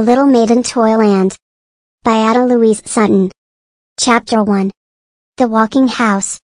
Little Maid in Toyland. By Adah Louise Sutton. Chapter 1. The Walking House.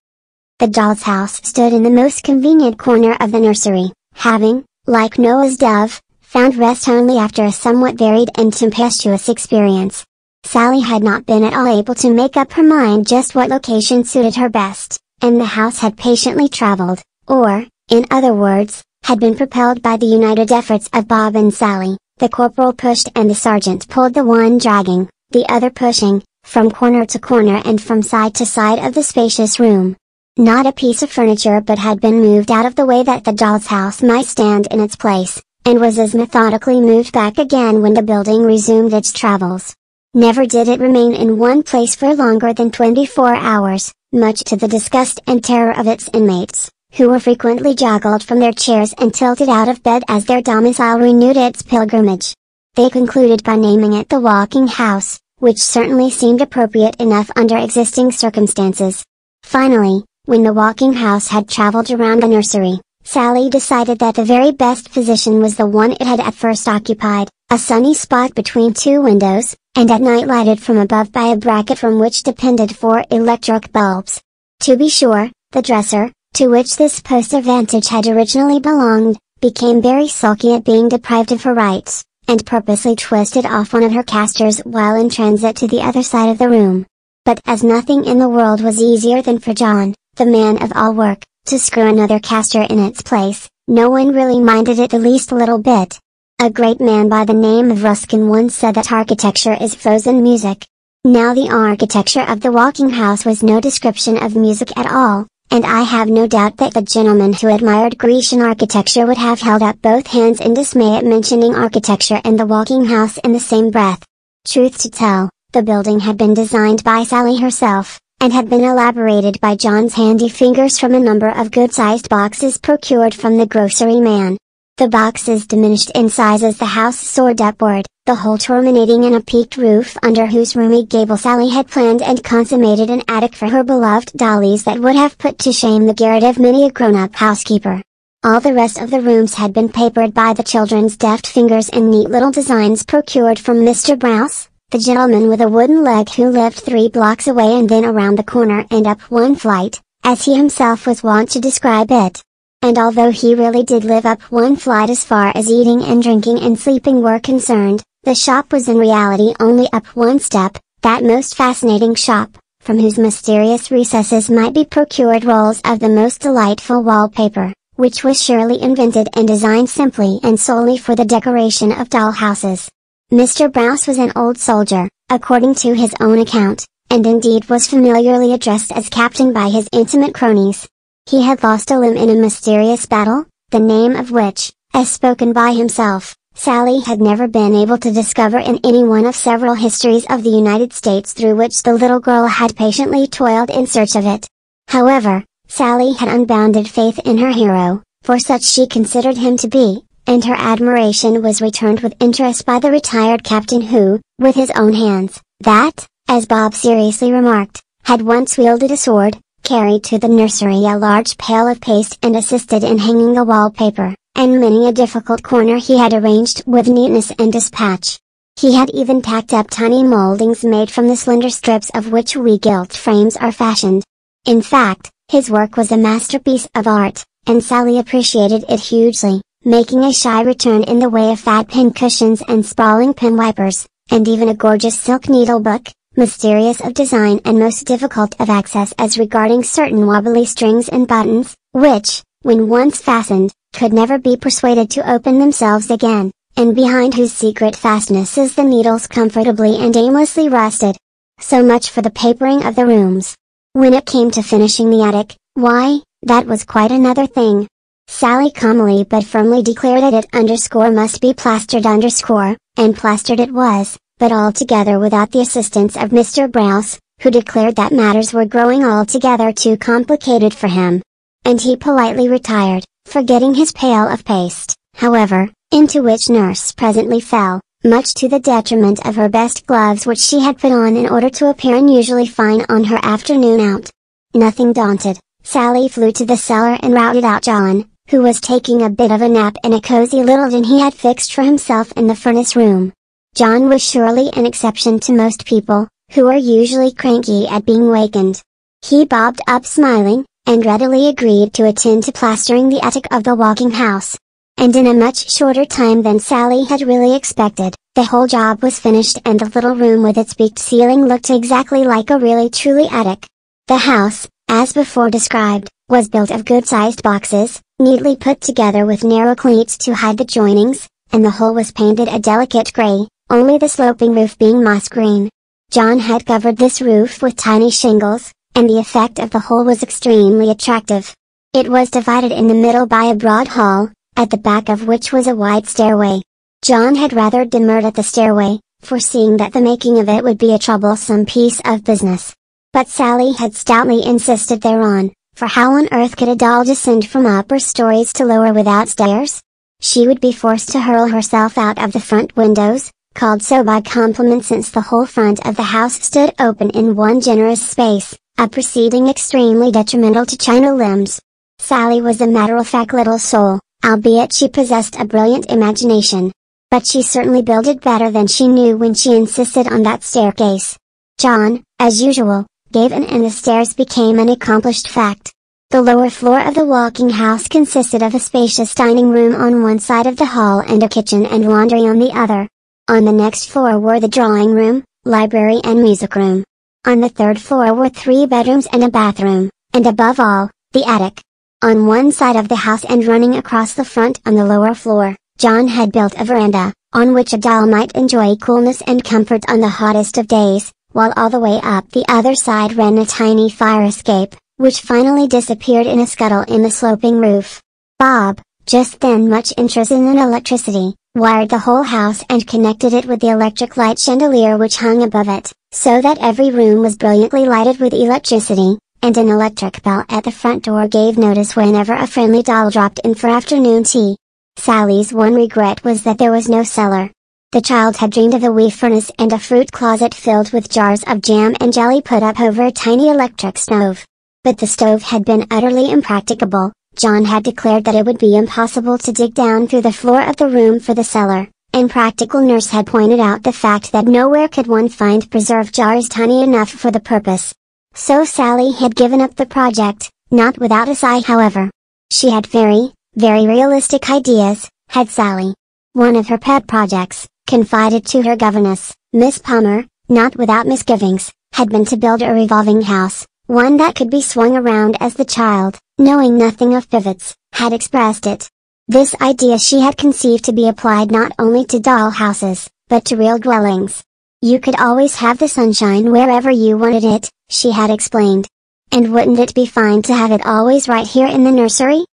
The doll's house stood in the most convenient corner of the nursery, having, like Noah's dove, found rest only after a somewhat varied and tempestuous experience. Sally had not been at all able to make up her mind just what location suited her best, and the house had patiently traveled, or, in other words, had been propelled by the united efforts of Bob and Sally. The corporal pushed and the sergeant pulled the one dragging, the other pushing, from corner to corner and from side to side of the spacious room. Not a piece of furniture but had been moved out of the way that the doll's house might stand in its place, and was as methodically moved back again when the building resumed its travels. Never did it remain in one place for longer than 24 hours, much to the disgust and terror of its inmates who were frequently joggled from their chairs and tilted out of bed as their domicile renewed its pilgrimage. They concluded by naming it the walking house, which certainly seemed appropriate enough under existing circumstances. Finally, when the walking house had traveled around the nursery, Sally decided that the very best position was the one it had at first occupied, a sunny spot between two windows, and at night lighted from above by a bracket from which depended four electric bulbs. To be sure, the dresser, to which this post of vantage had originally belonged, became very sulky at being deprived of her rights, and purposely twisted off one of her casters while in transit to the other side of the room. But as nothing in the world was easier than for John, the man of all work, to screw another caster in its place, no one really minded it the least little bit. A great man by the name of Ruskin once said that architecture is frozen music. Now the architecture of the walking house was no description of music at all, and I have no doubt that the gentleman who admired Grecian architecture would have held up both hands in dismay at mentioning architecture and the walking house in the same breath. Truth to tell, the building had been designed by Sally herself, and had been elaborated by John's handy fingers from a number of good-sized boxes procured from the grocery man. The boxes diminished in size as the house soared upward, the whole terminating in a peaked roof under whose roomy gable Sally had planned and consummated an attic for her beloved dollies that would have put to shame the garret of many a grown-up housekeeper. All the rest of the rooms had been papered by the children's deft fingers in neat little designs procured from Mr. Browse, the gentleman with a wooden leg who lived three blocks away and then around the corner and up one flight, as he himself was wont to describe it. And although he really did live up one flight as far as eating and drinking and sleeping were concerned, the shop was in reality only up one step, that most fascinating shop, from whose mysterious recesses might be procured rolls of the most delightful wallpaper, which was surely invented and designed simply and solely for the decoration of doll houses. Mr. Browse was an old soldier, according to his own account, and indeed was familiarly addressed as captain by his intimate cronies. He had lost a limb in a mysterious battle, the name of which, as spoken by himself, Sally had never been able to discover in any one of several histories of the United States through which the little girl had patiently toiled in search of it. However, Sally had unbounded faith in her hero, for such she considered him to be, and her admiration was returned with interest by the retired captain who, with his own hands, that, as Bob seriously remarked, had once wielded a sword, carried to the nursery a large pail of paste and assisted in hanging the wallpaper, and many a difficult corner he had arranged with neatness and dispatch. He had even tacked up tiny moldings made from the slender strips of which we gilt frames are fashioned. In fact, his work was a masterpiece of art, and Sally appreciated it hugely, making a shy return in the way of fat pin cushions and sprawling pen wipers, and even a gorgeous silk needle book, mysterious of design and most difficult of access as regarding certain wobbly strings and buttons, which, when once fastened, could never be persuaded to open themselves again, and behind whose secret fastnesses the needles comfortably and aimlessly rested. So much for the papering of the rooms. When it came to finishing the attic, why, that was quite another thing. Sally calmly but firmly declared that it underscore must be plastered underscore, and plastered it was, but altogether without the assistance of Mr. Browse, who declared that matters were growing altogether too complicated for him. And he politely retired, forgetting his pail of paste, however, into which nurse presently fell, much to the detriment of her best gloves which she had put on in order to appear unusually fine on her afternoon out. Nothing daunted, Sally flew to the cellar and routed out John, who was taking a bit of a nap in a cozy little den he had fixed for himself in the furnace room. John was surely an exception to most people, who are usually cranky at being wakened. He bobbed up smiling, and readily agreed to attend to plastering the attic of the walking house. And in a much shorter time than Sally had really expected, the whole job was finished and the little room with its beaked ceiling looked exactly like a really truly attic. The house, as before described, was built of good-sized boxes, neatly put together with narrow cleats to hide the joinings, and the whole was painted a delicate gray, only the sloping roof being moss green. John had covered this roof with tiny shingles, and the effect of the whole was extremely attractive. It was divided in the middle by a broad hall, at the back of which was a wide stairway. John had rather demurred at the stairway, foreseeing that the making of it would be a troublesome piece of business. But Sally had stoutly insisted thereon, for how on earth could a doll descend from upper stories to lower without stairs? She would be forced to hurl herself out of the front windows, called so by compliment since the whole front of the house stood open in one generous space, a proceeding extremely detrimental to china limbs. Sally was a matter-of-fact little soul, albeit she possessed a brilliant imagination. But she certainly builded better than she knew when she insisted on that staircase. John, as usual, gave in and the stairs became an accomplished fact. The lower floor of the walking house consisted of a spacious dining room on one side of the hall and a kitchen and laundry on the other. On the next floor were the drawing room, library and music room. On the third floor were three bedrooms and a bathroom, and above all, the attic. On one side of the house and running across the front on the lower floor, John had built a veranda, on which a doll might enjoy coolness and comfort on the hottest of days, while all the way up the other side ran a tiny fire escape, which finally disappeared in a scuttle in the sloping roof. Bob, just then much interested in electricity, wired the whole house and connected it with the electric light chandelier which hung above it, so that every room was brilliantly lighted with electricity, and an electric bell at the front door gave notice whenever a friendly doll dropped in for afternoon tea. Sally's one regret was that there was no cellar. The child had dreamed of a wee furnace and a fruit closet filled with jars of jam and jelly put up over a tiny electric stove. But the stove had been utterly impracticable, John had declared that it would be impossible to dig down through the floor of the room for the cellar, and practical nurse had pointed out the fact that nowhere could one find preserve jars tiny enough for the purpose. So Sally had given up the project, not without a sigh however. She had very, very realistic ideas, had Sally. One of her pet projects, confided to her governess, Miss Palmer, not without misgivings, had been to build a revolving house, one that could be swung around as the child, knowing nothing of pivots, had expressed it. This idea she had conceived to be applied not only to doll houses, but to real dwellings. You could always have the sunshine wherever you wanted it, she had explained. And wouldn't it be fine to have it always right here in the nursery?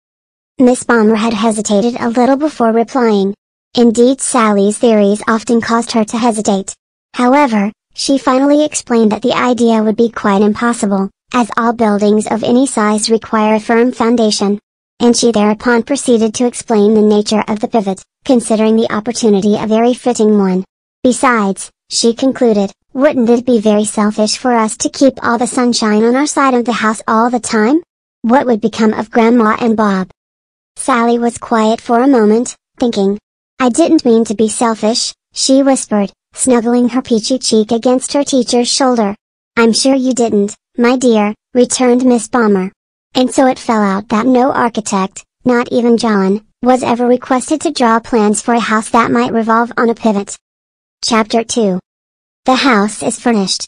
Miss Palmer had hesitated a little before replying, Indeed Sally's theories often caused her to hesitate. However, she finally explained that the idea would be quite impossible, as all buildings of any size require a firm foundation. And she thereupon proceeded to explain the nature of the pivot, considering the opportunity a very fitting one. Besides, she concluded, wouldn't it be very selfish for us to keep all the sunshine on our side of the house all the time? What would become of Grandma and Bob? Sally was quiet for a moment, thinking, I didn't mean to be selfish, she whispered, snuggling her peachy cheek against her teacher's shoulder. I'm sure you didn't, my dear, returned Miss Palmer. And so it fell out that no architect, not even John, was ever requested to draw plans for a house that might revolve on a pivot. Chapter 2 The house is furnished.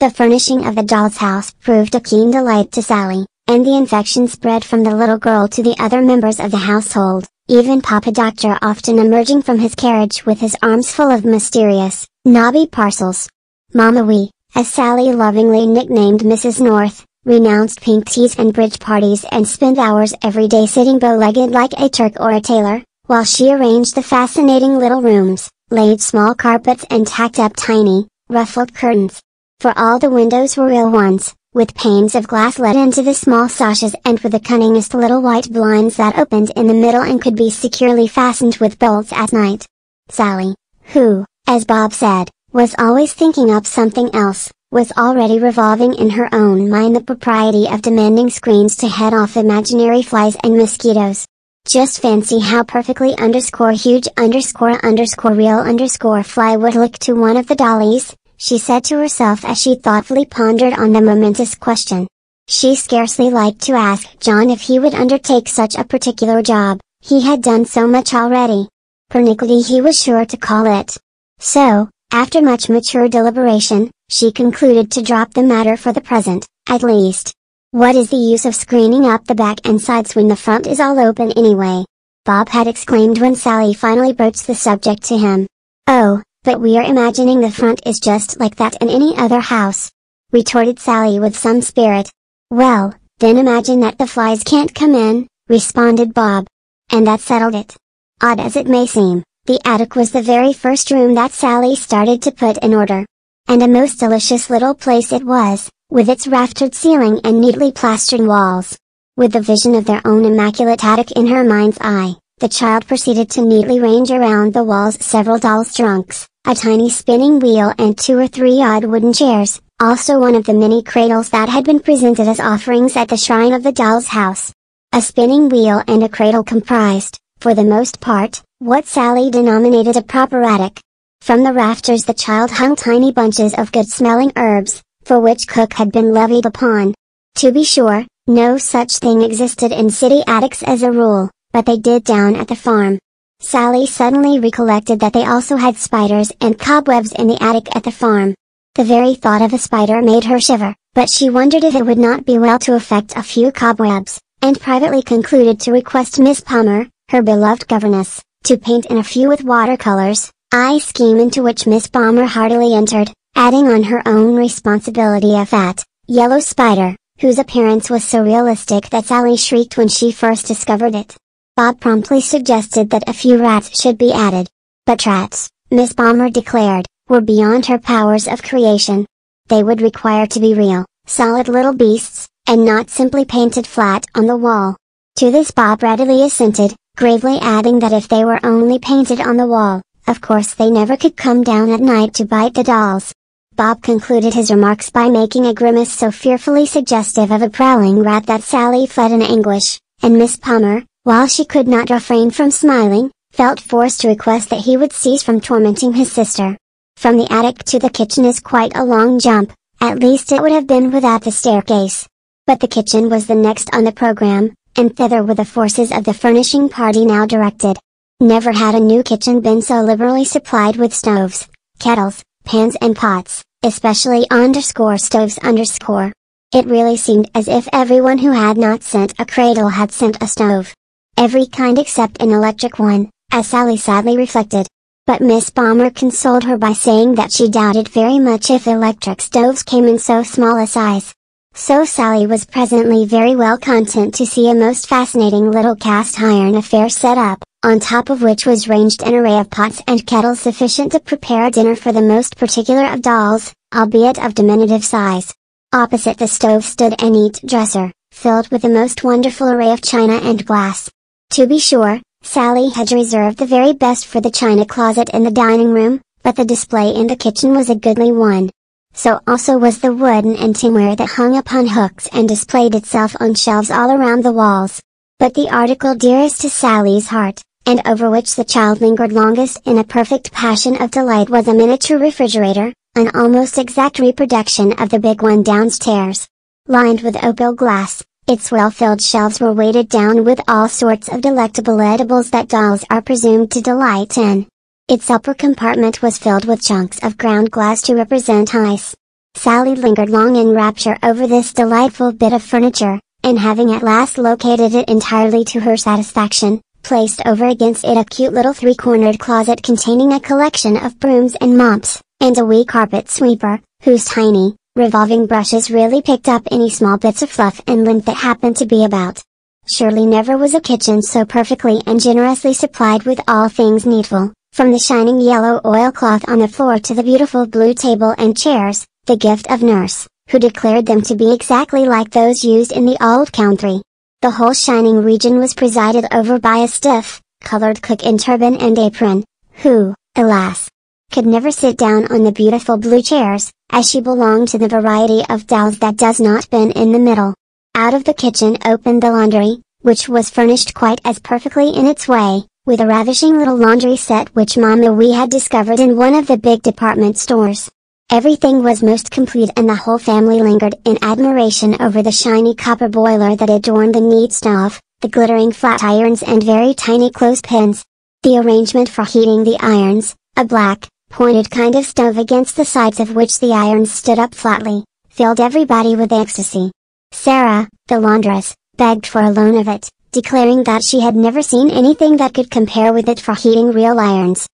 The furnishing of the doll's house proved a keen delight to Sally, and the infection spread from the little girl to the other members of the household even Papa Doctor often emerging from his carriage with his arms full of mysterious, knobby parcels. Mama Wee, as Sally lovingly nicknamed Mrs. North, renounced pink teas and bridge parties and spent hours every day sitting bow-legged like a Turk or a tailor, while she arranged the fascinating little rooms, laid small carpets and tacked up tiny, ruffled curtains. For all the windows were real ones, with panes of glass let into the small sashes and with the cunningest little white blinds that opened in the middle and could be securely fastened with bolts at night. Sally, who, as Bob said, was always thinking up something else, was already revolving in her own mind the propriety of demanding screens to head off imaginary flies and mosquitoes. Just fancy how perfectly underscore huge underscore underscore real underscore fly would look to one of the dollies, she said to herself as she thoughtfully pondered on the momentous question. She scarcely liked to ask John if he would undertake such a particular job, he had done so much already. Pernickety he was sure to call it. So, after much mature deliberation, she concluded to drop the matter for the present, at least. What is the use of screening up the back and sides when the front is all open anyway? Bob had exclaimed when Sally finally broached the subject to him. Oh, but we are imagining the front is just like that in any other house. Retorted Sally with some spirit. Well, then imagine that the flies can't come in, responded Bob. And that settled it. Odd as it may seem, the attic was the very first room that Sally started to put in order. And a most delicious little place it was, with its raftered ceiling and neatly plastered walls. With the vision of their own immaculate attic in her mind's eye, the child proceeded to neatly range around the walls several dolls' trunks, a tiny spinning wheel and two or three odd wooden chairs, also one of the many cradles that had been presented as offerings at the shrine of the doll's house. A spinning wheel and a cradle comprised, for the most part, what Sally denominated a proper attic. From the rafters the child hung tiny bunches of good-smelling herbs, for which cook had been levied upon. To be sure, no such thing existed in city attics as a rule, but they did down at the farm. Sally suddenly recollected that they also had spiders and cobwebs in the attic at the farm. The very thought of a spider made her shiver, but she wondered if it would not be well to affect a few cobwebs, and privately concluded to request Miss Palmer, her beloved governess, to paint in a few with watercolors, a scheme into which Miss Palmer heartily entered, adding on her own responsibility a fat, yellow spider, whose appearance was so realistic that Sally shrieked when she first discovered it. Bob promptly suggested that a few rats should be added. But rats, Miss Palmer declared, were beyond her powers of creation. They would require to be real, solid little beasts, and not simply painted flat on the wall. To this Bob readily assented, gravely adding that if they were only painted on the wall, of course they never could come down at night to bite the dolls. Bob concluded his remarks by making a grimace so fearfully suggestive of a prowling rat that Sally fled in anguish, and Miss Palmer, while she could not refrain from smiling, felt forced to request that he would cease from tormenting his sister. From the attic to the kitchen is quite a long jump, at least it would have been without the staircase. But the kitchen was the next on the program, and thither were the forces of the furnishing party now directed. Never had a new kitchen been so liberally supplied with stoves, kettles, pans and pots, especially underscore stoves underscore. It really seemed as if everyone who had not sent a cradle had sent a stove. Every kind except an electric one, as Sally sadly reflected. But Miss Palmer consoled her by saying that she doubted very much if electric stoves came in so small a size. So Sally was presently very well content to see a most fascinating little cast iron affair set up, on top of which was ranged an array of pots and kettles sufficient to prepare a dinner for the most particular of dolls, albeit of diminutive size. Opposite the stove stood a neat dresser, filled with the most wonderful array of china and glass. To be sure, Sally had reserved the very best for the china closet in the dining room, but the display in the kitchen was a goodly one. So also was the wooden and tinware that hung upon hooks and displayed itself on shelves all around the walls. But the article dearest to Sally's heart, and over which the child lingered longest in a perfect passion of delight was a miniature refrigerator, an almost exact reproduction of the big one downstairs. Lined with opal glass, its well-filled shelves were weighted down with all sorts of delectable edibles that dolls are presumed to delight in. Its upper compartment was filled with chunks of ground glass to represent ice. Sally lingered long in rapture over this delightful bit of furniture, and having at last located it entirely to her satisfaction, placed over against it a cute little three-cornered closet containing a collection of brooms and mops, and a wee carpet sweeper, whose tiny, Revolving brushes really picked up any small bits of fluff and lint that happened to be about. Surely never was a kitchen so perfectly and generously supplied with all things needful, from the shining yellow oilcloth on the floor to the beautiful blue table and chairs, the gift of nurse, who declared them to be exactly like those used in the old country. The whole shining region was presided over by a stiff, colored cook in turban and apron, who, alas, could never sit down on the beautiful blue chairs, as she belonged to the variety of dolls that does not bend in the middle. Out of the kitchen opened the laundry, which was furnished quite as perfectly in its way, with a ravishing little laundry set which Mama Wee had discovered in one of the big department stores. Everything was most complete and the whole family lingered in admiration over the shiny copper boiler that adorned the neat stove, the glittering flat irons and very tiny clothespins. The arrangement for heating the irons, a black, pointed kind of stove against the sides of which the irons stood up flatly, filled everybody with ecstasy. Sarah, the laundress, begged for a loan of it, declaring that she had never seen anything that could compare with it for heating real irons.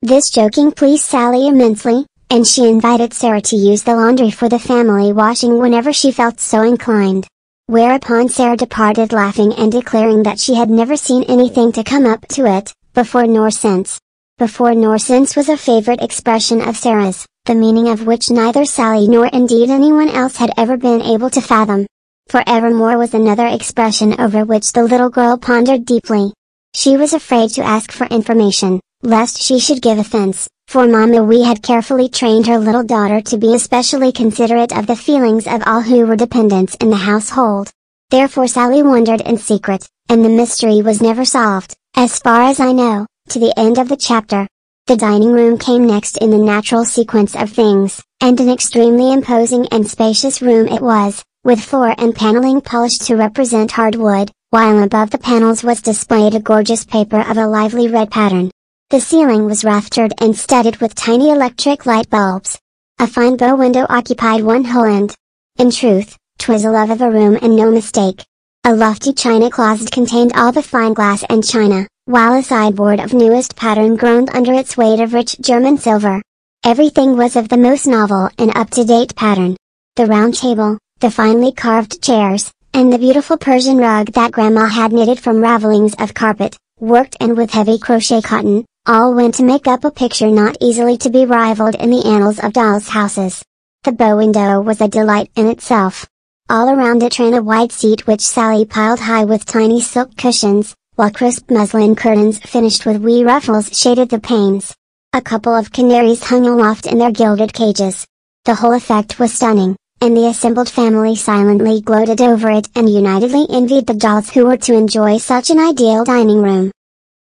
This joking pleased Sally immensely, and she invited Sarah to use the laundry for the family washing whenever she felt so inclined. Whereupon Sarah departed laughing and declaring that she had never seen anything to come up to it, before nor since. Before nor since was a favorite expression of Sarah's, the meaning of which neither Sally nor indeed anyone else had ever been able to fathom. Forevermore was another expression over which the little girl pondered deeply. She was afraid to ask for information, lest she should give offense, for Mama Wee had carefully trained her little daughter to be especially considerate of the feelings of all who were dependents in the household. Therefore Sally wondered in secret, and the mystery was never solved, as far as I know, to the end of the chapter. The dining room came next in the natural sequence of things, and an extremely imposing and spacious room it was, with floor and paneling polished to represent hardwood, while above the panels was displayed a gorgeous paper of a lively red pattern. The ceiling was raftered and studded with tiny electric light bulbs. A fine bow window occupied one whole end. In truth, 'twas a love of a room and no mistake. A lofty china closet contained all the fine glass and china, while a sideboard of newest pattern groaned under its weight of rich German silver. Everything was of the most novel and up-to-date pattern. The round table, the finely carved chairs, and the beautiful Persian rug that Grandma had knitted from ravelings of carpet, worked and with heavy crochet cotton, all went to make up a picture not easily to be rivaled in the annals of dolls' houses. The bow window was a delight in itself. All around it ran a wide seat which Sally piled high with tiny silk cushions, while crisp muslin curtains finished with wee ruffles shaded the panes. A couple of canaries hung aloft in their gilded cages. The whole effect was stunning and the assembled family silently gloated over it and unitedly envied the dolls who were to enjoy such an ideal dining room.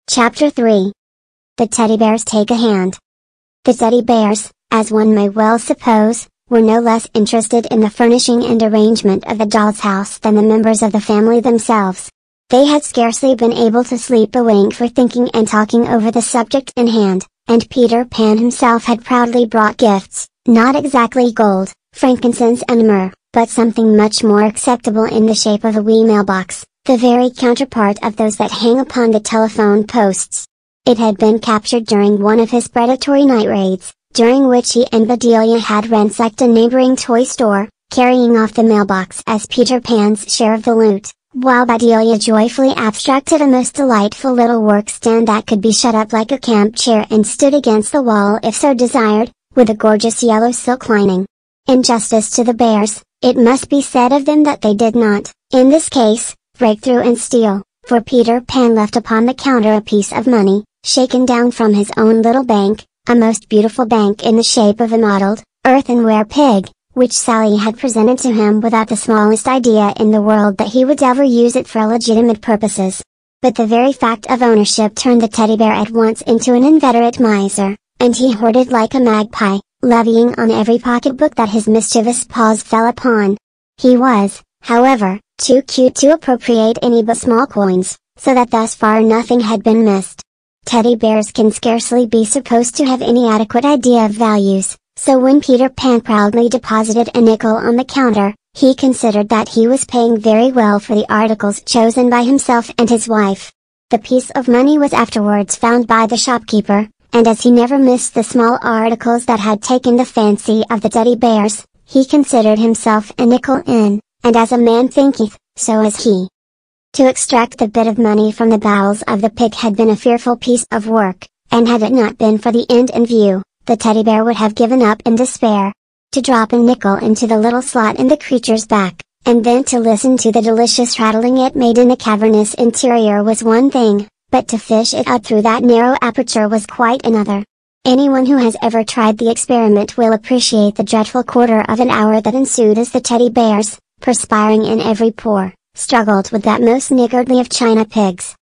Chapter 3 The Teddy Bears Take a Hand. The teddy bears, as one may well suppose, were no less interested in the furnishing and arrangement of the doll's house than the members of the family themselves. They had scarcely been able to sleep a wink for thinking and talking over the subject in hand, and Peter Pan himself had proudly brought gifts, not exactly gold, frankincense and myrrh, but something much more acceptable in the shape of a wee mailbox, the very counterpart of those that hang upon the telephone posts. It had been captured during one of his predatory night raids, during which he and Bedelia had ransacked a neighboring toy store, carrying off the mailbox as Peter Pan's share of the loot, while Bedelia joyfully abstracted a most delightful little work stand that could be shut up like a camp chair and stood against the wall if so desired, with a gorgeous yellow silk lining. In justice to the bears, it must be said of them that they did not, in this case, break through and steal, for Peter Pan left upon the counter a piece of money, shaken down from his own little bank, a most beautiful bank in the shape of a mottled, earthenware pig, which Sally had presented to him without the smallest idea in the world that he would ever use it for legitimate purposes. But the very fact of ownership turned the teddy bear at once into an inveterate miser, and he hoarded like a magpie, levying on every pocketbook that his mischievous paws fell upon. He was, however, too cute to appropriate any but small coins, so that thus far nothing had been missed. Teddy bears can scarcely be supposed to have any adequate idea of values, so when Peter Pan proudly deposited a nickel on the counter, he considered that he was paying very well for the articles chosen by himself and his wife. The piece of money was afterwards found by the shopkeeper, and as he never missed the small articles that had taken the fancy of the teddy bears, he considered himself a nickel in, and as a man thinketh, so is he. To extract the bit of money from the bowels of the pig had been a fearful piece of work, and had it not been for the end in view, the teddy bear would have given up in despair. To drop a nickel into the little slot in the creature's back, and then to listen to the delicious rattling it made in the cavernous interior was one thing, but to fish it out through that narrow aperture was quite another. Anyone who has ever tried the experiment will appreciate the dreadful quarter of an hour that ensued as the teddy bears, perspiring in every pore, struggled with that most niggardly of china pigs.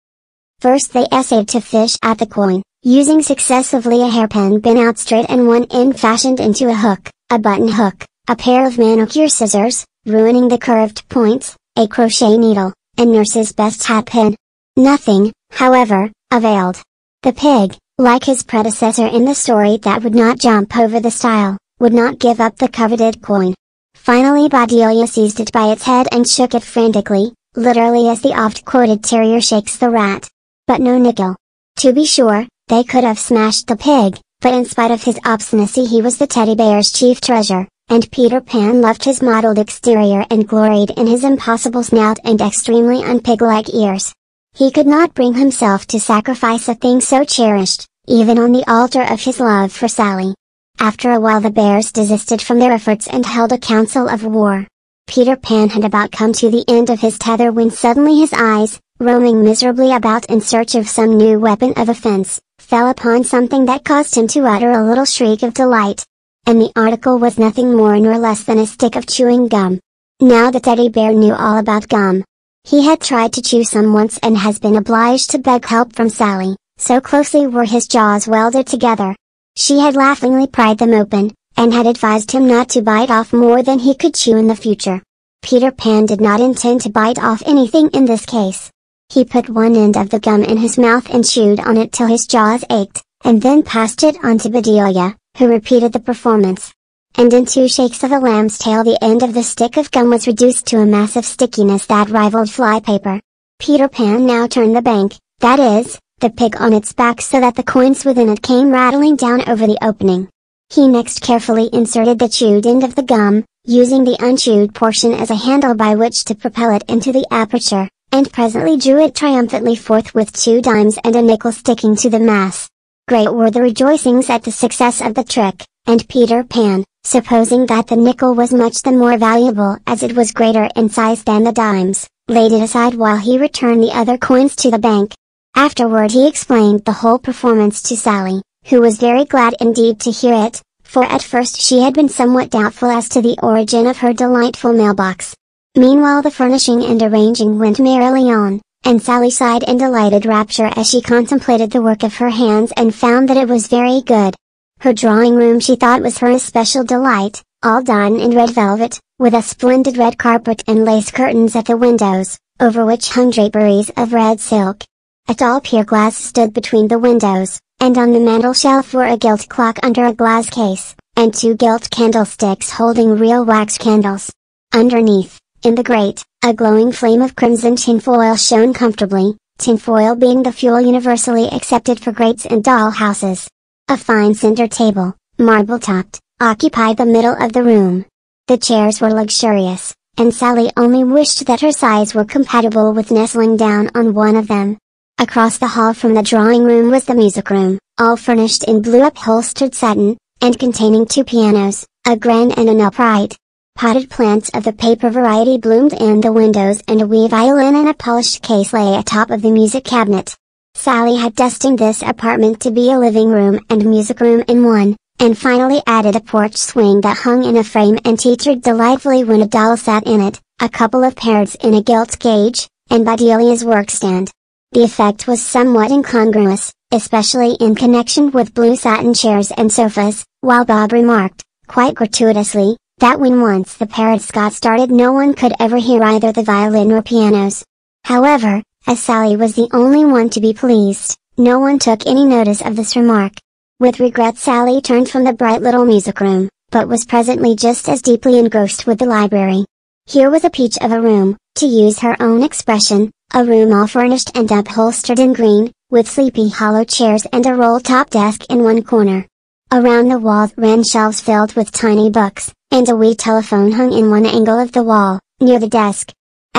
First they essayed to fish at the coin, using successively a hairpin bent out straight and one end fashioned into a hook, a button hook, a pair of manicure scissors, ruining the curved points, a crochet needle, and nurse's best hat pin. Nothing, however, availed. The pig, like his predecessor in the story that would not jump over the stile, would not give up the coveted coin. Finally Bedelia seized it by its head and shook it frantically, literally as the oft-quoted terrier shakes the rat. But no nickel. To be sure, they could have smashed the pig, but in spite of his obstinacy he was the teddy bear's chief treasure, and Peter Pan loved his mottled exterior and gloried in his impossible snout and extremely unpig-like ears. He could not bring himself to sacrifice a thing so cherished, even on the altar of his love for Sally. After a while the bears desisted from their efforts and held a council of war. Peter Pan had about come to the end of his tether when suddenly his eyes, roaming miserably about in search of some new weapon of offense, fell upon something that caused him to utter a little shriek of delight. And the article was nothing more nor less than a stick of chewing gum. Now the teddy bear knew all about gum. He had tried to chew some once and has been obliged to beg help from Sally, so closely were his jaws welded together. She had laughingly pried them open, and had advised him not to bite off more than he could chew in the future. Peter Pan did not intend to bite off anything in this case. He put one end of the gum in his mouth and chewed on it till his jaws ached, and then passed it on to Bedelia, who repeated the performance. And in two shakes of a lamb's tail the end of the stick of gum was reduced to a mass of stickiness that rivaled flypaper. Peter Pan now turned the bank, that is, the pig on its back so that the coins within it came rattling down over the opening. He next carefully inserted the chewed end of the gum, using the unchewed portion as a handle by which to propel it into the aperture, and presently drew it triumphantly forth with two dimes and a nickel sticking to the mass. Great were the rejoicings at the success of the trick, and Peter Pan, supposing that the nickel was much the more valuable as it was greater in size than the dimes, laid it aside while he returned the other coins to the bank. Afterward he explained the whole performance to Sally, who was very glad indeed to hear it, for at first she had been somewhat doubtful as to the origin of her delightful mailbox. Meanwhile the furnishing and arranging went merrily on, and Sally sighed in delighted rapture as she contemplated the work of her hands and found that it was very good. Her drawing room she thought was her especial delight, all done in red velvet, with a splendid red carpet and lace curtains at the windows, over which hung draperies of red silk. A tall pier glass stood between the windows, and on the mantel shelf were a gilt clock under a glass case, and two gilt candlesticks holding real wax candles. Underneath, in the grate, a glowing flame of crimson tinfoil shone comfortably, tinfoil being the fuel universally accepted for grates and doll houses. A fine center table, marble topped, occupied the middle of the room. The chairs were luxurious, and Sally only wished that her size were compatible with nestling down on one of them. Across the hall from the drawing room was the music room, all furnished in blue upholstered satin, and containing two pianos, a grand and an upright. Potted plants of the paper variety bloomed in the windows and a wee violin in a polished case lay atop of the music cabinet. Sally had destined this apartment to be a living room and music room in one, and finally added a porch swing that hung in a frame and teetered delightfully when a doll sat in it, a couple of parrots in a gilt cage, and Bedelia's workstand. The effect was somewhat incongruous, especially in connection with blue satin chairs and sofas, while Bob remarked, quite gratuitously, that when once the parrots got started no one could ever hear either the violin or pianos. However, as Sally was the only one to be pleased, no one took any notice of this remark. With regret Sally turned from the bright little music room, but was presently just as deeply engrossed with the library. Here was a peach of a room, to use her own expression, a room all furnished and upholstered in green, with sleepy hollow chairs and a roll-top desk in one corner. Around the walls ran shelves filled with tiny books, and a wee telephone hung in one angle of the wall, near the desk.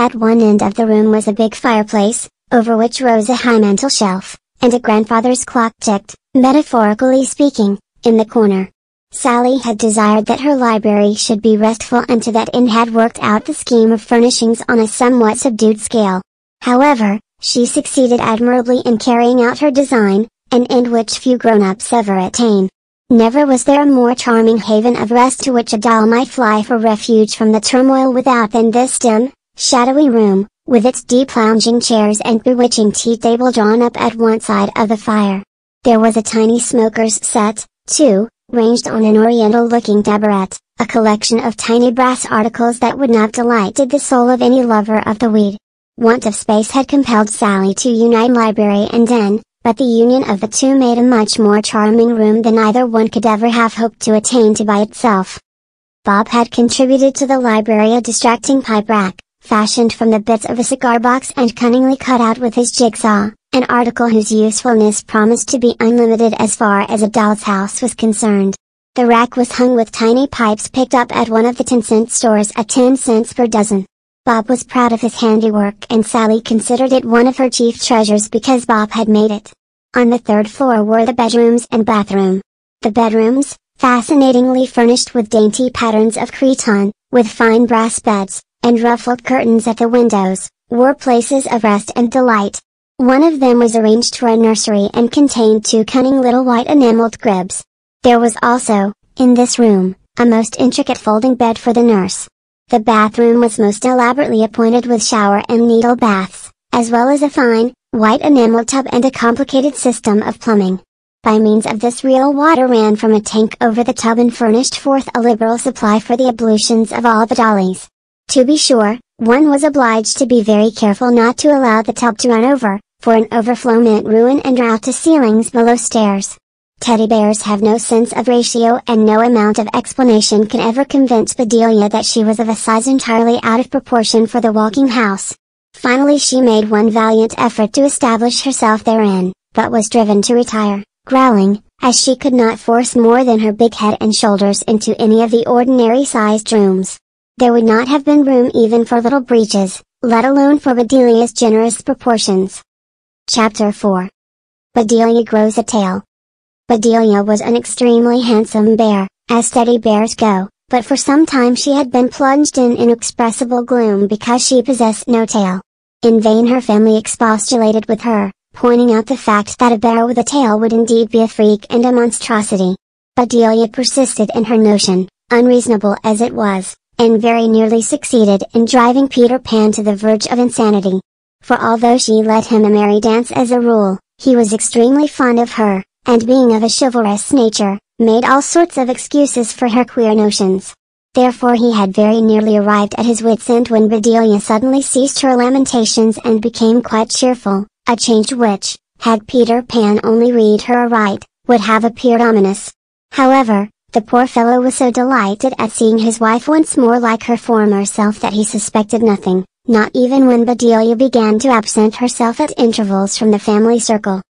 At one end of the room was a big fireplace, over which rose a high mantel shelf, and a grandfather's clock ticked, metaphorically speaking, in the corner. Sally had desired that her library should be restful and to that end had worked out the scheme of furnishings on a somewhat subdued scale. However, she succeeded admirably in carrying out her design, an end which few grown-ups ever attain. Never was there a more charming haven of rest to which a doll might fly for refuge from the turmoil without than this dim, shadowy room, with its deep lounging chairs and bewitching tea table drawn up at one side of the fire. There was a tiny smoker's set, too, ranged on an oriental-looking tabaret, a collection of tiny brass articles that would not have delighted the soul of any lover of the weed. Want of space had compelled Sally to unite library and den, but the union of the two made a much more charming room than either one could ever have hoped to attain to by itself. Bob had contributed to the library a distracting pipe rack, fashioned from the bits of a cigar box and cunningly cut out with his jigsaw, an article whose usefulness promised to be unlimited as far as a doll's house was concerned. The rack was hung with tiny pipes picked up at one of the 10 cent stores at 10 cents per dozen. Bob was proud of his handiwork and Sally considered it one of her chief treasures because Bob had made it. On the third floor were the bedrooms and bathroom. The bedrooms, fascinatingly furnished with dainty patterns of cretonne, with fine brass beds, and ruffled curtains at the windows, were places of rest and delight. One of them was arranged for a nursery and contained two cunning little white enameled cribs. There was also, in this room, a most intricate folding bed for the nurse, the bathroom was most elaborately appointed with shower and needle baths, as well as a fine, white enamel tub and a complicated system of plumbing. By means of this real water ran from a tank over the tub and furnished forth a liberal supply for the ablutions of all the dollies. To be sure, one was obliged to be very careful not to allow the tub to run over, for an overflow meant ruin and drought to ceilings below stairs. Teddy bears have no sense of ratio and no amount of explanation can ever convince Bedelia that she was of a size entirely out of proportion for the walking house. Finally she made one valiant effort to establish herself therein, but was driven to retire, growling, as she could not force more than her big head and shoulders into any of the ordinary sized rooms. There would not have been room even for little breeches, let alone for Bedelia's generous proportions. Chapter 4 Bedelia grows a tail. Bedelia was an extremely handsome bear, as teddy bears go, but for some time she had been plunged in inexpressible gloom because she possessed no tail. In vain her family expostulated with her, pointing out the fact that a bear with a tail would indeed be a freak and a monstrosity. Bedelia persisted in her notion, unreasonable as it was, and very nearly succeeded in driving Peter Pan to the verge of insanity. For although she let him a merry dance as a rule, he was extremely fond of her, and being of a chivalrous nature, made all sorts of excuses for her queer notions. Therefore he had very nearly arrived at his wits' end when Bedelia suddenly ceased her lamentations and became quite cheerful, a change which, had Peter Pan only read her aright, would have appeared ominous. However, the poor fellow was so delighted at seeing his wife once more like her former self that he suspected nothing, not even when Bedelia began to absent herself at intervals from the family circle.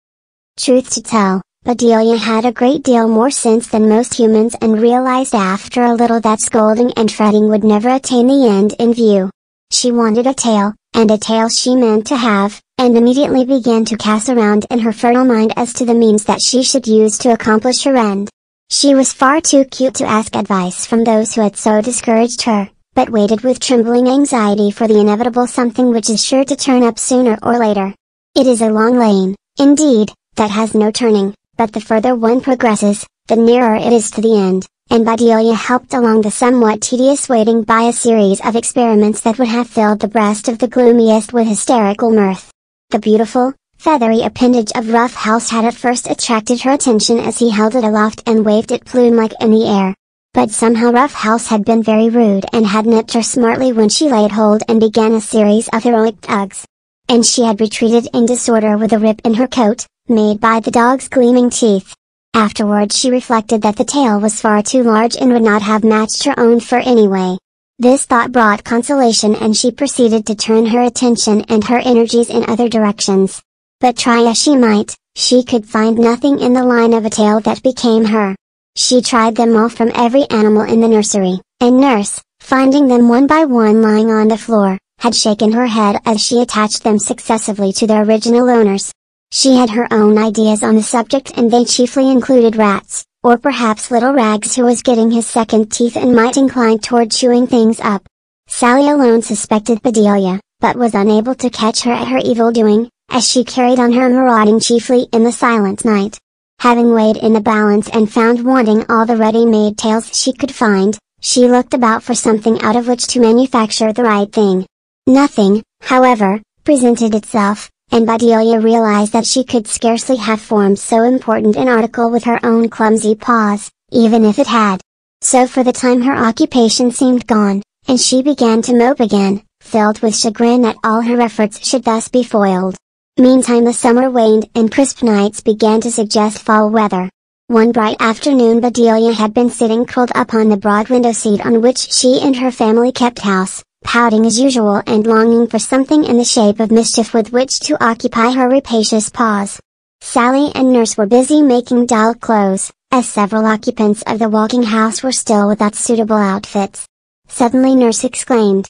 Truth to tell, Bedelia had a great deal more sense than most humans and realized after a little that scolding and fretting would never attain the end in view. She wanted a tail, and a tail she meant to have, and immediately began to cast around in her fertile mind as to the means that she should use to accomplish her end. She was far too cute to ask advice from those who had so discouraged her, but waited with trembling anxiety for the inevitable something which is sure to turn up sooner or later. It is a long lane, indeed, that has no turning, but the further one progresses, the nearer it is to the end, and Bedelia helped along the somewhat tedious waiting by a series of experiments that would have filled the breast of the gloomiest with hysterical mirth. The beautiful, feathery appendage of Rough House had at first attracted her attention as he held it aloft and waved it plume-like in the air. But somehow Rough House had been very rude and had nipped her smartly when she laid hold and began a series of heroic tugs. And she had retreated in disorder with a rip in her coat, made by the dog's gleaming teeth. Afterward she reflected that the tail was far too large and would not have matched her own fur anyway. This thought brought consolation and she proceeded to turn her attention and her energies in other directions. But try as she might, she could find nothing in the line of a tail that became her. She tried them all from every animal in the nursery, and nurse, finding them one by one lying on the floor, had shaken her head as she attached them successively to their original owners. She had her own ideas on the subject and they chiefly included rats, or perhaps little Rags who was getting his second teeth and might incline toward chewing things up. Sally alone suspected Bedelia, but was unable to catch her at her evil doing, as she carried on her marauding chiefly in the silent night. Having weighed in the balance and found wanting all the ready-made tails she could find, she looked about for something out of which to manufacture the right thing. Nothing, however, presented itself, and Bedelia realized that she could scarcely have formed so important an article with her own clumsy paws, even if it had. So for the time her occupation seemed gone, and she began to mope again, filled with chagrin that all her efforts should thus be foiled. Meantime the summer waned and crisp nights began to suggest fall weather. One bright afternoon Bedelia had been sitting curled up on the broad window seat on which she and her family kept house, pouting as usual and longing for something in the shape of mischief with which to occupy her rapacious paws. Sally and Nurse were busy making doll clothes, as several occupants of the walking house were still without suitable outfits. Suddenly Nurse exclaimed.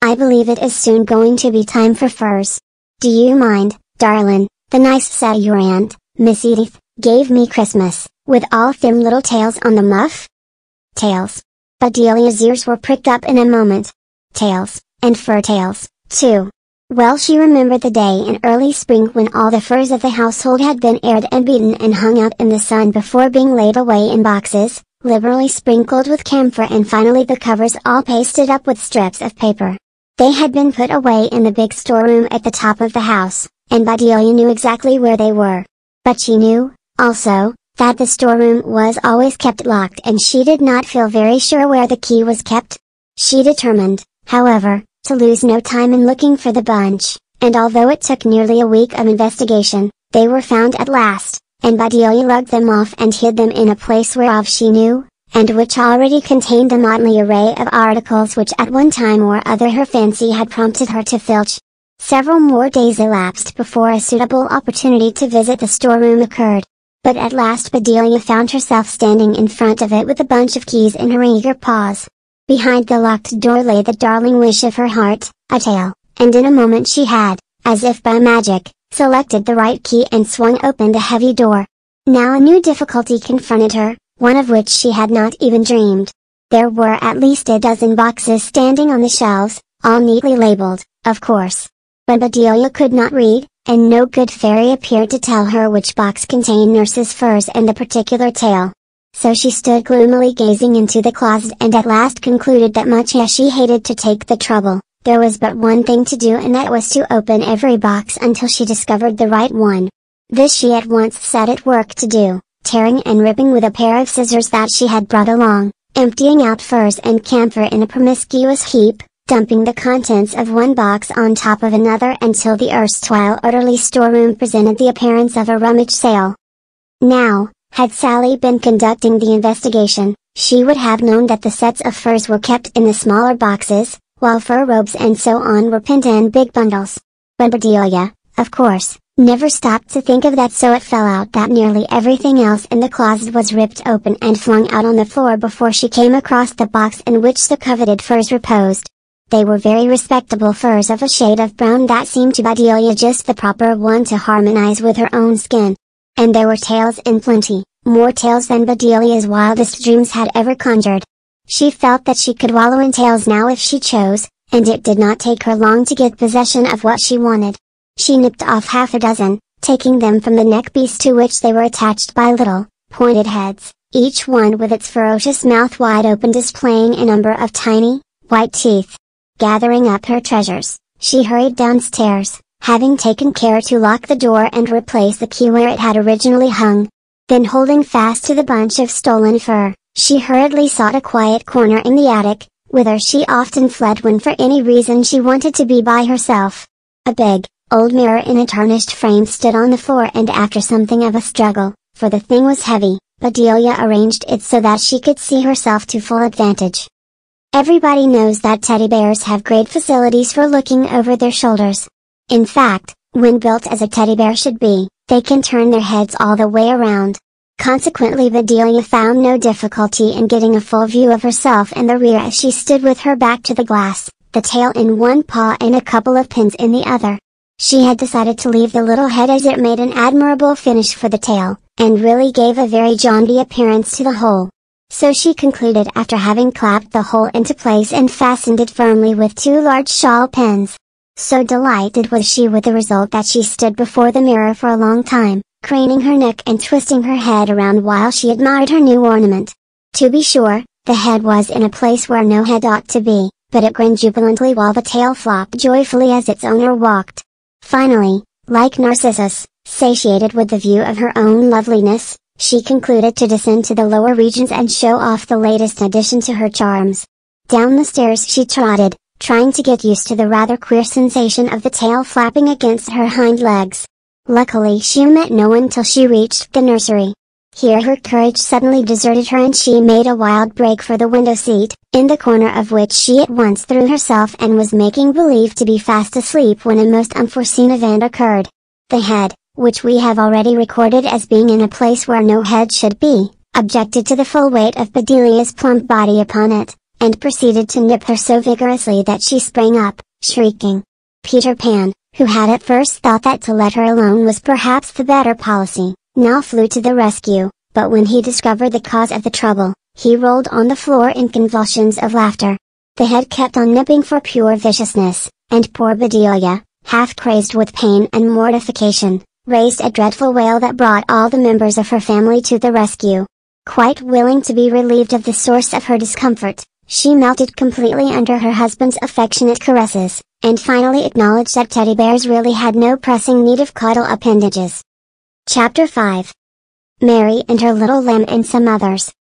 I believe it is soon going to be time for furs. Do you mind, darlin', the nice set your aunt, Miss Edith, gave me Christmas, with all them little tails on the muff? Tails. Bedelia's ears were pricked up in a moment. Tails, and fur tails, too. Well she remembered the day in early spring when all the furs of the household had been aired and beaten and hung out in the sun before being laid away in boxes, liberally sprinkled with camphor and finally the covers all pasted up with strips of paper. They had been put away in the big storeroom at the top of the house, and Bedelia knew exactly where they were. But she knew, also, that the storeroom was always kept locked and she did not feel very sure where the key was kept. She determined, however, to lose no time in looking for the bunch, and although it took nearly a week of investigation, they were found at last, and Bedelia lugged them off and hid them in a place whereof she knew, and which already contained a motley array of articles which at one time or other her fancy had prompted her to filch. Several more days elapsed before a suitable opportunity to visit the storeroom occurred. But at last Bedelia found herself standing in front of it with a bunch of keys in her eager paws. Behind the locked door lay the darling wish of her heart, a tail, and in a moment she had, as if by magic, selected the right key and swung open the heavy door. Now a new difficulty confronted her, one of which she had not even dreamed. There were at least a dozen boxes standing on the shelves, all neatly labeled, of course. But Bedelia could not read, and no good fairy appeared to tell her which box contained nurse's furs and the particular tail. So she stood gloomily gazing into the closet and at last concluded that much as she hated to take the trouble, there was but one thing to do and that was to open every box until she discovered the right one. This she at once set at work to do, tearing and ripping with a pair of scissors that she had brought along, emptying out furs and camphor in a promiscuous heap, dumping the contents of one box on top of another until the erstwhile orderly storeroom presented the appearance of a rummage sale. Now, had Sally been conducting the investigation, she would have known that the sets of furs were kept in the smaller boxes, while fur robes and so on were pinned in big bundles. But Bedelia, of course, never stopped to think of that so it fell out that nearly everything else in the closet was ripped open and flung out on the floor before she came across the box in which the coveted furs reposed. They were very respectable furs of a shade of brown that seemed to Bedelia just the proper one to harmonize with her own skin. And there were tails in plenty, more tails than Bedelia's wildest dreams had ever conjured. She felt that she could wallow in tails now if she chose, and it did not take her long to get possession of what she wanted. She nipped off half a dozen, taking them from the neck piece to which they were attached by little, pointed heads, each one with its ferocious mouth wide open displaying a number of tiny, white teeth. Gathering up her treasures, she hurried downstairs, having taken care to lock the door and replace the key where it had originally hung. Then holding fast to the bunch of stolen fur, she hurriedly sought a quiet corner in the attic, whither she often fled when for any reason she wanted to be by herself. A big, old mirror in a tarnished frame stood on the floor and after something of a struggle, for the thing was heavy, Bedelia arranged it so that she could see herself to full advantage. Everybody knows that teddy bears have great facilities for looking over their shoulders, in fact, when built as a teddy bear should be, they can turn their heads all the way around. Consequently Bedelia found no difficulty in getting a full view of herself in the rear as she stood with her back to the glass, the tail in one paw and a couple of pins in the other. She had decided to leave the little head as it made an admirable finish for the tail, and really gave a very jaunty appearance to the whole. So she concluded after having clapped the whole into place and fastened it firmly with two large shawl pins. So delighted was she with the result that she stood before the mirror for a long time, craning her neck and twisting her head around while she admired her new ornament. To be sure, the head was in a place where no head ought to be, but it grinned jubilantly while the tail flopped joyfully as its owner walked. Finally, like Narcissus, satiated with the view of her own loveliness, she concluded to descend to the lower regions and show off the latest addition to her charms. Down the stairs she trotted, trying to get used to the rather queer sensation of the tail flapping against her hind legs. Luckily she met no one till she reached the nursery. Here her courage suddenly deserted her and she made a wild break for the window seat, in the corner of which she at once threw herself and was making believe to be fast asleep when a most unforeseen event occurred. The head, which we have already recorded as being in a place where no head should be, objected to the full weight of Bedelia's plump body upon it, and proceeded to nip her so vigorously that she sprang up, shrieking. Peter Pan, who had at first thought that to let her alone was perhaps the better policy, now flew to the rescue, but when he discovered the cause of the trouble, he rolled on the floor in convulsions of laughter. The head kept on nipping for pure viciousness, and poor Bedelia, half crazed with pain and mortification, raised a dreadful wail that brought all the members of her family to the rescue. Quite willing to be relieved of the source of her discomfort, she melted completely under her husband's affectionate caresses, and finally acknowledged that teddy bears really had no pressing need of caudal appendages. Chapter 5 Mary and her little lamb and some others.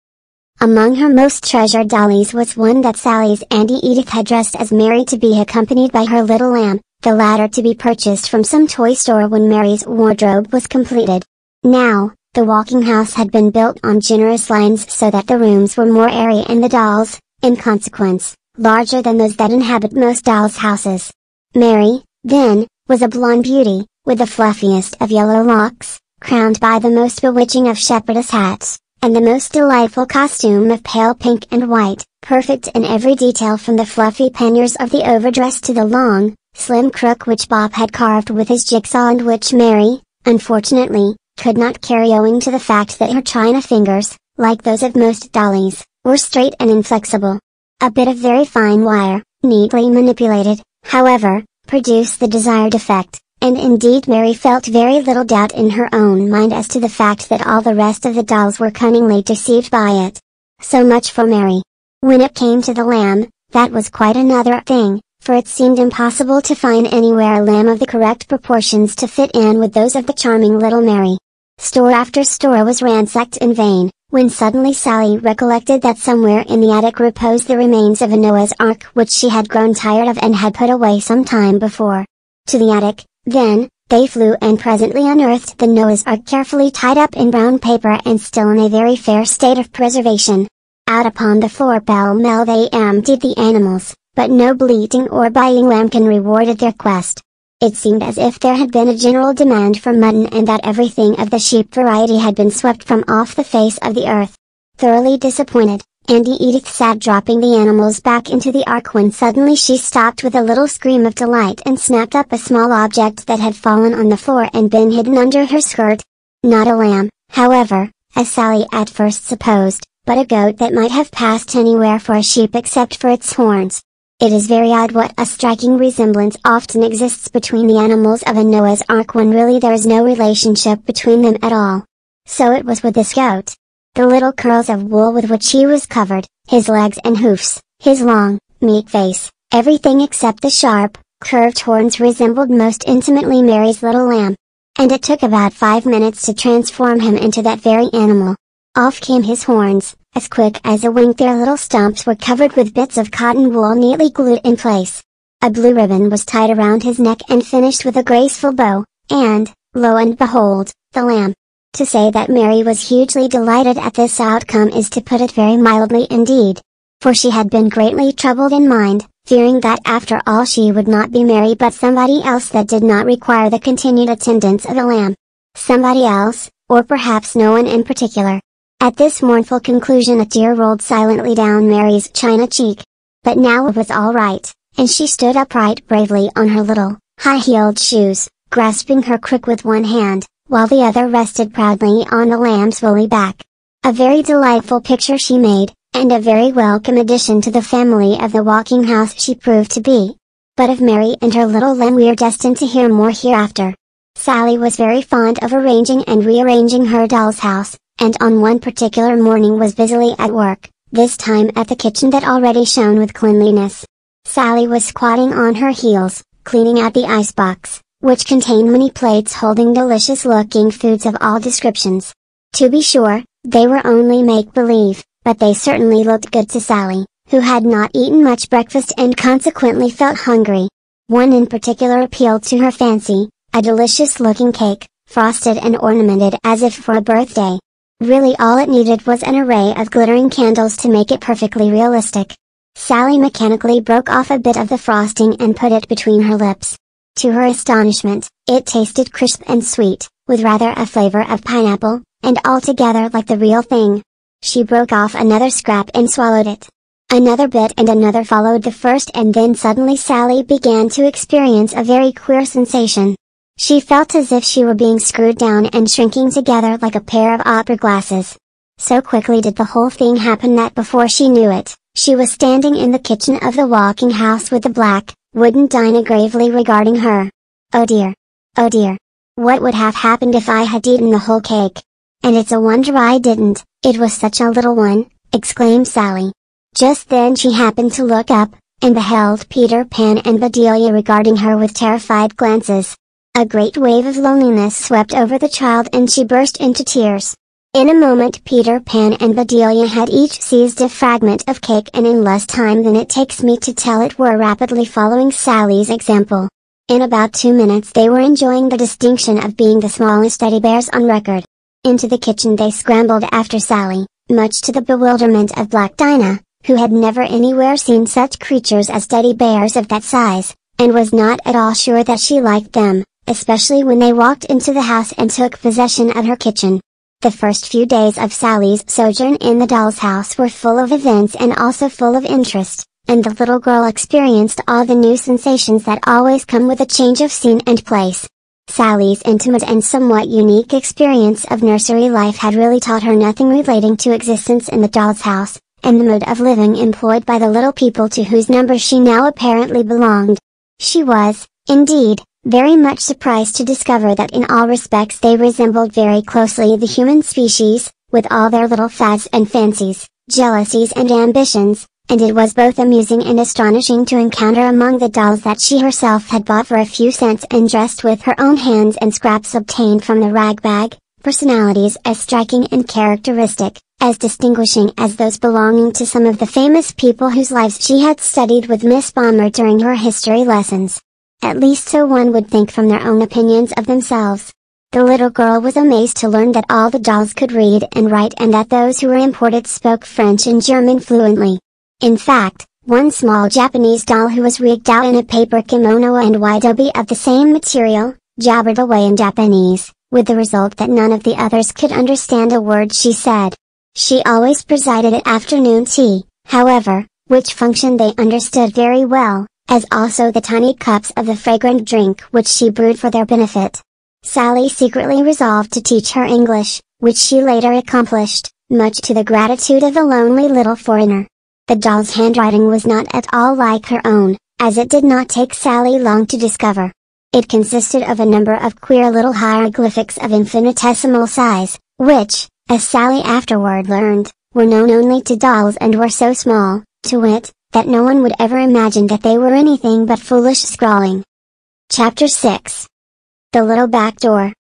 Among her most treasured dollies was one that Sally's Auntie Edith had dressed as Mary to be accompanied by her little lamb, the latter to be purchased from some toy store when Mary's wardrobe was completed. Now, the walking house had been built on generous lines so that the rooms were more airy and the dolls, in consequence, larger than those that inhabit most dolls' houses. Mary, then, was a blonde beauty, with the fluffiest of yellow locks, crowned by the most bewitching of shepherdess hats, and the most delightful costume of pale pink and white, perfect in every detail from the fluffy panniers of the overdress to the long, slim crook which Bob had carved with his jigsaw and which Mary, unfortunately, could not carry owing to the fact that her china fingers, like those of most dollies, were straight and inflexible. A bit of very fine wire, neatly manipulated, however, produced the desired effect, and indeed Mary felt very little doubt in her own mind as to the fact that all the rest of the dolls were cunningly deceived by it. So much for Mary. When it came to the lamb, that was quite another thing, for it seemed impossible to find anywhere a lamb of the correct proportions to fit in with those of the charming little Mary. Store after store was ransacked in vain, when suddenly Sally recollected that somewhere in the attic reposed the remains of a Noah's Ark which she had grown tired of and had put away some time before. To the attic, then, they flew and presently unearthed the Noah's Ark carefully tied up in brown paper and still in a very fair state of preservation. Out upon the floor pell-mell they emptied the animals, but no bleating or buying lambkin rewarded their quest. It seemed as if there had been a general demand for mutton and that everything of the sheep variety had been swept from off the face of the earth. Thoroughly disappointed, Auntie Edith sat dropping the animals back into the ark when suddenly she stopped with a little scream of delight and snapped up a small object that had fallen on the floor and been hidden under her skirt. Not a lamb, however, as Sally at first supposed, but a goat that might have passed anywhere for a sheep except for its horns. It is very odd what a striking resemblance often exists between the animals of a Noah's Ark when really there is no relationship between them at all. So it was with this goat. The little curls of wool with which he was covered, his legs and hoofs, his long, meek face, everything except the sharp, curved horns resembled most intimately Mary's little lamb. And it took about five minutes to transform him into that very animal. Off came his horns, as quick as a wink their little stumps were covered with bits of cotton wool neatly glued in place. A blue ribbon was tied around his neck and finished with a graceful bow, and, lo and behold, the lamb. To say that Mary was hugely delighted at this outcome is to put it very mildly indeed. For she had been greatly troubled in mind, fearing that after all she would not be Mary but somebody else that did not require the continued attendance of a lamb. Somebody else, or perhaps no one in particular. At this mournful conclusion a tear rolled silently down Mary's china cheek. But now it was all right, and she stood upright bravely on her little, high-heeled shoes, grasping her crook with one hand, while the other rested proudly on the lamb's woolly back. A very delightful picture she made, and a very welcome addition to the family of the walking house she proved to be. But of Mary and her little lamb we are destined to hear more hereafter. Sally was very fond of arranging and rearranging her doll's house, and on one particular morning was busily at work, this time at the kitchen that already shone with cleanliness. Sally was squatting on her heels, cleaning out the icebox, which contained many plates holding delicious looking foods of all descriptions. To be sure, they were only make-believe, but they certainly looked good to Sally, who had not eaten much breakfast and consequently felt hungry. One in particular appealed to her fancy, a delicious looking cake, frosted and ornamented as if for a birthday. Really all it needed was an array of glittering candles to make it perfectly realistic. Sally mechanically broke off a bit of the frosting and put it between her lips. To her astonishment, it tasted crisp and sweet, with rather a flavor of pineapple, and altogether like the real thing. She broke off another scrap and swallowed it. Another bit and another followed the first and then suddenly Sally began to experience a very queer sensation. She felt as if she were being screwed down and shrinking together like a pair of opera glasses. So quickly did the whole thing happen that before she knew it, she was standing in the kitchen of the walking house with the black, wooden Dinah gravely regarding her. Oh dear. Oh dear. What would have happened if I had eaten the whole cake? And it's a wonder I didn't, it was such a little one, exclaimed Sally. Just then she happened to look up, and beheld Peter Pan and Bedelia regarding her with terrified glances. A great wave of loneliness swept over the child and she burst into tears. In a moment Peter Pan and Bedelia had each seized a fragment of cake and in less time than it takes me to tell it were rapidly following Sally's example. In about two minutes they were enjoying the distinction of being the smallest teddy bears on record. Into the kitchen they scrambled after Sally, much to the bewilderment of Black Dinah, who had never anywhere seen such creatures as teddy bears of that size, and was not at all sure that she liked them, especially when they walked into the house and took possession of her kitchen. The first few days of Sally's sojourn in the doll's house were full of events and also full of interest, and the little girl experienced all the new sensations that always come with a change of scene and place. Sally's intimate and somewhat unique experience of nursery life had really taught her nothing relating to existence in the doll's house, and the mode of living employed by the little people to whose number she now apparently belonged. She was, indeed, very much surprised to discover that in all respects they resembled very closely the human species, with all their little fads and fancies, jealousies and ambitions, and it was both amusing and astonishing to encounter among the dolls that she herself had bought for a few cents and dressed with her own hands and scraps obtained from the rag bag, personalities as striking and characteristic, as distinguishing as those belonging to some of the famous people whose lives she had studied with Miss Balmer during her history lessons. At least so one would think from their own opinions of themselves. The little girl was amazed to learn that all the dolls could read and write and that those who were imported spoke French and German fluently. In fact, one small Japanese doll who was rigged out in a paper kimono and waidoi of the same material, jabbered away in Japanese, with the result that none of the others could understand a word she said. She always presided at afternoon tea, however, which function they understood very well, as also the tiny cups of the fragrant drink which she brewed for their benefit. Sally secretly resolved to teach her English, which she later accomplished, much to the gratitude of the lonely little foreigner. The doll's handwriting was not at all like her own, as it did not take Sally long to discover. It consisted of a number of queer little hieroglyphics of infinitesimal size, which, as Sally afterward learned, were known only to dolls and were so small, to wit, that no one would ever imagine that they were anything but foolish scrawling. Chapter 6 The Little Back Door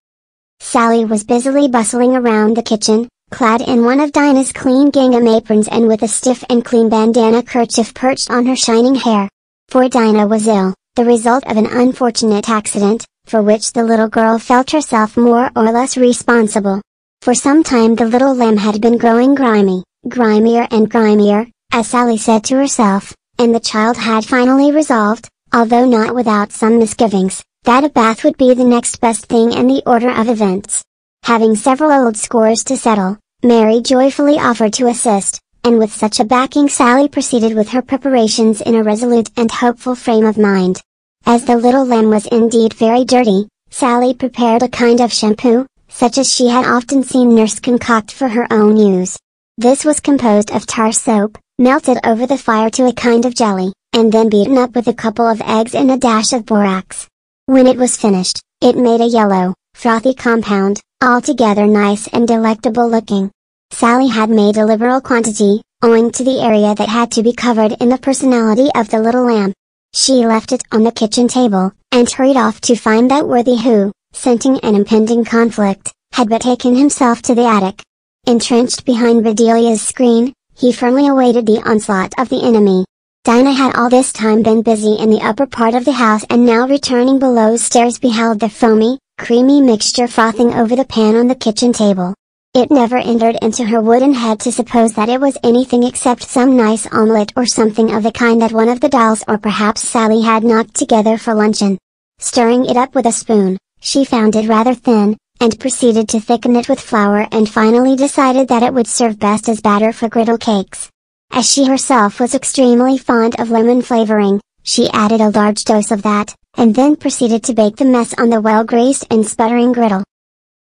Sally was busily bustling around the kitchen, clad in one of Dinah's clean gingham aprons and with a stiff and clean bandana kerchief perched on her shining hair. For Dinah was ill, the result of an unfortunate accident, for which the little girl felt herself more or less responsible. For some time the little lamb had been growing grimy, grimier and grimier, as Sally said to herself, and the child had finally resolved, although not without some misgivings, that a bath would be the next best thing in the order of events. Having several old scores to settle, Mary joyfully offered to assist, and with such a backing Sally proceeded with her preparations in a resolute and hopeful frame of mind. As the little lamb was indeed very dirty, Sally prepared a kind of shampoo, such as she had often seen nurse concoct for her own use. This was composed of tar soap, melted over the fire to a kind of jelly, and then beaten up with a couple of eggs and a dash of borax. When it was finished, it made a yellow, frothy compound, altogether nice and delectable looking. Sally had made a liberal quantity, owing to the area that had to be covered in the personality of the little lamb, She left it on the kitchen table, and hurried off to find that worthy who, scenting an impending conflict, had betaken himself to the attic. Entrenched behind Bedelia's screen, he firmly awaited the onslaught of the enemy. Dinah had all this time been busy in the upper part of the house and now returning below stairs beheld the foamy, creamy mixture frothing over the pan on the kitchen table. It never entered into her wooden head to suppose that it was anything except some nice omelette or something of the kind that one of the dolls or perhaps Sally had knocked together for luncheon. Stirring it up with a spoon, she found it rather thin, and proceeded to thicken it with flour and finally decided that it would serve best as batter for griddle cakes. As she herself was extremely fond of lemon flavoring, she added a large dose of that, and then proceeded to bake the mess on the well-greased and sputtering griddle.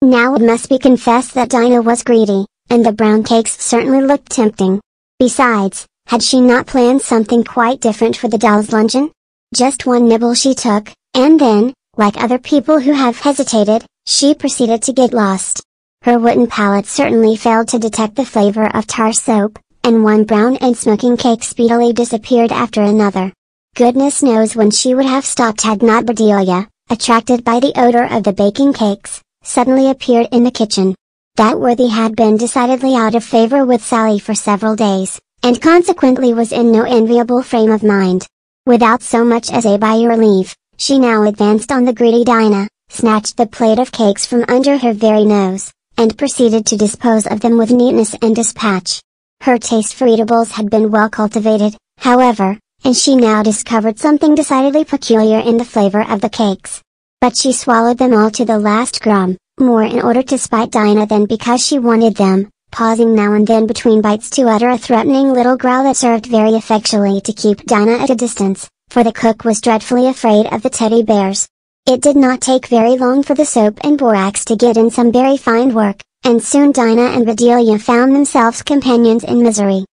Now it must be confessed that Dinah was greedy, and the brown cakes certainly looked tempting. Besides, had she not planned something quite different for the doll's luncheon? Just one nibble she took, and then, like other people who have hesitated, she proceeded to get lost. Her wooden palate certainly failed to detect the flavor of tar soap, and one brown and smoking cake speedily disappeared after another. Goodness knows when she would have stopped had not Bedelia, attracted by the odor of the baking cakes, suddenly appeared in the kitchen. That worthy had been decidedly out of favor with Sally for several days, and consequently was in no enviable frame of mind. Without so much as a by your leave, she now advanced on the greedy Dinah, snatched the plate of cakes from under her very nose, and proceeded to dispose of them with neatness and dispatch. Her taste for eatables had been well cultivated, however, and she now discovered something decidedly peculiar in the flavor of the cakes. But she swallowed them all to the last crumb, more in order to spite Dinah than because she wanted them, pausing now and then between bites to utter a threatening little growl that served very effectually to keep Dinah at a distance, for the cook was dreadfully afraid of the teddy bears. It did not take very long for the soap and borax to get in some very fine work, and soon Dinah and Bedelia found themselves companions in misery.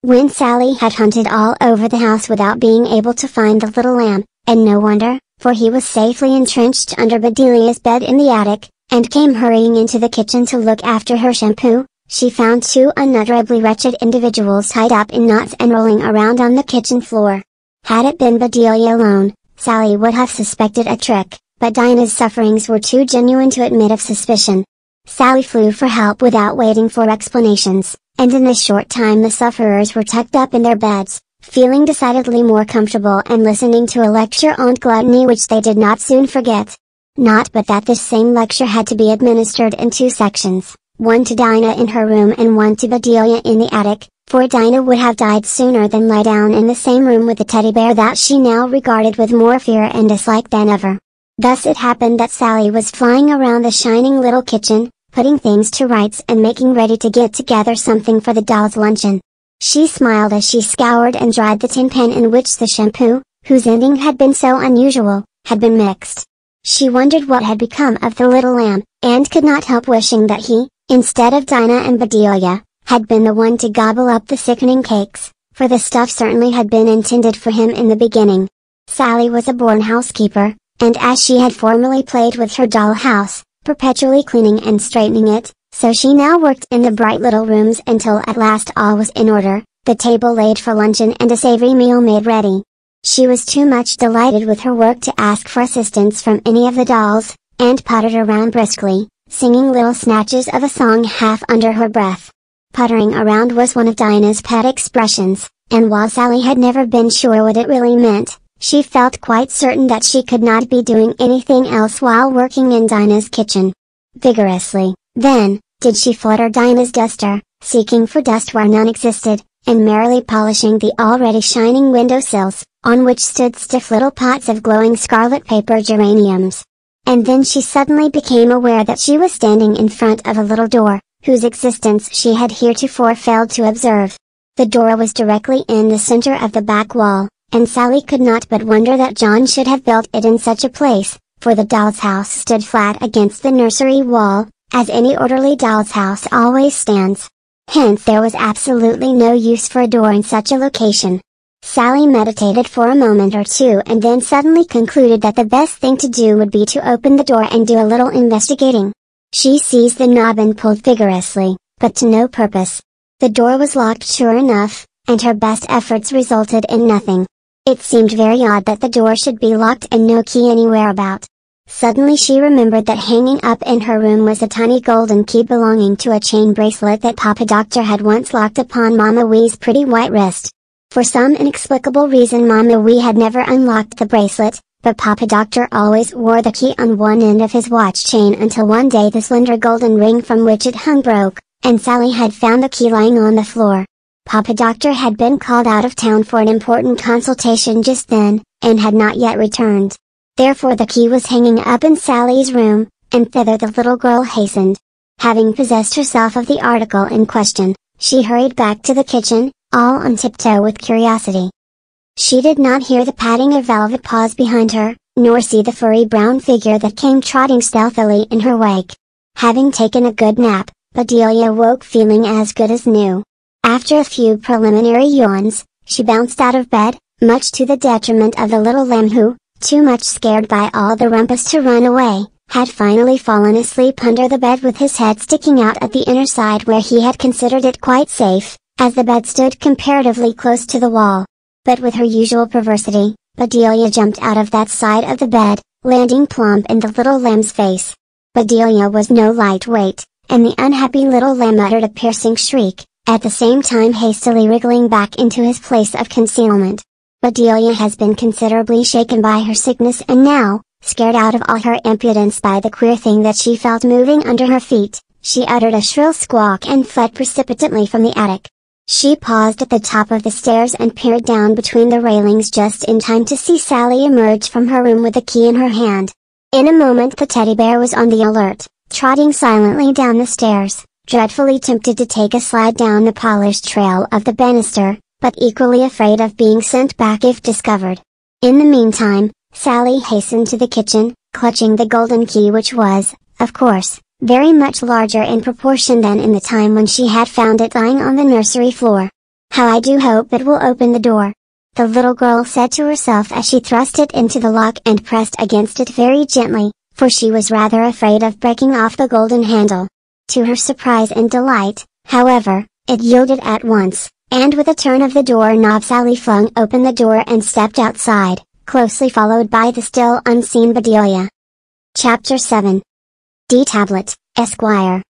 When Sally had hunted all over the house without being able to find the little lamb, and no wonder, for he was safely entrenched under Bedelia's bed in the attic, and came hurrying into the kitchen to look after her shampoo, she found two unutterably wretched individuals tied up in knots and rolling around on the kitchen floor. Had it been Bedelia alone, Sally would have suspected a trick, but Dinah's sufferings were too genuine to admit of suspicion. Sally flew for help without waiting for explanations, and in a short time the sufferers were tucked up in their beds, feeling decidedly more comfortable and listening to a lecture on gluttony which they did not soon forget. Not but that this same lecture had to be administered in two sections, one to Dinah in her room and one to Bedelia in the attic, for Dinah would have died sooner than lie down in the same room with the teddy bear that she now regarded with more fear and dislike than ever. Thus it happened that Sally was flying around the shining little kitchen, putting things to rights and making ready to get together something for the doll's luncheon. She smiled as she scoured and dried the tin pan in which the shampoo, whose ending had been so unusual, had been mixed. She wondered what had become of the little lamb, and could not help wishing that he, instead of Dinah and Bedelia, had been the one to gobble up the sickening cakes, for the stuff certainly had been intended for him in the beginning. Sally was a born housekeeper, and as she had formerly played with her doll house, perpetually cleaning and straightening it, so she now worked in the bright little rooms until at last all was in order, the table laid for luncheon and a savory meal made ready. She was too much delighted with her work to ask for assistance from any of the dolls, and puttered around briskly, singing little snatches of a song half under her breath. Puttering around was one of Dinah's pet expressions, and while Sally had never been sure what it really meant, she felt quite certain that she could not be doing anything else while working in Dinah's kitchen. Vigorously, then, did she flutter Dinah's duster, seeking for dust where none existed, and merrily polishing the already shining window sills, on which stood stiff little pots of glowing scarlet paper geraniums. And then she suddenly became aware that she was standing in front of a little door, whose existence she had heretofore failed to observe. The door was directly in the center of the back wall, and Sally could not but wonder that John should have built it in such a place, for the doll's house stood flat against the nursery wall, as any orderly doll's house always stands. Hence there was absolutely no use for a door in such a location. Sally meditated for a moment or two and then suddenly concluded that the best thing to do would be to open the door and do a little investigating. She seized the knob and pulled vigorously, but to no purpose. The door was locked sure enough, and her best efforts resulted in nothing. It seemed very odd that the door should be locked and no key anywhere about. Suddenly she remembered that hanging up in her room was a tiny golden key belonging to a chain bracelet that Papa Doctor had once locked upon Mama Wee's pretty white wrist. For some inexplicable reason Mama Wee had never unlocked the bracelet, but Papa Doctor always wore the key on one end of his watch chain until one day the slender golden ring from which it hung broke, and Sally had found the key lying on the floor. Papa Doctor had been called out of town for an important consultation just then, and had not yet returned. Therefore the key was hanging up in Sally's room, and thither the little girl hastened. Having possessed herself of the article in question, she hurried back to the kitchen, all on tiptoe with curiosity. She did not hear the padding of velvet paws behind her, nor see the furry brown figure that came trotting stealthily in her wake. Having taken a good nap, Bedelia woke feeling as good as new. After a few preliminary yawns, she bounced out of bed, much to the detriment of the little lamb who, too much scared by all the rumpus to run away, had finally fallen asleep under the bed with his head sticking out at the inner side where he had considered it quite safe, as the bed stood comparatively close to the wall. But with her usual perversity, Bedelia jumped out of that side of the bed, landing plump in the little lamb's face. Bedelia was no lightweight, and the unhappy little lamb uttered a piercing shriek, at the same time hastily wriggling back into his place of concealment. Bedelia has been considerably shaken by her sickness and now, scared out of all her impudence by the queer thing that she felt moving under her feet, she uttered a shrill squawk and fled precipitately from the attic. She paused at the top of the stairs and peered down between the railings just in time to see Sally emerge from her room with the key in her hand. In a moment the teddy bear was on the alert, trotting silently down the stairs, dreadfully tempted to take a slide down the polished trail of the banister, but equally afraid of being sent back if discovered. In the meantime, Sally hastened to the kitchen, clutching the golden key which was, of course, very much larger in proportion than in the time when she had found it lying on the nursery floor. How I do hope it will open the door. The little girl said to herself as she thrust it into the lock and pressed against it very gently, for she was rather afraid of breaking off the golden handle. To her surprise and delight, however, it yielded at once, and with a turn of the door knob Sally flung open the door and stepped outside, closely followed by the still unseen Bedelia. Chapter 7 D Tablet, Esquire.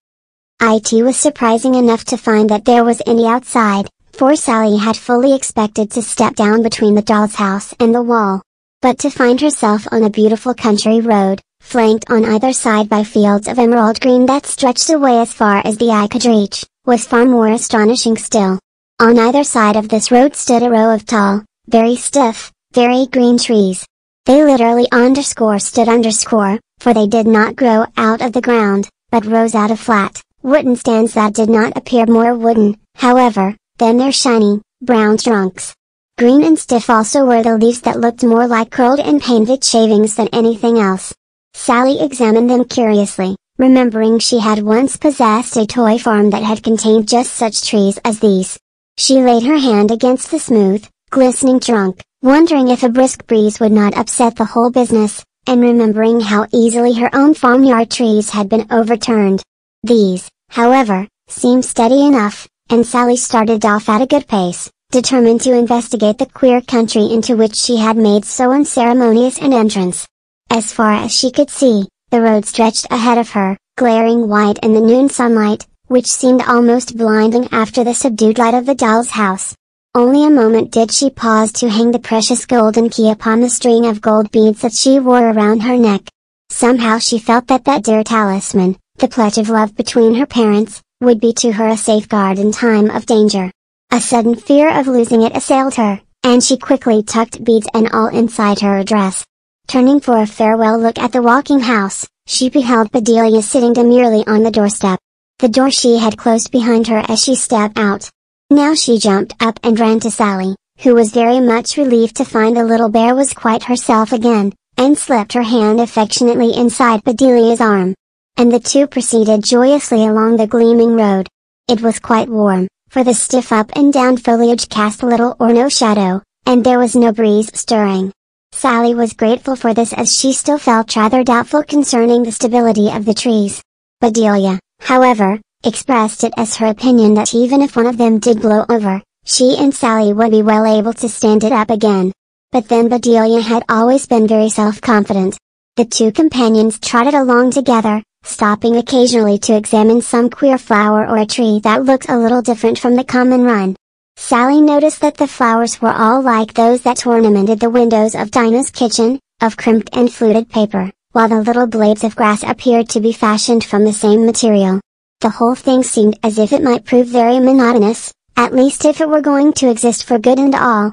It was surprising enough to find that there was any outside, for Sally had fully expected to step down between the doll's house and the wall. But to find herself on a beautiful country road, flanked on either side by fields of emerald green that stretched away as far as the eye could reach, was far more astonishing still. On either side of this road stood a row of tall, very stiff, very green trees. They literally underscore stood underscore, for they did not grow out of the ground, but rose out of flat, wooden stands that did not appear more wooden, however, than their shiny, brown trunks. Green and stiff also were the leaves that looked more like curled and painted shavings than anything else. Sally examined them curiously, remembering she had once possessed a toy farm that had contained just such trees as these. She laid her hand against the smooth, glistening trunk, wondering if a brisk breeze would not upset the whole business, and remembering how easily her own farmyard trees had been overturned. These, however, seemed steady enough, and Sally started off at a good pace, determined to investigate the queer country into which she had made so unceremonious an entrance. As far as she could see, the road stretched ahead of her, glaring white in the noon sunlight, which seemed almost blinding after the subdued light of the doll's house. Only a moment did she pause to hang the precious golden key upon the string of gold beads that she wore around her neck. Somehow she felt that that dear talisman, the pledge of love between her parents, would be to her a safeguard in time of danger. A sudden fear of losing it assailed her, and she quickly tucked beads and all inside her dress. Turning for a farewell look at the walking house, she beheld Bedelia sitting demurely on the doorstep. The door she had closed behind her as she stepped out. Now she jumped up and ran to Sally, who was very much relieved to find the little bear was quite herself again, and slipped her hand affectionately inside Bedelia's arm. And the two proceeded joyously along the gleaming road. It was quite warm, for the stiff up and down foliage cast little or no shadow, and there was no breeze stirring. Sally was grateful for this as she still felt rather doubtful concerning the stability of the trees. Bedelia, however, expressed it as her opinion that even if one of them did blow over, she and Sally would be well able to stand it up again. but then Bedelia had always been very self-confident. The two companions trotted along together, stopping occasionally to examine some queer flower or a tree that looked a little different from the common run. Sally noticed that the flowers were all like those that ornamented the windows of Dinah's kitchen, of crimped and fluted paper, while the little blades of grass appeared to be fashioned from the same material. The whole thing seemed as if it might prove very monotonous, at least if it were going to exist for good and all.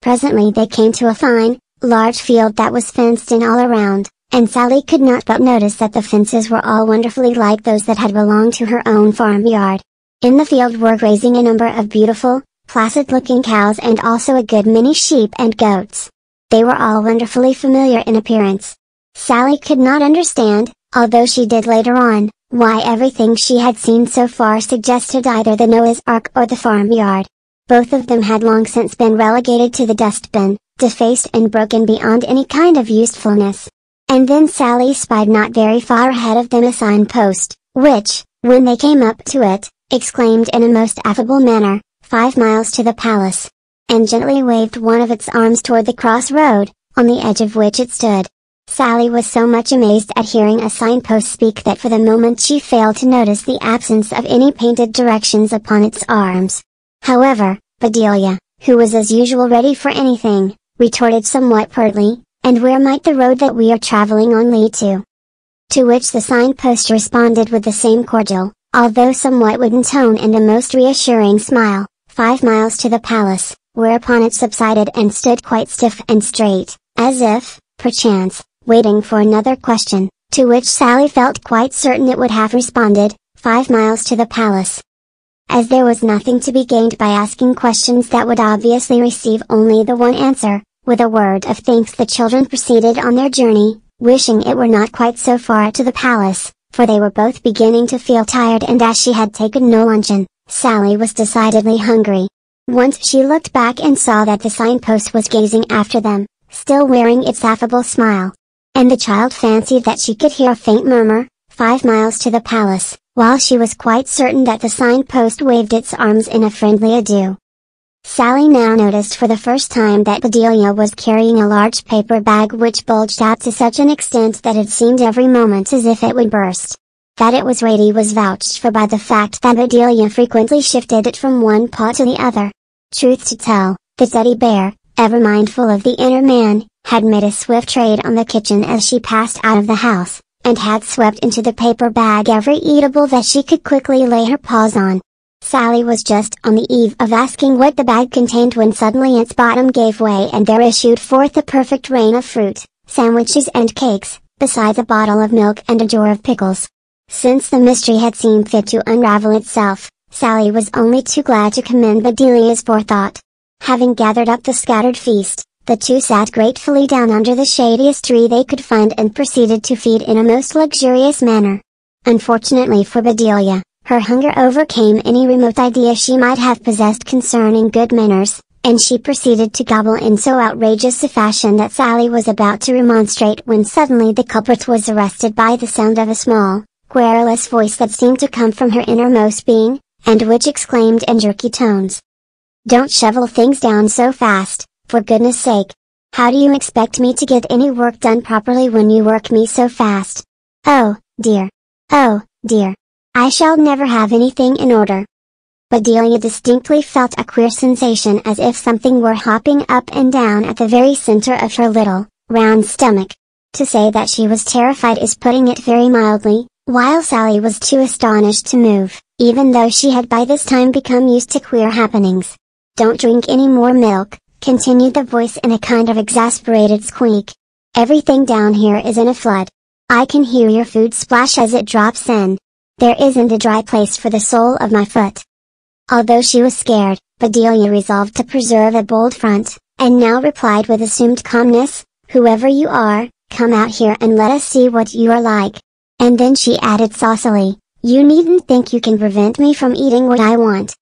Presently they came to a fine, large field that was fenced in all around, and Sally could not but notice that the fences were all wonderfully like those that had belonged to her own farmyard. In the field were grazing a number of beautiful, placid-looking cows and also a good many sheep and goats. They were all wonderfully familiar in appearance. Sally could not understand, although she did later on, why everything she had seen so far suggested either the Noah's Ark or the farmyard. Both of them had long since been relegated to the dustbin, defaced and broken beyond any kind of usefulness. And then Sally spied not very far ahead of them a signpost, which, when they came up to it, exclaimed in a most affable manner, five miles to the palace, and gently waved one of its arms toward the crossroad, on the edge of which it stood. Sally was so much amazed at hearing a signpost speak that for the moment she failed to notice the absence of any painted directions upon its arms. However, Bedelia, who was as usual ready for anything, retorted somewhat pertly, and where might the road that we are traveling on lead to? To which the signpost responded with the same cordial, although somewhat wooden tone and a most reassuring smile, five miles to the palace, whereupon it subsided and stood quite stiff and straight, as if, perchance, waiting for another question, to which Sally felt quite certain it would have responded, five miles to the palace. As there was nothing to be gained by asking questions that would obviously receive only the one answer, with a word of thanks the children proceeded on their journey, wishing it were not quite so far to the palace, for they were both beginning to feel tired and as she had taken no luncheon, Sally was decidedly hungry. Once she looked back and saw that the signpost was gazing after them, still wearing its affable smile. And the child fancied that she could hear a faint murmur, five miles to the palace, while she was quite certain that the signpost waved its arms in a friendly adieu. Sally now noticed for the first time that Bedelia was carrying a large paper bag which bulged out to such an extent that it seemed every moment as if it would burst. That it was weighty was vouched for by the fact that Bedelia frequently shifted it from one paw to the other. Truth to tell, the teddy bear, ever mindful of the inner man, had made a swift trade on the kitchen as she passed out of the house, and had swept into the paper bag every eatable that she could quickly lay her paws on. Sally was just on the eve of asking what the bag contained when suddenly its bottom gave way and there issued forth a perfect rain of fruit, sandwiches and cakes, besides a bottle of milk and a jar of pickles. Since the mystery had seemed fit to unravel itself, Sally was only too glad to commend Bedelia's forethought. Having gathered up the scattered feast, the two sat gratefully down under the shadiest tree they could find and proceeded to feed in a most luxurious manner. Unfortunately for Bedelia, her hunger overcame any remote idea she might have possessed concerning good manners, and she proceeded to gobble in so outrageous a fashion that Sally was about to remonstrate when suddenly the culprit was arrested by the sound of a small, querulous voice that seemed to come from her innermost being, and which exclaimed in jerky tones. Don't shovel things down so fast, for goodness sake! How do you expect me to get any work done properly when you work me so fast? Oh, dear! Oh, dear! I shall never have anything in order. Bedelia distinctly felt a queer sensation as if something were hopping up and down at the very center of her little, round stomach. To say that she was terrified is putting it very mildly, while Sally was too astonished to move, even though she had by this time become used to queer happenings. Don't drink any more milk, continued the voice in a kind of exasperated squeak. Everything down here is in a flood. I can hear your food splash as it drops in. There isn't a dry place for the sole of my foot. Although she was scared, Bedelia resolved to preserve a bold front, and now replied with assumed calmness, Whoever you are, come out here and let us see what you are like. And then she added saucily, You needn't think you can prevent me from eating what I want.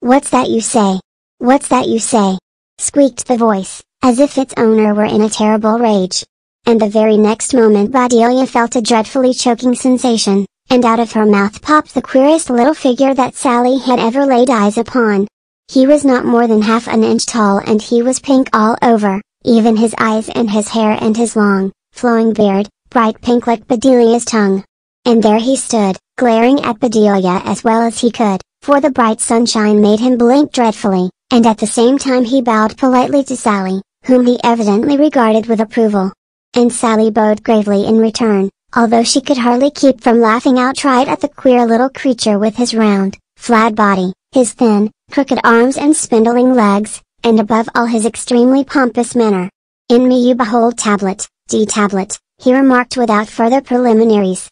What's that you say? What's that you say? squeaked the voice, as if its owner were in a terrible rage. And the very next moment Bedelia felt a dreadfully choking sensation, and out of her mouth popped the queerest little figure that Sally had ever laid eyes upon. He was not more than half an inch tall and he was pink all over, even his eyes and his hair and his long, flowing beard, bright pink like Bedelia's tongue. And there he stood, glaring at Bedelia as well as he could, for the bright sunshine made him blink dreadfully, and at the same time he bowed politely to Sally, whom he evidently regarded with approval. And Sally bowed gravely in return, although she could hardly keep from laughing outright at the queer little creature with his round, flat body, his thin, crooked arms and spindling legs, and above all his extremely pompous manner. In me you behold tablet, D tablet, he remarked without further preliminaries.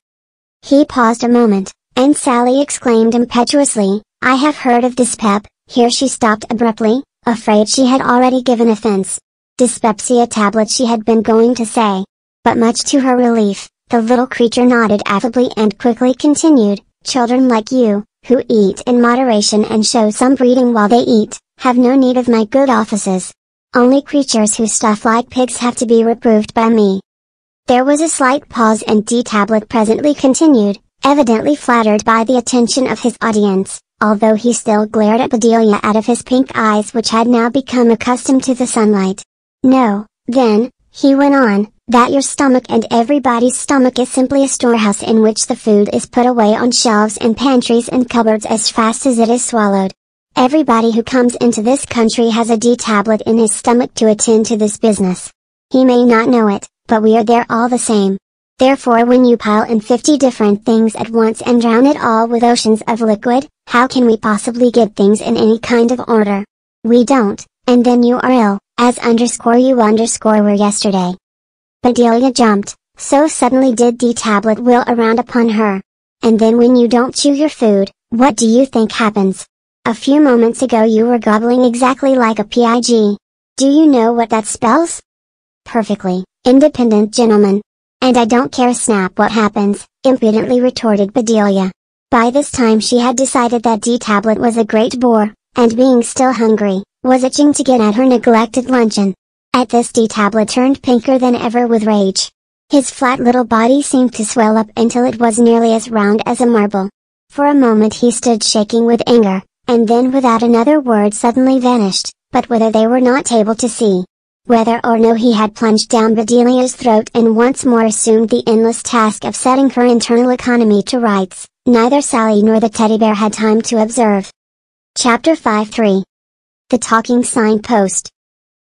He paused a moment, and Sally exclaimed impetuously, I have heard of dyspep, here she stopped abruptly, afraid she had already given offense. Dyspepsia tablet she had been going to say. But much to her relief, the little creature nodded affably and quickly continued, children like you, who eat in moderation and show some breeding while they eat, have no need of my good offices. Only creatures who stuff like pigs have to be reproved by me. There was a slight pause and D. Tablet presently continued, evidently flattered by the attention of his audience, although he still glared at Bedelia out of his pink eyes which had now become accustomed to the sunlight. Know, then, he went on, that your stomach and everybody's stomach is simply a storehouse in which the food is put away on shelves and pantries and cupboards as fast as it is swallowed. Everybody who comes into this country has a D tablet in his stomach to attend to this business. He may not know it, but we are there all the same. Therefore when you pile in 50 different things at once and drown it all with oceans of liquid, how can we possibly get things in any kind of order? We don't, and then you are ill, as underscore you underscore were yesterday. Bedelia jumped, so suddenly did D tablet wheel around upon her. And then when you don't chew your food, what do you think happens? A few moments ago you were gobbling exactly like a pig. Do you know what that spells? Perfectly, independent gentleman. And I don't care snap what happens, impudently retorted Bedelia. By this time she had decided that D tablet was a great bore, and being still hungry, was itching to get at her neglected luncheon. At this D tablet turned pinker than ever with rage. His flat little body seemed to swell up until it was nearly as round as a marble. For a moment he stood shaking with anger, and then without another word suddenly vanished, but whether they were not able to see. Whether or no he had plunged down Bedelia's throat and once more assumed the endless task of setting her internal economy to rights, neither Sally nor the teddy bear had time to observe. Chapter 5-3 The Talking Signpost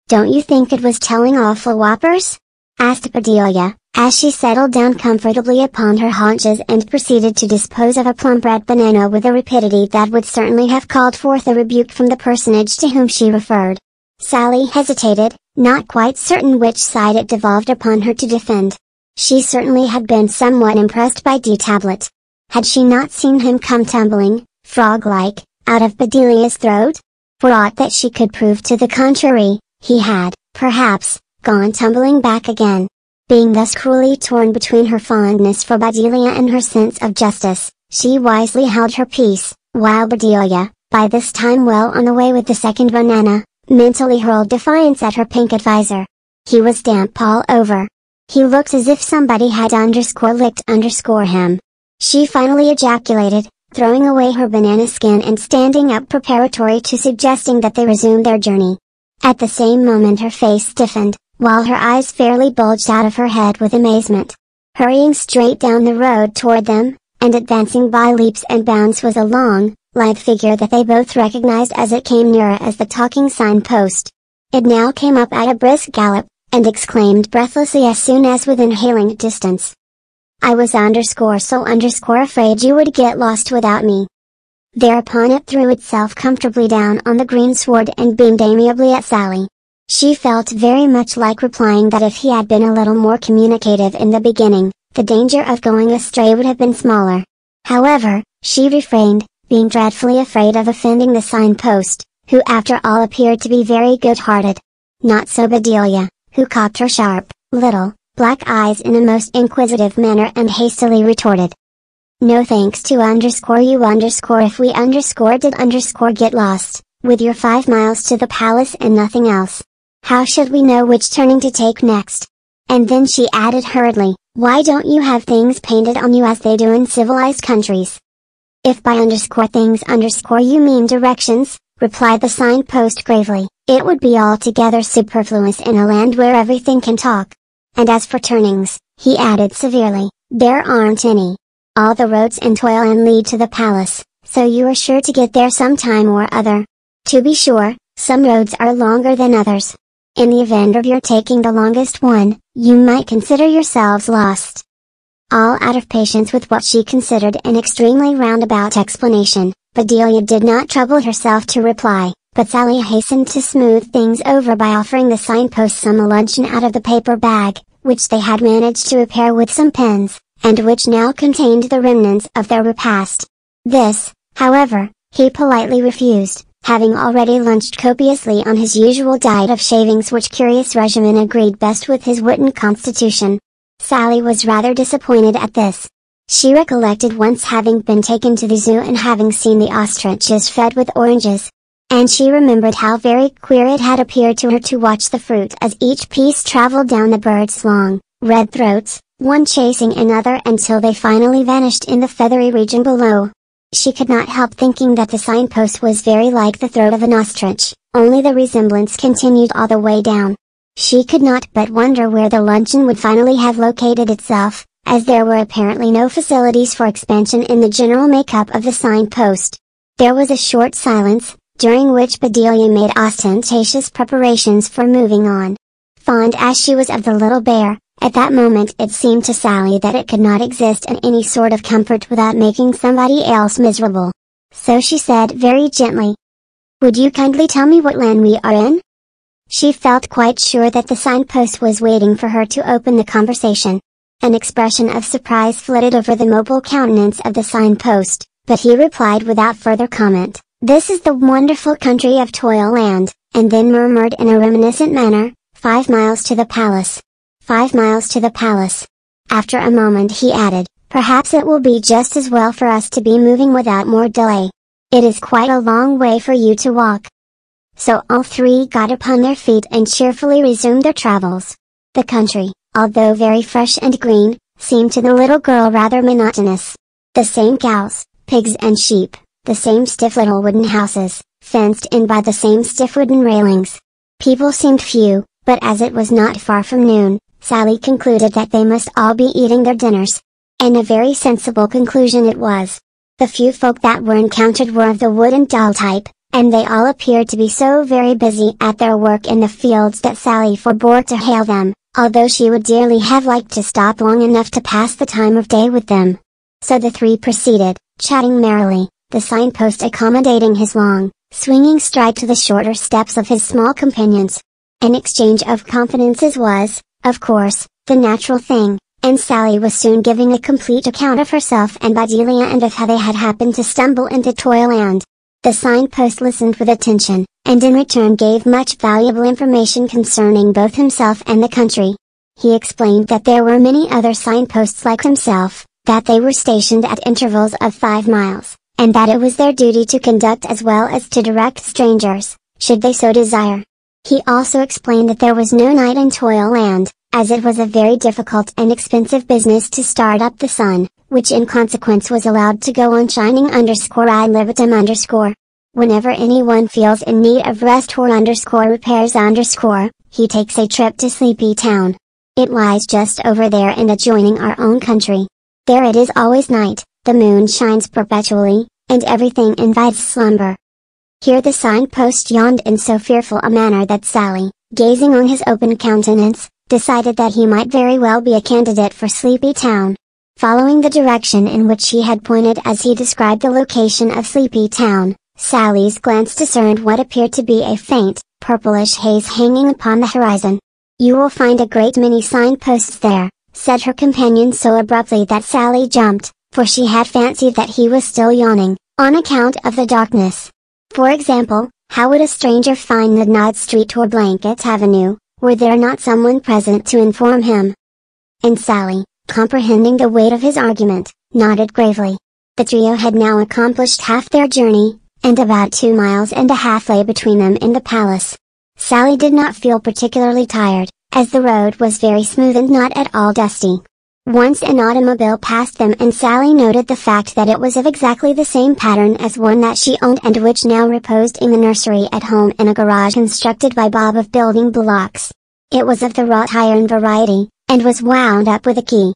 don't you think it was telling awful whoppers? asked Bedelia, as she settled down comfortably upon her haunches and proceeded to dispose of a plump red banana with a rapidity that would certainly have called forth a rebuke from the personage to whom she referred. Sally hesitated, not quite certain which side it devolved upon her to defend. She certainly had been somewhat impressed by D-Tablet. Had she not seen him come tumbling, frog-like, out of Bedelia's throat? For aught that she could prove to the contrary, he had, perhaps, gone tumbling back again. Being thus cruelly torn between her fondness for Bedelia and her sense of justice, she wisely held her peace, while Bedelia, by this time well on the way with the second banana, mentally hurled defiance at her pink advisor. He was damp all over. He looked as if somebody had underscore licked underscore him. She finally ejaculated, throwing away her banana skin and standing up preparatory to suggesting that they resume their journey. At the same moment her face stiffened, while her eyes fairly bulged out of her head with amazement. Hurrying straight down the road toward them, and advancing by leaps and bounds was a long, lithe figure that they both recognized as it came nearer as the talking signpost. It now came up at a brisk gallop, and exclaimed breathlessly as soon as within hailing distance. I was underscore so underscore afraid you would get lost without me. Thereupon it threw itself comfortably down on the greensward and beamed amiably at Sally. She felt very much like replying that if he had been a little more communicative in the beginning, the danger of going astray would have been smaller. However, she refrained, being dreadfully afraid of offending the signpost, who after all appeared to be very good-hearted. Not so Bedelia, who cocked her sharp, little, black eyes in a most inquisitive manner and hastily retorted, no thanks to underscore you underscore if we underscore did underscore get lost, with your 5 miles to the palace and nothing else. How should we know which turning to take next? And then she added hurriedly, why don't you have things painted on you as they do in civilized countries? If by underscore things underscore you mean directions, replied the signpost gravely, It would be altogether superfluous in a land where everything can talk. And as for turnings, he added severely, there aren't any. All the roads in Toyland lead to the palace, so you are sure to get there some time or other. To be sure, some roads are longer than others. In the event of your taking the longest one, you might consider yourselves lost. All out of patience with what she considered an extremely roundabout explanation, Bedelia did not trouble herself to reply, but Sally hastened to smooth things over by offering the signpost some luncheon out of the paper bag, which they had managed to repair with some pins and which now contained the remnants of their repast. This, however, he politely refused, having already lunched copiously on his usual diet of shavings which curious regimen agreed best with his wooden constitution. Sally was rather disappointed at this. She recollected once having been taken to the zoo and having seen the ostriches fed with oranges. And she remembered how very queer it had appeared to her to watch the fruit as each piece traveled down the bird's long, red throats, one chasing another until they finally vanished in the feathery region below. She could not help thinking that the signpost was very like the throat of an ostrich, only the resemblance continued all the way down. She could not but wonder where the luncheon would finally have located itself, as there were apparently no facilities for expansion in the general makeup of the signpost. There was a short silence, during which Bedelia made ostentatious preparations for moving on. Fond as she was of the little bear, at that moment it seemed to Sally that it could not exist in any sort of comfort without making somebody else miserable. So she said very gently. Would you kindly tell me what land we are in? She felt quite sure that the signpost was waiting for her to open the conversation. An expression of surprise flitted over the mobile countenance of the signpost, but he replied without further comment, This is the wonderful country of Toyland, and then murmured in a reminiscent manner, five miles to the palace five miles to the palace. After a moment he added, perhaps it will be just as well for us to be moving without more delay. It is quite a long way for you to walk. So all three got upon their feet and cheerfully resumed their travels. The country, although very fresh and green, seemed to the little girl rather monotonous. The same cows, pigs and sheep, the same stiff little wooden houses, fenced in by the same stiff wooden railings. People seemed few, but as it was not far from noon, Sally concluded that they must all be eating their dinners. And a very sensible conclusion it was. The few folk that were encountered were of the wooden doll type, and they all appeared to be so very busy at their work in the fields that Sally forbore to hail them, although she would dearly have liked to stop long enough to pass the time of day with them. So the three proceeded, chatting merrily, the signpost accommodating his long, swinging stride to the shorter steps of his small companions. An exchange of confidences was, of course, the natural thing, and Sally was soon giving a complete account of herself and Bedelia and of how they had happened to stumble into Toyland. The signpost listened with attention, and in return gave much valuable information concerning both himself and the country. He explained that there were many other signposts like himself, that they were stationed at intervals of five miles, and that it was their duty to conduct as well as to direct strangers, should they so desire. He also explained that there was no night in Toyland, as it was a very difficult and expensive business to start up the sun, which in consequence was allowed to go on shining underscore ad libitum underscore. Whenever anyone feels in need of rest or underscore repairs underscore, he takes a trip to Sleepy Town. It lies just over there and adjoining our own country. There it is always night, the moon shines perpetually, and everything invites slumber. Here the signpost yawned in so fearful a manner that Sally, gazing on his open countenance, decided that he might very well be a candidate for Sleepy Town. Following the direction in which he had pointed as he described the location of Sleepy Town, Sally's glance discerned what appeared to be a faint, purplish haze hanging upon the horizon. You will find a great many signposts there, said her companion so abruptly that Sally jumped, for she had fancied that he was still yawning, on account of the darkness. For example, how would a stranger find the Nod Street or Blanket Avenue, were there not someone present to inform him? And Sally, comprehending the weight of his argument, nodded gravely. The trio had now accomplished half their journey, and about two miles and a half lay between them and the palace. Sally did not feel particularly tired, as the road was very smooth and not at all dusty. Once an automobile passed them and Sally noted the fact that it was of exactly the same pattern as one that she owned and which now reposed in the nursery at home in a garage constructed by Bob of building blocks. It was of the wrought iron variety, and was wound up with a key.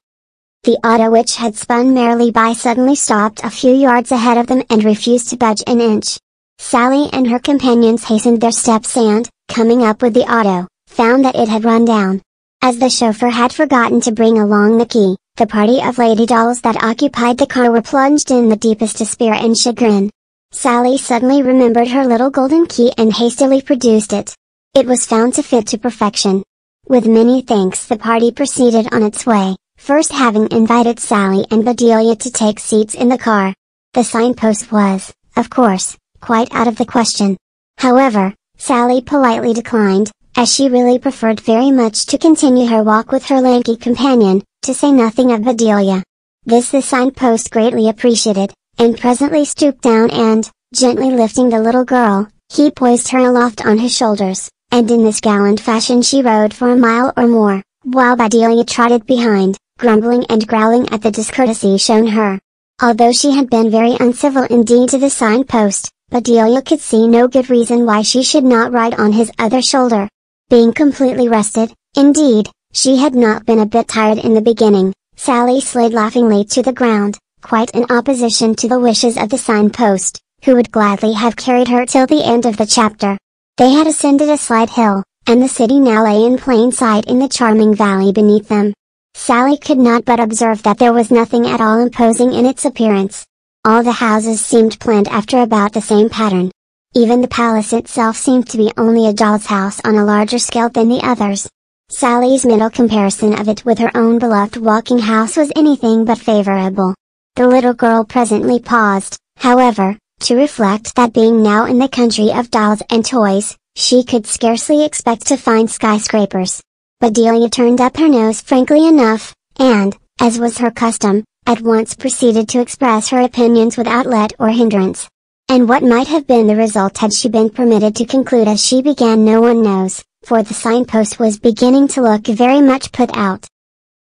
The auto which had spun merrily by suddenly stopped a few yards ahead of them and refused to budge an inch. Sally and her companions hastened their steps and, coming up with the auto, found that it had run down. As the chauffeur had forgotten to bring along the key, the party of lady dolls that occupied the car were plunged in the deepest despair and chagrin. Sally suddenly remembered her little golden key and hastily produced it. It was found to fit to perfection. With many thanks the party proceeded on its way, first having invited Sally and Bedelia to take seats in the car. The signpost was, of course, quite out of the question. However, Sally politely declined, as she really preferred very much to continue her walk with her lanky companion, to say nothing of Bedelia. This the signpost greatly appreciated, and presently stooped down and, gently lifting the little girl, he poised her aloft on his shoulders, and in this gallant fashion she rode for a mile or more, while Bedelia trotted behind, grumbling and growling at the discourtesy shown her. Although she had been very uncivil indeed to the signpost, Bedelia could see no good reason why she should not ride on his other shoulder, being completely rested, indeed, she had not been a bit tired in the beginning, Sally slid laughingly to the ground, quite in opposition to the wishes of the signpost, who would gladly have carried her till the end of the chapter. They had ascended a slight hill, and the city now lay in plain sight in the charming valley beneath them. Sally could not but observe that there was nothing at all imposing in its appearance. All the houses seemed planned after about the same pattern, even the palace itself seemed to be only a doll's house on a larger scale than the others. Sally's mental comparison of it with her own beloved walking house was anything but favorable. The little girl presently paused, however, to reflect that being now in the country of dolls and toys, she could scarcely expect to find skyscrapers. Bedelia turned up her nose frankly enough, and, as was her custom, at once proceeded to express her opinions without let or hindrance. And what might have been the result had she been permitted to conclude as she began no one knows, for the signpost was beginning to look very much put out.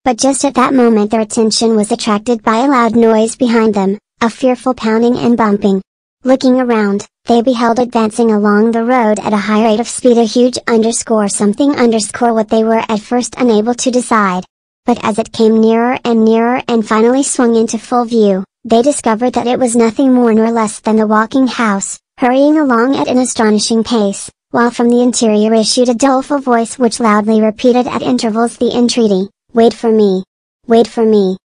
But just at that moment their attention was attracted by a loud noise behind them, a fearful pounding and bumping. Looking around, they beheld advancing along the road at a high rate of speed a huge underscore something underscore what they were at first unable to decide. But as it came nearer and nearer and finally swung into full view, they discovered that it was nothing more nor less than the walking house, hurrying along at an astonishing pace, while from the interior issued a doleful voice which loudly repeated at intervals the entreaty, Wait for me! Wait for me!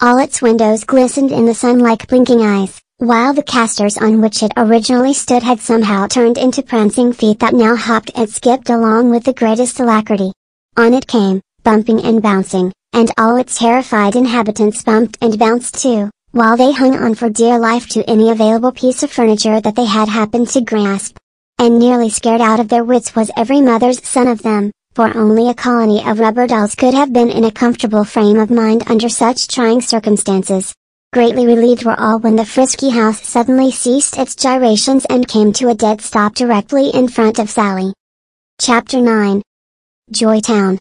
All its windows glistened in the sun like blinking eyes, while the casters on which it originally stood had somehow turned into prancing feet that now hopped and skipped along with the greatest alacrity. On it came, bumping and bouncing, and all its terrified inhabitants bumped and bounced too, while they hung on for dear life to any available piece of furniture that they had happened to grasp. And nearly scared out of their wits was every mother's son of them, for only a colony of rubber dolls could have been in a comfortable frame of mind under such trying circumstances. Greatly relieved were all when the frisky house suddenly ceased its gyrations and came to a dead stop directly in front of Sally. Chapter 9 Joytown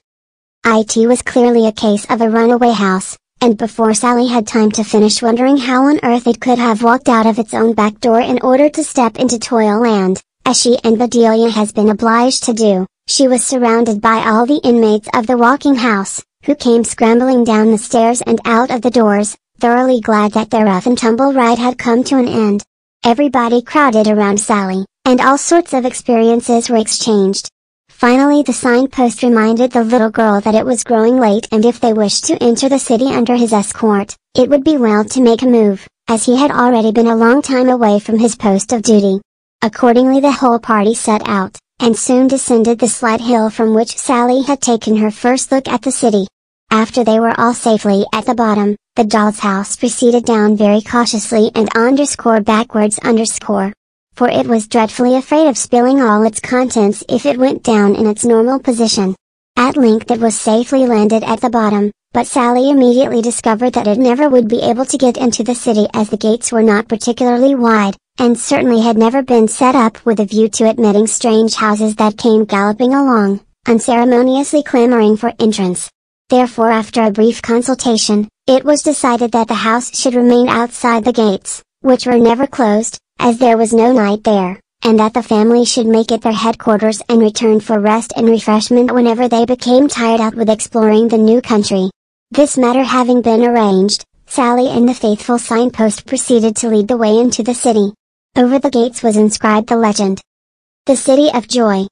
It was clearly a case of a runaway house, and before Sally had time to finish wondering how on earth it could have walked out of its own back door in order to step into Toyland, as she and Bedelia has been obliged to do, she was surrounded by all the inmates of the walking house, who came scrambling down the stairs and out of the doors, thoroughly glad that their rough and tumble ride had come to an end. Everybody crowded around Sally, and all sorts of experiences were exchanged, Finally the signpost reminded the little girl that it was growing late and if they wished to enter the city under his escort, it would be well to make a move, as he had already been a long time away from his post of duty. Accordingly the whole party set out, and soon descended the slight hill from which Sally had taken her first look at the city. After they were all safely at the bottom, the doll's house proceeded down very cautiously and underscore backwards underscore for it was dreadfully afraid of spilling all its contents if it went down in its normal position. At length it was safely landed at the bottom, but Sally immediately discovered that it never would be able to get into the city as the gates were not particularly wide, and certainly had never been set up with a view to admitting strange houses that came galloping along, unceremoniously clamoring for entrance. Therefore after a brief consultation, it was decided that the house should remain outside the gates, which were never closed, as there was no night there, and that the family should make it their headquarters and return for rest and refreshment whenever they became tired out with exploring the new country. This matter having been arranged, Sally and the faithful signpost proceeded to lead the way into the city. Over the gates was inscribed the legend. The City of Joy.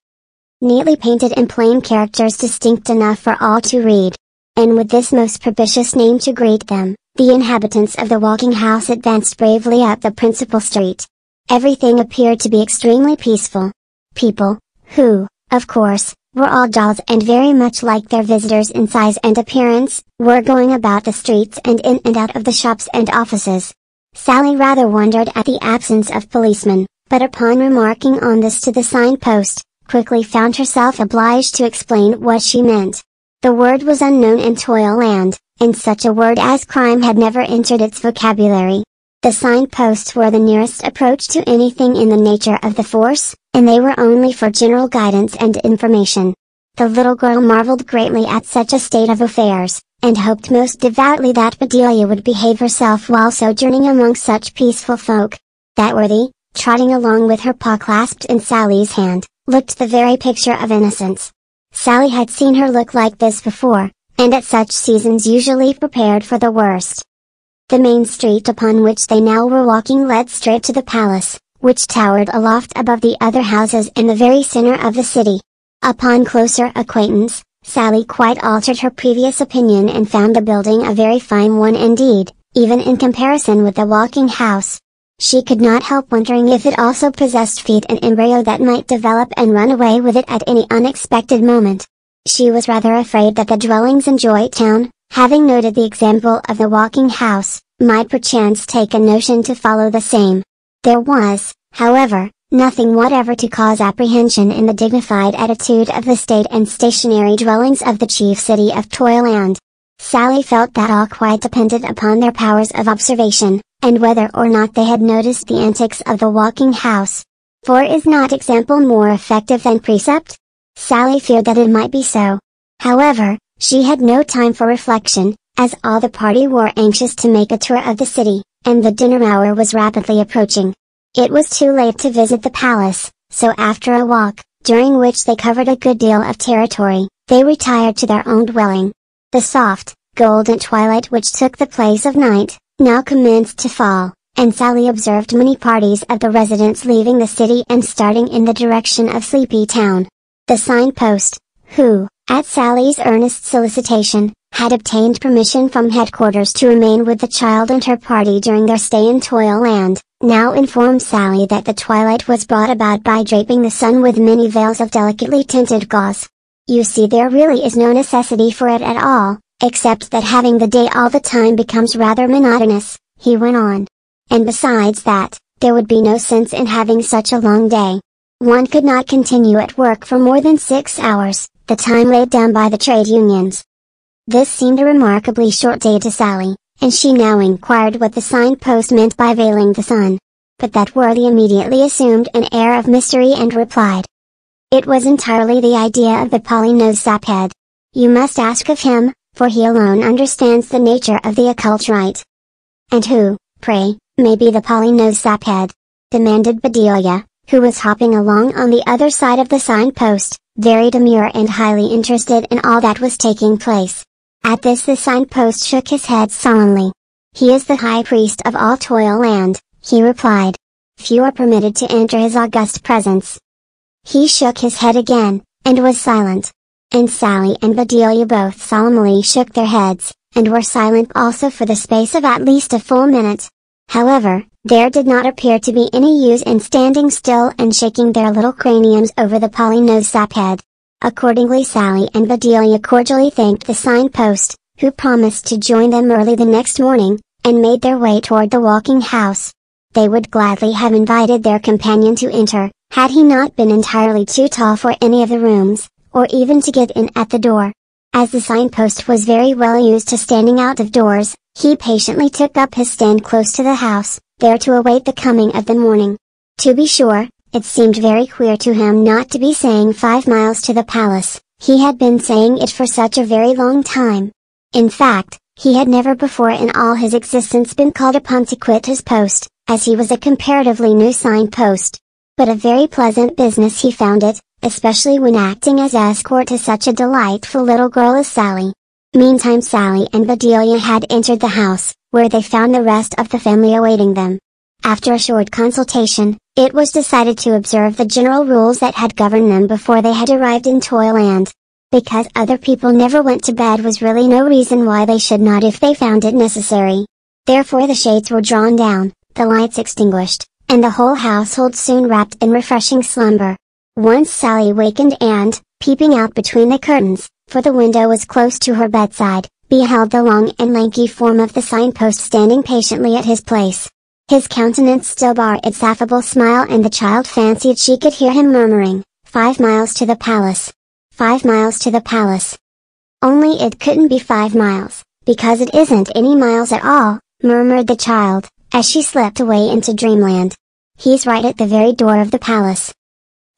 Neatly painted in plain characters distinct enough for all to read. And with this most propitious name to greet them, the inhabitants of the walking house advanced bravely up the principal street. Everything appeared to be extremely peaceful. People, who, of course, were all dolls and very much like their visitors in size and appearance, were going about the streets and in and out of the shops and offices. Sally rather wondered at the absence of policemen, but upon remarking on this to the signpost, quickly found herself obliged to explain what she meant. The word was unknown in Toyland, and such a word as crime had never entered its vocabulary. The signposts were the nearest approach to anything in the nature of the force, and they were only for general guidance and information. The little girl marveled greatly at such a state of affairs, and hoped most devoutly that Bedelia would behave herself while sojourning among such peaceful folk. That worthy, trotting along with her paw clasped in Sally's hand, looked the very picture of innocence. Sally had seen her look like this before, and at such seasons usually prepared for the worst. The main street upon which they now were walking led straight to the palace, which towered aloft above the other houses in the very center of the city. Upon closer acquaintance, Sally quite altered her previous opinion and found the building a very fine one indeed, even in comparison with the walking house. She could not help wondering if it also possessed feet and embryo that might develop and run away with it at any unexpected moment. She was rather afraid that the dwellings in Joy Town, having noted the example of the walking house, might perchance take a notion to follow the same. There was, however, nothing whatever to cause apprehension in the dignified attitude of the state and stationary dwellings of the chief city of Toyland. Sally felt that all quite depended upon their powers of observation, and whether or not they had noticed the antics of the walking house. For is not example more effective than precept? Sally feared that it might be so. However, she had no time for reflection, as all the party were anxious to make a tour of the city, and the dinner hour was rapidly approaching. It was too late to visit the palace, so after a walk, during which they covered a good deal of territory, they retired to their own dwelling. The soft, golden twilight which took the place of night, now commenced to fall, and Sally observed many parties of the residents leaving the city and starting in the direction of Sleepy Town. The signpost, who, at Sally's earnest solicitation, had obtained permission from headquarters to remain with the child and her party during their stay in Toyland, now informed Sally that the twilight was brought about by draping the sun with many veils of delicately tinted gauze. You see there really is no necessity for it at all, except that having the day all the time becomes rather monotonous, he went on. And besides that, there would be no sense in having such a long day. One could not continue at work for more than six hours, the time laid down by the trade unions. This seemed a remarkably short day to Sally, and she now inquired what the signpost meant by veiling the sun. But that worthy immediately assumed an air of mystery and replied. It was entirely the idea of the Polynose saphead. You must ask of him, for he alone understands the nature of the occult rite. And who, pray, may be the Polynose saphead? demanded Bedelia, who was hopping along on the other side of the signpost very demure and highly interested in all that was taking place. At this the signpost shook his head solemnly. He is the high priest of all Toyland, he replied. Few are permitted to enter his august presence. He shook his head again, and was silent. And Sally and Bedelia both solemnly shook their heads, and were silent also for the space of at least a full minute. However, there did not appear to be any use in standing still and shaking their little craniums over the Polynose saphead. Accordingly Sally and Bedelia cordially thanked the signpost, who promised to join them early the next morning, and made their way toward the walking house. They would gladly have invited their companion to enter, had he not been entirely too tall for any of the rooms, or even to get in at the door. As the signpost was very well used to standing out of doors, he patiently took up his stand close to the house, there to await the coming of the morning. To be sure, it seemed very queer to him not to be saying five miles to the palace, He had been saying it for such a very long time. In fact, he had never before in all his existence been called upon to quit his post, as he was a comparatively new signpost. But a very pleasant business he found it, especially when acting as escort to such a delightful little girl as Sally. Meantime Sally and Bedelia had entered the house, where they found the rest of the family awaiting them. After a short consultation, it was decided to observe the general rules that had governed them before they had arrived in Toyland. Because other people never went to bed was really no reason why they should not if they found it necessary. Therefore the shades were drawn down, the lights extinguished, and the whole household soon wrapped in refreshing slumber. Once Sally wakened and, peeping out between the curtains, for the window was close to her bedside, beheld the long and lanky form of the signpost standing patiently at his place. His countenance still bore its affable smile and the child fancied she could hear him murmuring, five miles to the palace. Five miles to the palace. Only it couldn't be five miles, because it isn't any miles at all, murmured the child, as she slipped away into dreamland. He's right at the very door of the palace.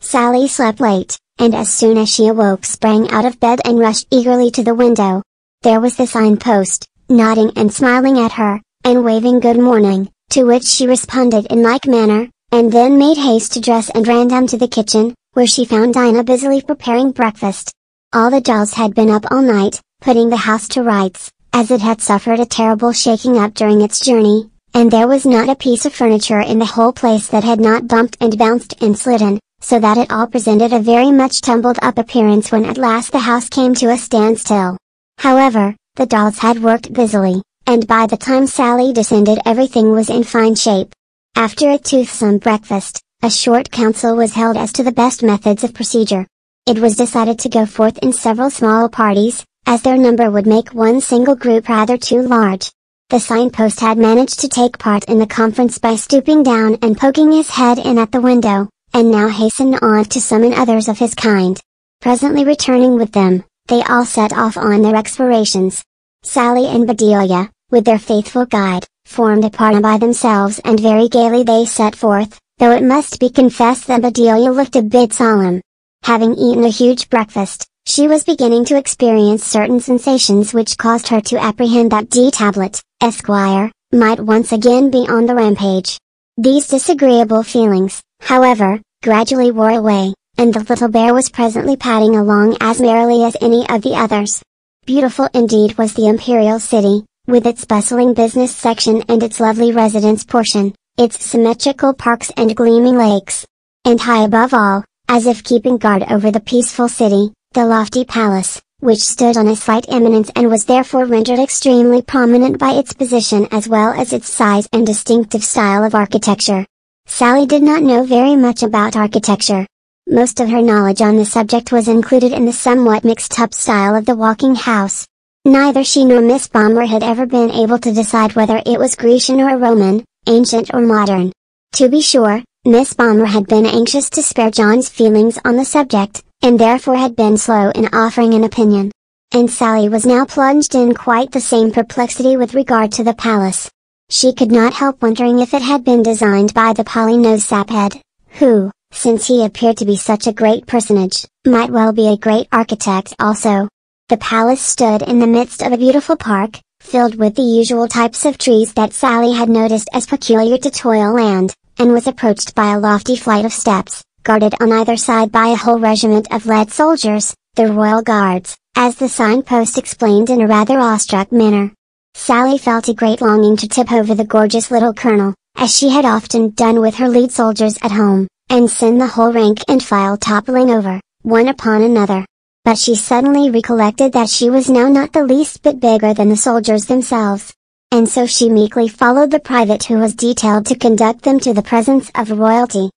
Sally slept late, and as soon as she awoke sprang out of bed and rushed eagerly to the window. There was the signpost, nodding and smiling at her, and waving good morning, to which she responded in like manner, and then made haste to dress and ran down to the kitchen, where she found Dinah busily preparing breakfast. All the dolls had been up all night, putting the house to rights, as it had suffered a terrible shaking up during its journey, and there was not a piece of furniture in the whole place that had not bumped and bounced and slidden, so that it all presented a very much tumbled up appearance when at last the house came to a standstill. However, the dolls had worked busily, and by the time Sally descended everything was in fine shape. After a toothsome breakfast, a short council was held as to the best methods of procedure. It was decided to go forth in several small parties, as their number would make one single group rather too large. The signpost had managed to take part in the conference by stooping down and poking his head in at the window, and now hastened on to summon others of his kind. Presently returning with them, they all set off on their explorations. Sally and Bedelia, with their faithful guide, formed a party by themselves and very gaily they set forth, though it must be confessed that Bedelia looked a bit solemn. Having eaten a huge breakfast, she was beginning to experience certain sensations which caused her to apprehend that D. Tablet, Esquire, might once again be on the rampage. These disagreeable feelings, however, gradually wore away, and the little bear was presently padding along as merrily as any of the others. Beautiful indeed was the imperial city, with its bustling business section and its lovely residence portion, its symmetrical parks and gleaming lakes. And high above all, as if keeping guard over the peaceful city, the lofty palace, which stood on a slight eminence and was therefore rendered extremely prominent by its position as well as its size and distinctive style of architecture. Sally did not know very much about architecture, most of her knowledge on the subject was included in the somewhat mixed-up style of the walking house. Neither she nor Miss Bomber had ever been able to decide whether it was Grecian or Roman, ancient or modern. To be sure, Miss Bomber had been anxious to spare John's feelings on the subject, and therefore had been slow in offering an opinion. And Sally was now plunged in quite the same perplexity with regard to the palace. She could not help wondering if it had been designed by the Polynose Saphead, who, since he appeared to be such a great personage, might well be a great architect also. The palace stood in the midst of a beautiful park, filled with the usual types of trees that Sally had noticed as peculiar to Toyland, and was approached by a lofty flight of steps, guarded on either side by a whole regiment of lead soldiers, the Royal Guards, as the signpost explained in a rather awestruck manner. Sally felt a great longing to tip over the gorgeous little colonel, as she had often done with her lead soldiers at home, and send the whole rank and file toppling over, one upon another. But she suddenly recollected that she was now not the least bit bigger than the soldiers themselves. And so she meekly followed the private who was detailed to conduct them to the presence of royalty.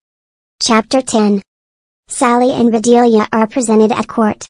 Chapter 10 Sally and Bedelia are presented at court.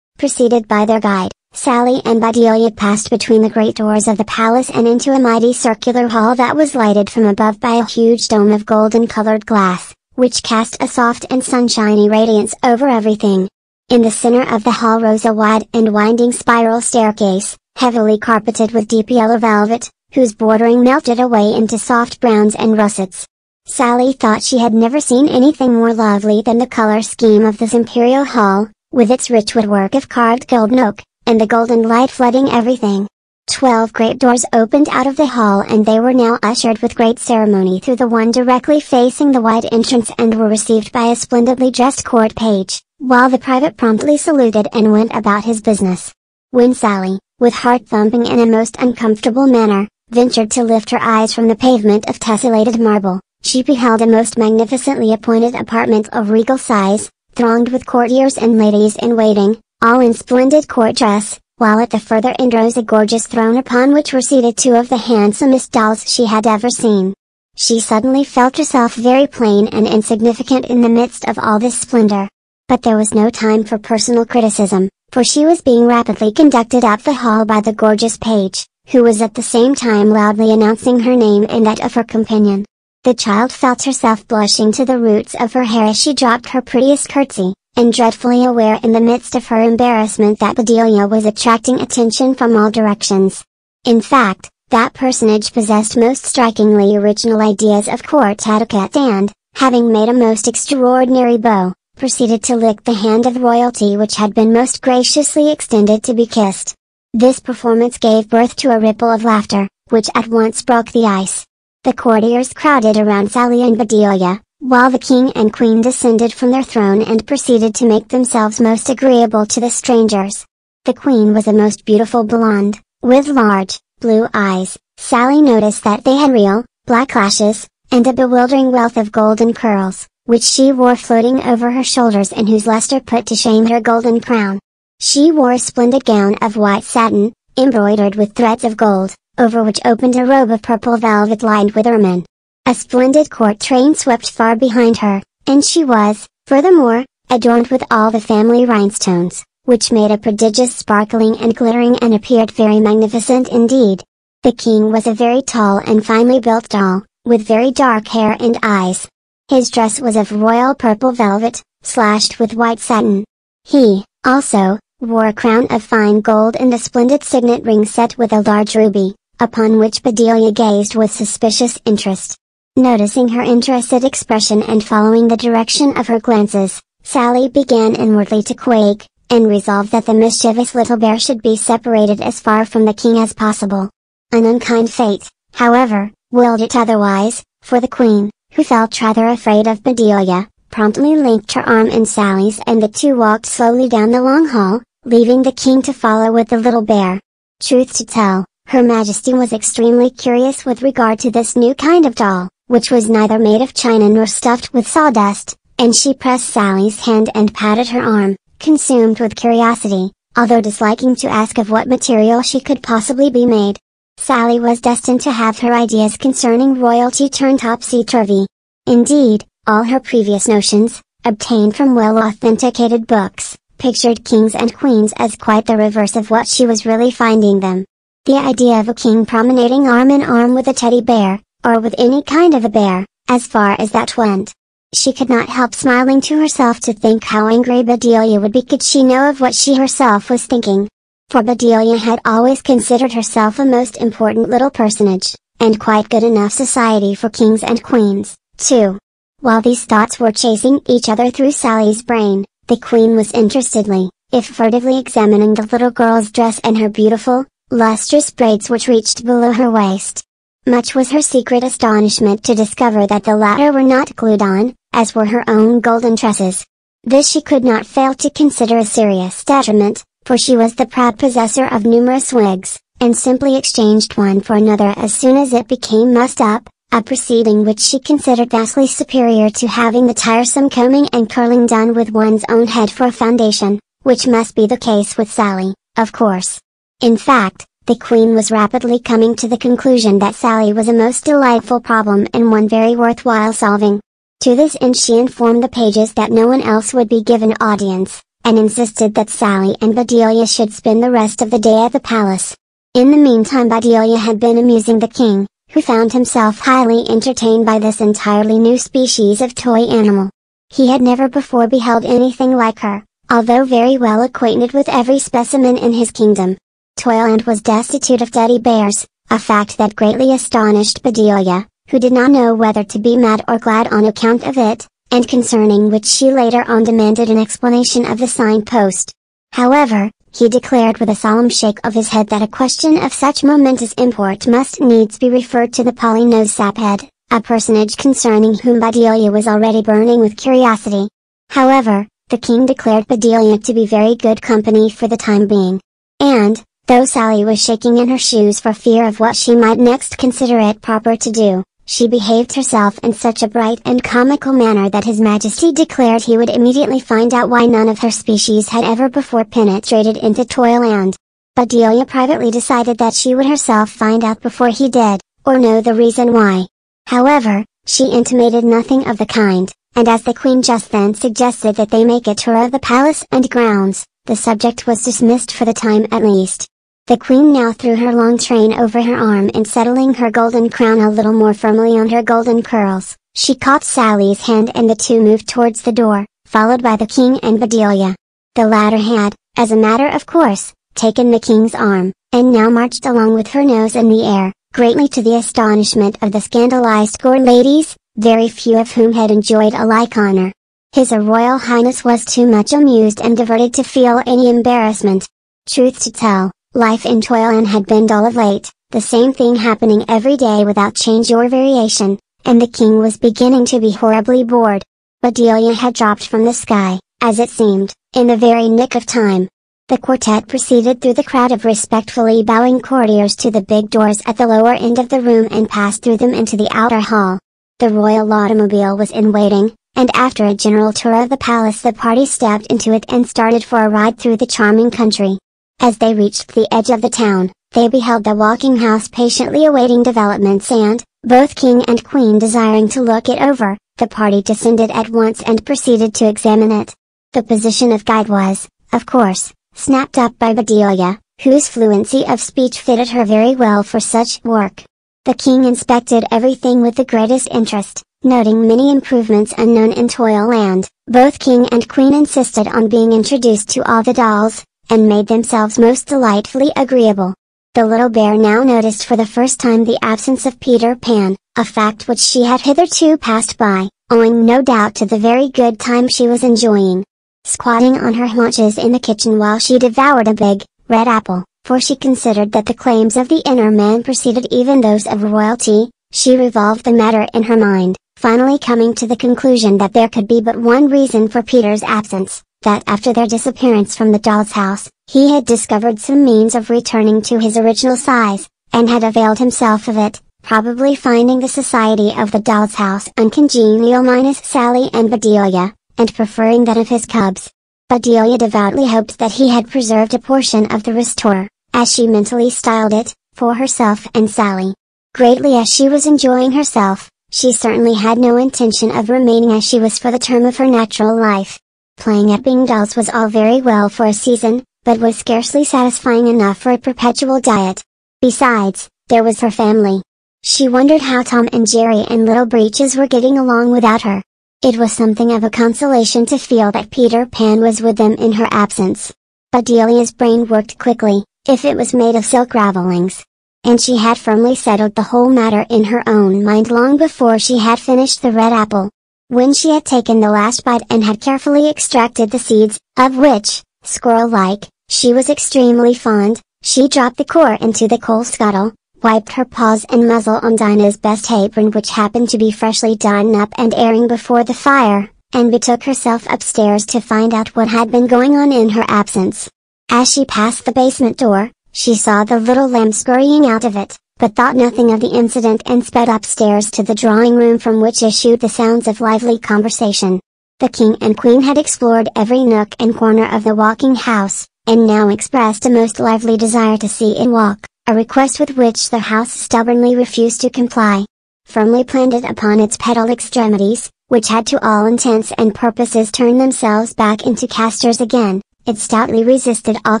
Preceded by their guide, Sally and Bedelia passed between the great doors of the palace and into a mighty circular hall that was lighted from above by a huge dome of golden colored glass which cast a soft and sunshiny radiance over everything. In the center of the hall rose a wide and winding spiral staircase, heavily carpeted with deep yellow velvet, whose bordering melted away into soft browns and russets. Sally thought she had never seen anything more lovely than the color scheme of this imperial hall, with its rich woodwork of carved golden oak, and the golden light flooding everything. Twelve great doors opened out of the hall and they were now ushered with great ceremony through the one directly facing the wide entrance and were received by a splendidly dressed court page, while the private promptly saluted and went about his business. When Sally, with heart thumping in a most uncomfortable manner, ventured to lift her eyes from the pavement of tessellated marble, she beheld a most magnificently appointed apartment of regal size, thronged with courtiers and ladies in waiting, all in splendid court dress, while at the further end rose a gorgeous throne upon which were seated two of the handsomest dolls she had ever seen. She suddenly felt herself very plain and insignificant in the midst of all this splendor. But there was no time for personal criticism, for she was being rapidly conducted up the hall by the gorgeous page, who was at the same time loudly announcing her name and that of her companion. The child felt herself blushing to the roots of her hair as she dropped her prettiest curtsy, and dreadfully aware in the midst of her embarrassment that Bedelia was attracting attention from all directions. In fact, that personage possessed most strikingly original ideas of court etiquette and, having made a most extraordinary bow, proceeded to lick the hand of royalty which had been most graciously extended to be kissed. This performance gave birth to a ripple of laughter, which at once broke the ice. The courtiers crowded around Sally and Bedelia, while the king and queen descended from their throne and proceeded to make themselves most agreeable to the strangers. The queen was a most beautiful blonde, with large, blue eyes, Sally noticed that they had real, black lashes, and a bewildering wealth of golden curls, which she wore floating over her shoulders and whose luster put to shame her golden crown. She wore a splendid gown of white satin, embroidered with threads of gold, over which opened a robe of purple velvet lined with ermine. A splendid court train swept far behind her, and she was, furthermore, adorned with all the family rhinestones, which made a prodigious sparkling and glittering and appeared very magnificent indeed. The king was a very tall and finely built doll, with very dark hair and eyes. His dress was of royal purple velvet, slashed with white satin. He, also, wore a crown of fine gold and a splendid signet ring set with a large ruby, upon which Bedelia gazed with suspicious interest. Noticing her interested expression and following the direction of her glances, Sally began inwardly to quake, and resolved that the mischievous little bear should be separated as far from the king as possible. An unkind fate, however, willed it otherwise, for the queen, who felt rather afraid of Bedelia, promptly linked her arm in Sally's and the two walked slowly down the long hall, leaving the king to follow with the little bear. Truth to tell, Her Majesty was extremely curious with regard to this new kind of doll which was neither made of china nor stuffed with sawdust, and she pressed Sally's hand and patted her arm, consumed with curiosity, although disliking to ask of what material she could possibly be made. Sally was destined to have her ideas concerning royalty turn topsy-turvy. Indeed, all her previous notions, obtained from well-authenticated books, pictured kings and queens as quite the reverse of what she was really finding them. The idea of a king promenading arm in arm with a teddy bear, or with any kind of a bear, as far as that went. She could not help smiling to herself to think how angry Bedelia would be could she know of what she herself was thinking. For Bedelia had always considered herself a most important little personage, and quite good enough society for kings and queens, too. While these thoughts were chasing each other through Sally's brain, the queen was interestedly, if furtively examining the little girl's dress and her beautiful, lustrous braids which reached below her waist. Much was her secret astonishment to discover that the latter were not glued on, as were her own golden tresses. This she could not fail to consider a serious detriment, for she was the proud possessor of numerous wigs, and simply exchanged one for another as soon as it became mussed up, a proceeding which she considered vastly superior to having the tiresome combing and curling done with one's own head for a foundation, which must be the case with Sally, of course. In fact, the Queen was rapidly coming to the conclusion that Sally was a most delightful problem and one very worthwhile solving. To this end she informed the pages that no one else would be given audience, and insisted that Sally and Bedelia should spend the rest of the day at the palace. In the meantime Bedelia had been amusing the king, who found himself highly entertained by this entirely new species of toy animal. He had never before beheld anything like her, although very well acquainted with every specimen in his kingdom. Toyland was destitute of teddy bears, a fact that greatly astonished Bedelia, who did not know whether to be mad or glad on account of it, and concerning which she later on demanded an explanation of the signpost. However, he declared with a solemn shake of his head that a question of such momentous import must needs be referred to the Polynose Saphead, a personage concerning whom Bedelia was already burning with curiosity. However, the king declared Bedelia to be very good company for the time being. And, though Sally was shaking in her shoes for fear of what she might next consider it proper to do, she behaved herself in such a bright and comical manner that His Majesty declared he would immediately find out why none of her species had ever before penetrated into Toyland. Bedelia privately decided that she would herself find out before he did, or know the reason why. However, she intimated nothing of the kind, and as the Queen just then suggested that they make a tour of the palace and grounds, the subject was dismissed for the time at least. The queen now threw her long train over her arm and settling her golden crown a little more firmly on her golden curls, she caught Sally's hand and the two moved towards the door, followed by the king and Bedelia. The latter had, as a matter of course, taken the king's arm, and now marched along with her nose in the air, greatly to the astonishment of the scandalized court ladies, very few of whom had enjoyed a like honor. His Royal Highness was too much amused and diverted to feel any embarrassment. Truth to tell, Life in Toyland had been dull of late, the same thing happening every day without change or variation, and the king was beginning to be horribly bored. But Delia had dropped from the sky, as it seemed, in the very nick of time. The quartet proceeded through the crowd of respectfully bowing courtiers to the big doors at the lower end of the room and passed through them into the outer hall. The royal automobile was in waiting, and after a general tour of the palace the party stepped into it and started for a ride through the charming country. As they reached the edge of the town, they beheld the walking house patiently awaiting developments and, both king and queen desiring to look it over, the party descended at once and proceeded to examine it. The position of guide was, of course, snapped up by Bedelia, whose fluency of speech fitted her very well for such work. The king inspected everything with the greatest interest, noting many improvements unknown in Toyland. Both king and queen insisted on being introduced to all the dolls, and made themselves most delightfully agreeable. The little bear now noticed for the first time the absence of Peter Pan, a fact which she had hitherto passed by, owing no doubt to the very good time she was enjoying. Squatting on her haunches in the kitchen while she devoured a big, red apple, for she considered that the claims of the inner man preceded even those of royalty, she revolved the matter in her mind, finally coming to the conclusion that there could be but one reason for Peter's absence, that after their disappearance from the doll's house, he had discovered some means of returning to his original size, and had availed himself of it, probably finding the society of the doll's house uncongenial minus Sally and Bedelia, and preferring that of his cubs. Bedelia devoutly hoped that he had preserved a portion of the restorer, as she mentally styled it, for herself and Sally. Greatly as she was enjoying herself, she certainly had no intention of remaining as she was for the term of her natural life. Playing at being dolls was all very well for a season, but was scarcely satisfying enough for a perpetual diet. Besides, there was her family. She wondered how Tom and Jerry and Little Breeches were getting along without her. It was something of a consolation to feel that Peter Pan was with them in her absence. But Delia's brain worked quickly, if it was made of silk ravelings. And she had firmly settled the whole matter in her own mind long before she had finished the red apple. When she had taken the last bite and had carefully extracted the seeds, of which, squirrel-like, she was extremely fond, she dropped the core into the coal scuttle, wiped her paws and muzzle on Dinah's best apron which happened to be freshly done up and airing before the fire, and betook herself upstairs to find out what had been going on in her absence. As she passed the basement door, she saw the little lamb scurrying out of it, but thought nothing of the incident and sped upstairs to the drawing room from which issued the sounds of lively conversation. The king and queen had explored every nook and corner of the walking house, and now expressed a most lively desire to see it walk, a request with which the house stubbornly refused to comply. Firmly planted upon its pedal extremities, which had to all intents and purposes turned themselves back into casters again, it stoutly resisted all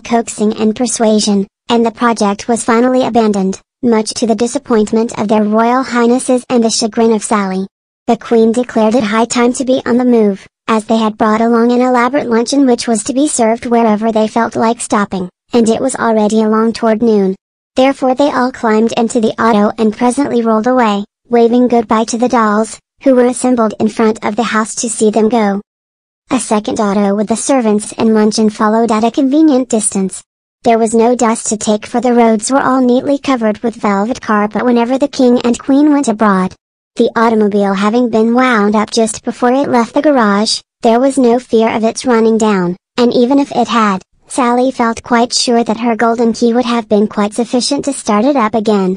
coaxing and persuasion, and the project was finally abandoned much to the disappointment of their royal highnesses and the chagrin of Sally. The queen declared it high time to be on the move, as they had brought along an elaborate luncheon which was to be served wherever they felt like stopping, and it was already along toward noon. Therefore they all climbed into the auto and presently rolled away, waving goodbye to the dolls, who were assembled in front of the house to see them go. A second auto with the servants and luncheon followed at a convenient distance. There was no dust to take for the roads were all neatly covered with velvet carpet whenever the king and queen went abroad. The automobile having been wound up just before it left the garage, there was no fear of its running down, and even if it had, Sally felt quite sure that her golden key would have been quite sufficient to start it up again.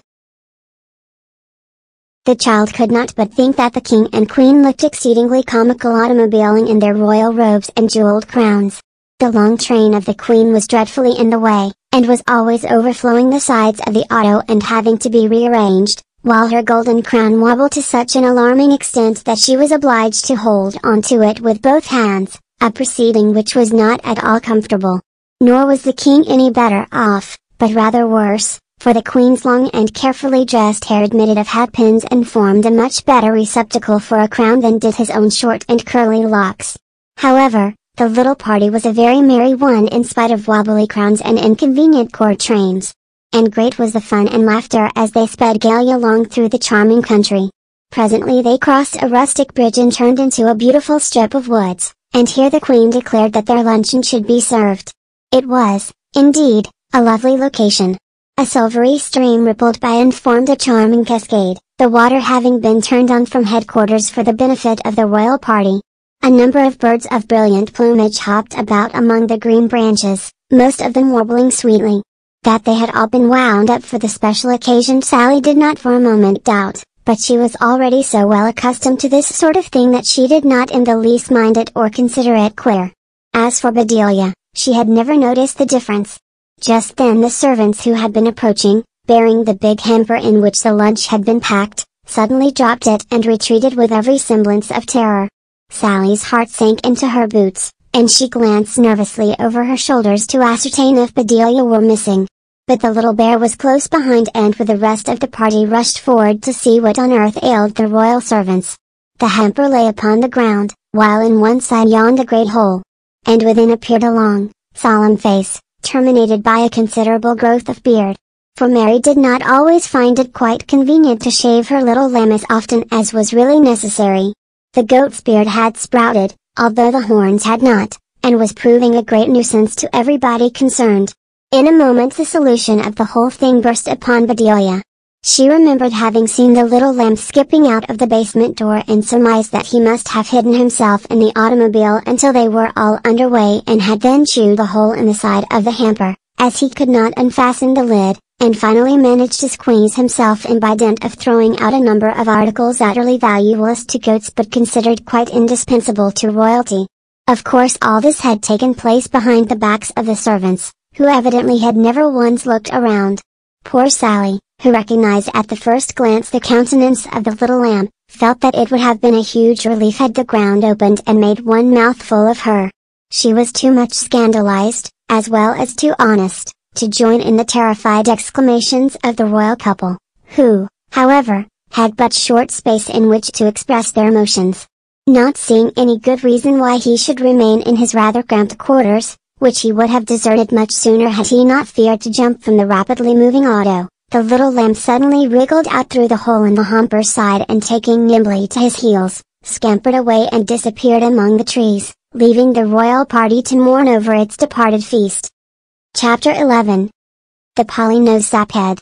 The child could not but think that the king and queen looked exceedingly comical automobiling in their royal robes and jeweled crowns. The long train of the queen was dreadfully in the way, and was always overflowing the sides of the auto and having to be rearranged, while her golden crown wobbled to such an alarming extent that she was obliged to hold on to it with both hands, a proceeding which was not at all comfortable. Nor was the king any better off, but rather worse, for the queen's long and carefully dressed hair admitted of hatpins and formed a much better receptacle for a crown than did his own short and curly locks. However, the little party was a very merry one in spite of wobbly crowns and inconvenient court trains. And great was the fun and laughter as they sped gaily along through the charming country. Presently they crossed a rustic bridge and turned into a beautiful strip of woods, and here the queen declared that their luncheon should be served. It was, indeed, a lovely location. A silvery stream rippled by and formed a charming cascade, the water having been turned on from headquarters for the benefit of the royal party. A number of birds of brilliant plumage hopped about among the green branches, most of them warbling sweetly. That they had all been wound up for the special occasion Sally did not for a moment doubt, but she was already so well accustomed to this sort of thing that she did not in the least mind it or consider it queer. As for Bedelia, she had never noticed the difference. Just then the servants who had been approaching, bearing the big hamper in which the lunch had been packed, suddenly dropped it and retreated with every semblance of terror. Sally's heart sank into her boots, and she glanced nervously over her shoulders to ascertain if Bedelia were missing. But the little bear was close behind and with the rest of the party rushed forward to see what on earth ailed the royal servants. The hamper lay upon the ground, while in one side yawned a great hole. And within appeared a long, solemn face, terminated by a considerable growth of beard. For Mary did not always find it quite convenient to shave her little lamb as often as was really necessary. The goat's beard had sprouted, although the horns had not, and was proving a great nuisance to everybody concerned. In a moment the solution of the whole thing burst upon Bedelia. She remembered having seen the little lamb skipping out of the basement door and surmised that he must have hidden himself in the automobile until they were all underway and had then chewed a hole in the side of the hamper, as he could not unfasten the lid, and finally managed to squeeze himself in by dint of throwing out a number of articles utterly valueless to goats but considered quite indispensable to royalty. Of course all this had taken place behind the backs of the servants, who evidently had never once looked around. Poor Sally, who recognized at the first glance the countenance of the little lamb, felt that it would have been a huge relief had the ground opened and made one mouthful of her. She was too much scandalized, as well as too honest, to join in the terrified exclamations of the royal couple, who, however, had but short space in which to express their emotions. Not seeing any good reason why he should remain in his rather cramped quarters, which he would have deserted much sooner had he not feared to jump from the rapidly moving auto, the little lamb suddenly wriggled out through the hole in the humper's side and taking nimbly to his heels, scampered away and disappeared among the trees, leaving the royal party to mourn over its departed feast. Chapter 11 The Polly-Nosed Saphead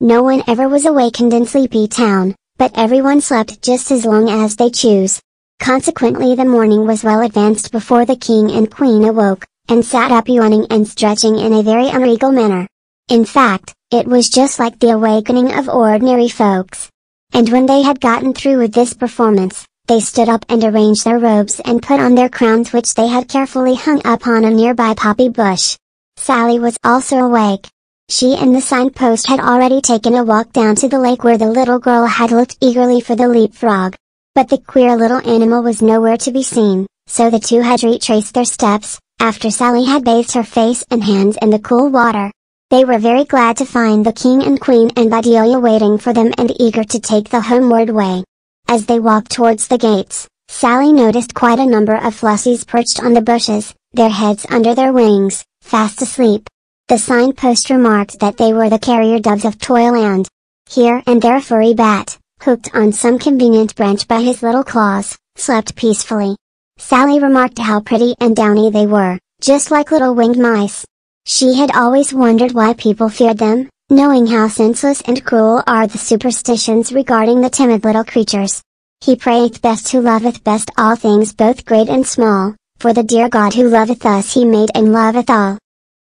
No one ever was awakened in Sleepy Town, but everyone slept just as long as they choose. Consequently the morning was well advanced before the king and queen awoke, and sat up yawning and stretching in a very unregal manner. In fact, it was just like the awakening of ordinary folks. And when they had gotten through with this performance, they stood up and arranged their robes and put on their crowns which they had carefully hung up on a nearby poppy bush. Sally was also awake. She and the signpost had already taken a walk down to the lake where the little girl had looked eagerly for the leapfrog. But the queer little animal was nowhere to be seen, so the two had retraced their steps, after Sally had bathed her face and hands in the cool water. They were very glad to find the king and queen and Bedelia waiting for them and eager to take the homeward way. As they walked towards the gates, Sally noticed quite a number of flussies perched on the bushes, their heads under their wings, fast asleep. The signpost remarked that they were the carrier doves of Toyland. Here and there a furry bat, hooked on some convenient branch by his little claws, slept peacefully. Sally remarked how pretty and downy they were, just like little winged mice. She had always wondered why people feared them, knowing how senseless and cruel are the superstitions regarding the timid little creatures. He prayeth best who loveth best all things both great and small, for the dear God who loveth us he made and loveth all.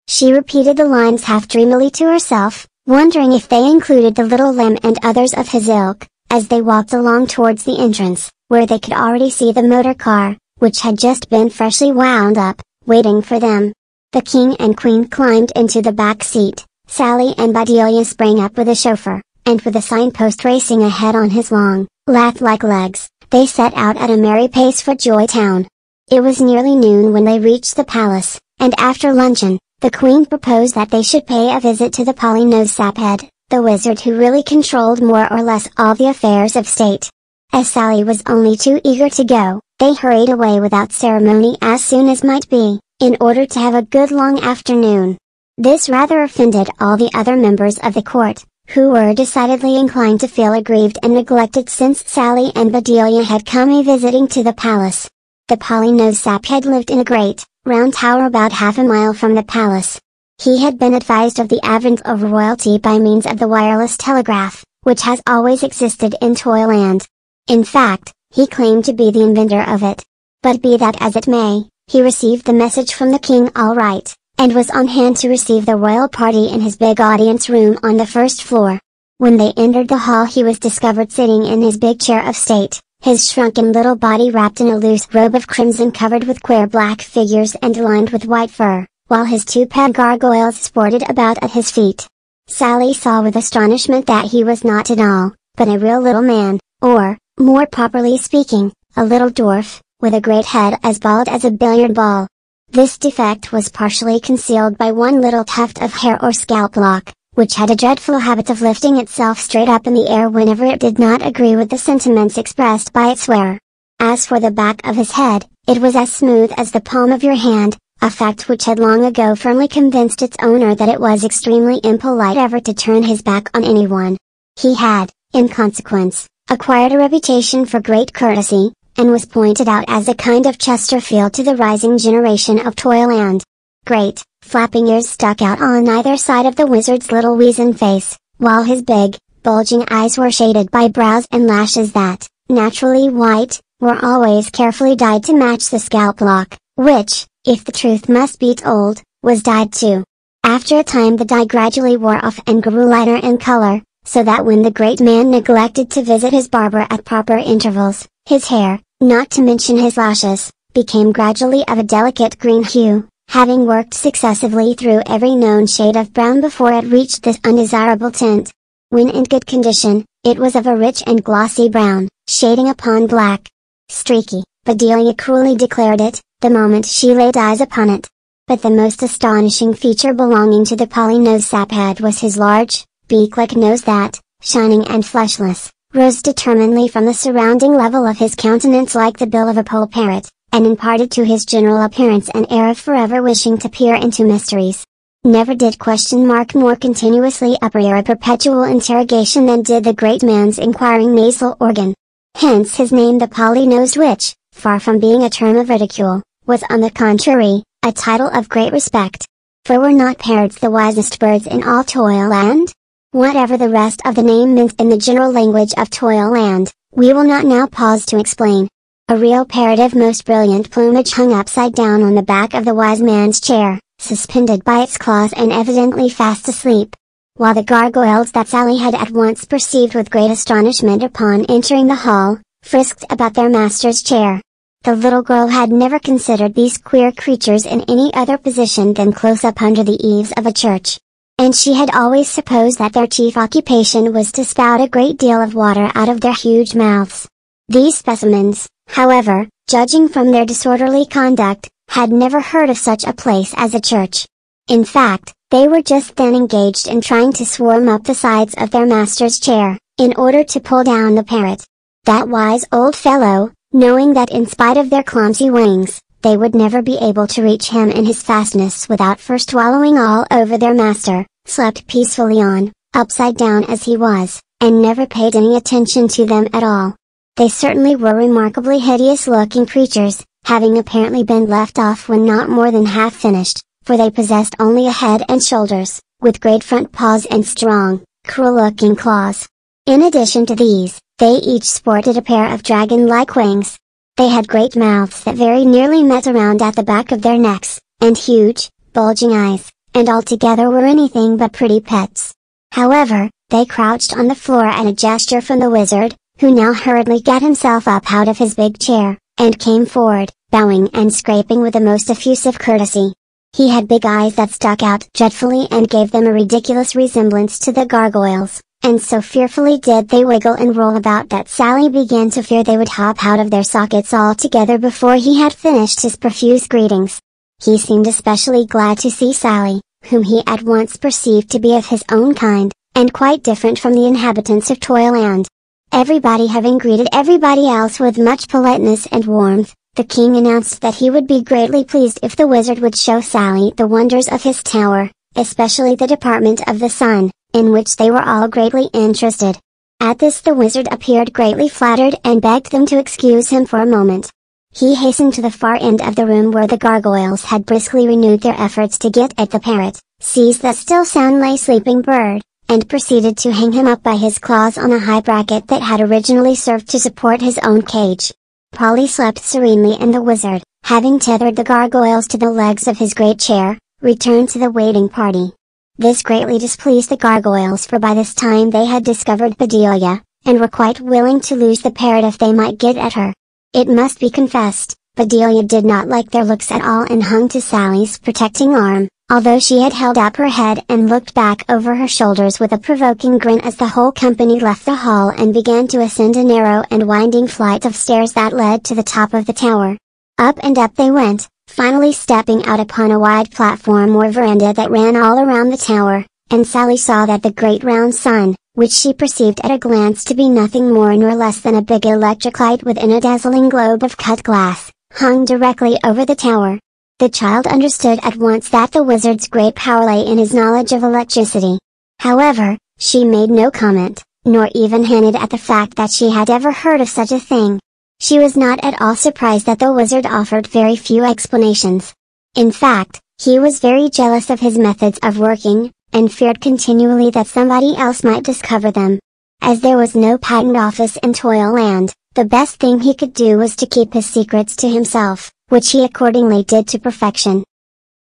She repeated the lines half dreamily to herself, wondering if they included the little lamb and others of his ilk, as they walked along towards the entrance, where they could already see the motor car, which had just been freshly wound up, waiting for them. The king and queen climbed into the back seat, Sally and Bedelia sprang up with the chauffeur, and with the signpost racing ahead on his long, lath-like legs, they set out at a merry pace for Joy Town. It was nearly noon when they reached the palace, and after luncheon, the queen proposed that they should pay a visit to the Polynose Saphead, the wizard who really controlled more or less all the affairs of state. As Sally was only too eager to go, they hurried away without ceremony as soon as might be, in order to have a good long afternoon. This rather offended all the other members of the court, who were decidedly inclined to feel aggrieved and neglected since Sally and Bedelia had come a visiting to the palace. The Polynose Saphead lived in a great, round tower about half a mile from the palace. He had been advised of the advent of royalty by means of the wireless telegraph, which has always existed in Toyland. In fact, he claimed to be the inventor of it. But be that as it may, he received the message from the king all right, and was on hand to receive the royal party in his big audience room on the first floor. When they entered the hall he was discovered sitting in his big chair of state, his shrunken little body wrapped in a loose robe of crimson covered with queer black figures and lined with white fur, while his two pet gargoyles sported about at his feet. Sally saw with astonishment that he was not at all, but a real little man, or, more properly speaking, a little dwarf, with a great head as bald as a billiard ball. This defect was partially concealed by one little tuft of hair or scalp lock, which had a dreadful habit of lifting itself straight up in the air whenever it did not agree with the sentiments expressed by its wearer. As for the back of his head, it was as smooth as the palm of your hand, a fact which had long ago firmly convinced its owner that it was extremely impolite ever to turn his back on anyone. He had, in consequence, acquired a reputation for great courtesy, and was pointed out as a kind of Chesterfield to the rising generation of Toyland. Great, flapping ears stuck out on either side of the wizard's little weazen face, while his big, bulging eyes were shaded by brows and lashes that, naturally white, were always carefully dyed to match the scalp lock, which, if the truth must be told, was dyed too. After a time the dye gradually wore off and grew lighter in color, so that when the great man neglected to visit his barber at proper intervals, his hair, not to mention his lashes, became gradually of a delicate green hue, having worked successively through every known shade of brown before it reached this undesirable tint. When in good condition, it was of a rich and glossy brown, shading upon black. Streaky, Bedelia cruelly declared it, the moment she laid eyes upon it. But the most astonishing feature belonging to the polynose saphead was his large, beak-like nose that, shining and fleshless, rose determinedly from the surrounding level of his countenance like the bill of a poll parrot, and imparted to his general appearance an air of forever wishing to peer into mysteries. Never did question mark more continuously uprear a perpetual interrogation than did the great man's inquiring nasal organ. Hence his name the poly-nosed Witch, far from being a term of ridicule, was on the contrary, a title of great respect. For were not parrots the wisest birds in all Toyland? Whatever the rest of the name means in the general language of Toyland, we will not now pause to explain. A real parrot of most brilliant plumage hung upside down on the back of the wise man's chair, suspended by its claws and evidently fast asleep. While the gargoyles that Sally had at once perceived with great astonishment upon entering the hall, frisked about their master's chair. The little girl had never considered these queer creatures in any other position than close up under the eaves of a church and she had always supposed that their chief occupation was to spout a great deal of water out of their huge mouths. These specimens, however, judging from their disorderly conduct, had never heard of such a place as a church. In fact, they were just then engaged in trying to swarm up the sides of their master's chair, in order to pull down the parrot. That wise old fellow, knowing that in spite of their clumsy wings, they would never be able to reach him in his fastness without first wallowing all over their master, slept peacefully on, upside down as he was, and never paid any attention to them at all. They certainly were remarkably hideous looking creatures, having apparently been left off when not more than half finished, for they possessed only a head and shoulders, with great front paws and strong, cruel-looking claws. In addition to these, they each sported a pair of dragon-like wings. They had great mouths that very nearly met around at the back of their necks, and huge, bulging eyes, and altogether were anything but pretty pets. However, they crouched on the floor at a gesture from the wizard, who now hurriedly got himself up out of his big chair, and came forward, bowing and scraping with the most effusive courtesy. He had big eyes that stuck out dreadfully and gave them a ridiculous resemblance to the gargoyles, and so fearfully did they wiggle and roll about that Sally began to fear they would hop out of their sockets altogether before he had finished his profuse greetings. He seemed especially glad to see Sally, whom he at once perceived to be of his own kind, and quite different from the inhabitants of Toyland. Everybody having greeted everybody else with much politeness and warmth, the king announced that he would be greatly pleased if the wizard would show Sally the wonders of his tower, especially the Department of the Sun, in which they were all greatly interested. At this the wizard appeared greatly flattered and begged them to excuse him for a moment. He hastened to the far end of the room where the gargoyles had briskly renewed their efforts to get at the parrot, seized the still soundly sleeping bird, and proceeded to hang him up by his claws on a high bracket that had originally served to support his own cage. Polly slept serenely and the wizard, having tethered the gargoyles to the legs of his great chair, returned to the waiting party. This greatly displeased the gargoyles for by this time they had discovered Bedelia, and were quite willing to lose the parrot if they might get at her. It must be confessed, Bedelia did not like their looks at all and hung to Sally's protecting arm, although she had held up her head and looked back over her shoulders with a provoking grin as the whole company left the hall and began to ascend a narrow and winding flight of stairs that led to the top of the tower. Up and up they went, finally stepping out upon a wide platform or veranda that ran all around the tower, and Sally saw that the great round sun, which she perceived at a glance to be nothing more nor less than a big electric light within a dazzling globe of cut glass, hung directly over the tower. The child understood at once that the wizard's great power lay in his knowledge of electricity. However, she made no comment, nor even hinted at the fact that she had ever heard of such a thing. She was not at all surprised that the wizard offered very few explanations. In fact, he was very jealous of his methods of working, and feared continually that somebody else might discover them. As there was no patent office in Toyland, the best thing he could do was to keep his secrets to himself which he accordingly did to perfection.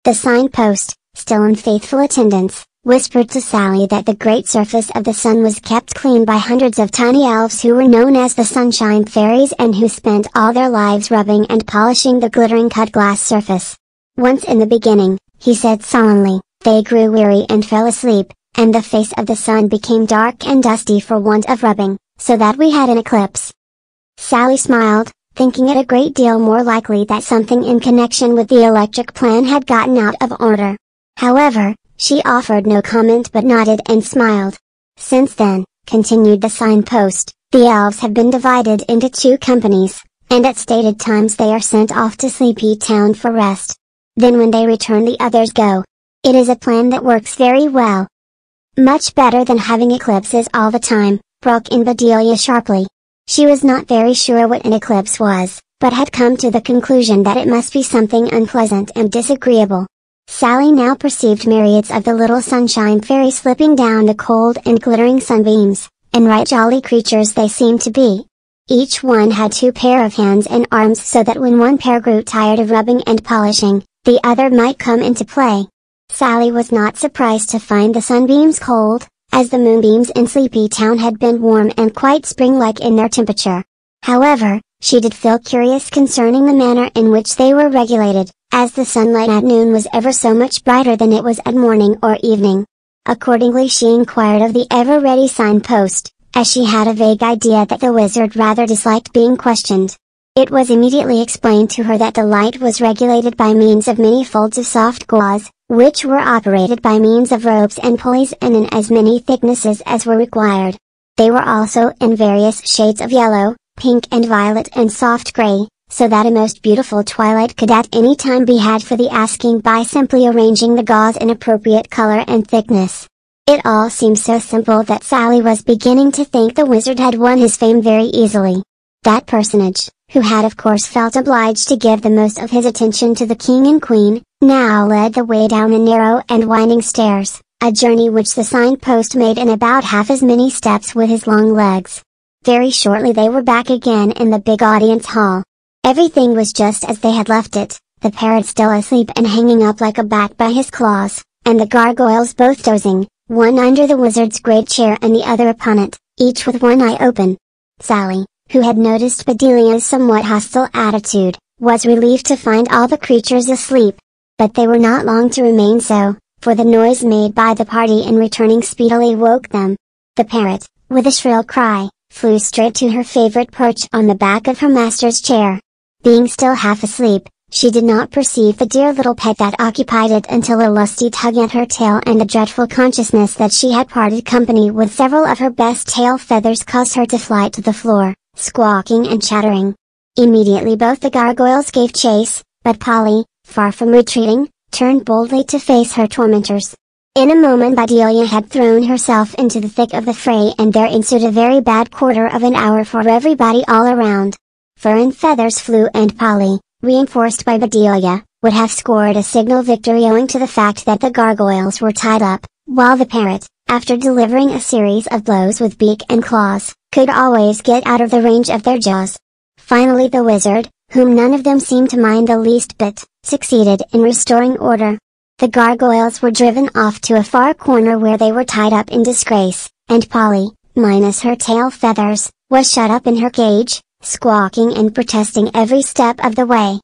The signpost, still in faithful attendance, whispered to Sally that the great surface of the sun was kept clean by hundreds of tiny elves who were known as the Sunshine Fairies and who spent all their lives rubbing and polishing the glittering cut glass surface. Once in the beginning, he said solemnly, they grew weary and fell asleep, and the face of the sun became dark and dusty for want of rubbing, so that we had an eclipse. Sally smiled, thinking it a great deal more likely that something in connection with the electric plan had gotten out of order. However, she offered no comment but nodded and smiled. Since then, continued the signpost, the elves have been divided into two companies, and at stated times they are sent off to Sleepy Town for rest. Then when they return the others go. It is a plan that works very well. Much better than having eclipses all the time, broke in Bedelia sharply. She was not very sure what an eclipse was, but had come to the conclusion that it must be something unpleasant and disagreeable. Sally now perceived myriads of the little sunshine fairies slipping down the cold and glittering sunbeams, and right jolly creatures they seemed to be. Each one had two pair of hands and arms so that when one pair grew tired of rubbing and polishing, the other might come into play. Sally was not surprised to find the sunbeams cold, as the moonbeams in Sleepy Town had been warm and quite spring-like in their temperature. However, she did feel curious concerning the manner in which they were regulated, as the sunlight at noon was ever so much brighter than it was at morning or evening. Accordingly she inquired of the ever-ready signpost, as she had a vague idea that the wizard rather disliked being questioned. It was immediately explained to her that the light was regulated by means of many folds of soft gauze, which were operated by means of ropes and pulleys and in as many thicknesses as were required. They were also in various shades of yellow, pink and violet and soft gray, so that a most beautiful twilight could at any time be had for the asking by simply arranging the gauze in appropriate color and thickness. It all seemed so simple that Sally was beginning to think the wizard had won his fame very easily. That personage, who had of course felt obliged to give the most of his attention to the king and queen, now led the way down the narrow and winding stairs, a journey which the signpost made in about half as many steps with his long legs. Very shortly they were back again in the big audience hall. Everything was just as they had left it, the parrot still asleep and hanging up like a bat by his claws, and the gargoyles both dozing, one under the wizard's great chair and the other upon it, each with one eye open. Sally, who had noticed Bedelia's somewhat hostile attitude, was relieved to find all the creatures asleep. But they were not long to remain so, for the noise made by the party in returning speedily woke them. The parrot, with a shrill cry, flew straight to her favorite perch on the back of her master's chair. Being still half asleep, she did not perceive the dear little pet that occupied it until a lusty tug at her tail and the dreadful consciousness that she had parted company with several of her best tail feathers caused her to fly to the floor, squawking and chattering. Immediately both the gargoyles gave chase, but Polly, far from retreating, turned boldly to face her tormentors. In a moment Bedelia had thrown herself into the thick of the fray and there ensued a very bad quarter of an hour for everybody all around. Fur and feathers flew and Polly, reinforced by Bedelia, would have scored a signal victory owing to the fact that the gargoyles were tied up, while the parrot, after delivering a series of blows with beak and claws, could always get out of the range of their jaws. Finally the wizard, whom none of them seemed to mind the least bit, succeeded in restoring order. The gargoyles were driven off to a far corner where they were tied up in disgrace, and Polly, minus her tail feathers, was shut up in her cage, squawking and protesting every step of the way.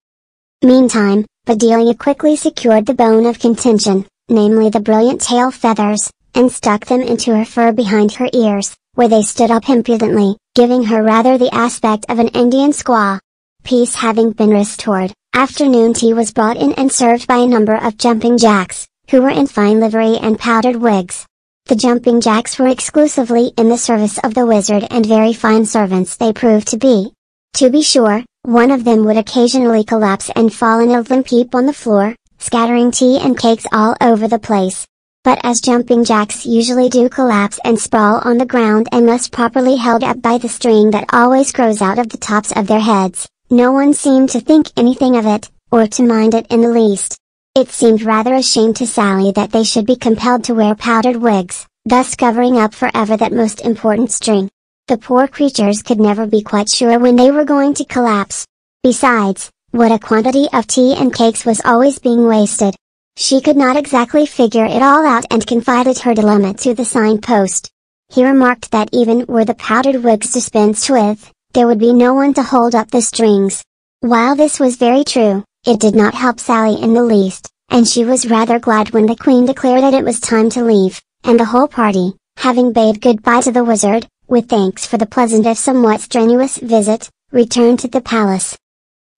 Meantime, Bedelia quickly secured the bone of contention, namely the brilliant tail feathers, and stuck them into her fur behind her ears, where they stood up impudently, giving her rather the aspect of an Indian squaw. Peace having been restored, afternoon tea was brought in and served by a number of jumping jacks, who were in fine livery and powdered wigs. The jumping jacks were exclusively in the service of the wizard and very fine servants they proved to be. To be sure, one of them would occasionally collapse and fall in a limp heap on the floor, scattering tea and cakes all over the place. But as jumping jacks usually do collapse and sprawl on the ground unless properly held up by the string that always grows out of the tops of their heads, no one seemed to think anything of it, or to mind it in the least. It seemed rather a shame to Sally that they should be compelled to wear powdered wigs, thus covering up forever that most important string. The poor creatures could never be quite sure when they were going to collapse. Besides, what a quantity of tea and cakes was always being wasted. She could not exactly figure it all out and confided her dilemma to the signpost. He remarked that even were the powdered wigs dispensed with, there would be no one to hold up the strings. While this was very true, it did not help Sally in the least, and she was rather glad when the queen declared that it was time to leave, and the whole party, having bade goodbye to the wizard, with thanks for the pleasant if somewhat strenuous visit, returned to the palace.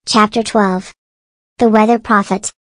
Chapter 12 The Weather Prophet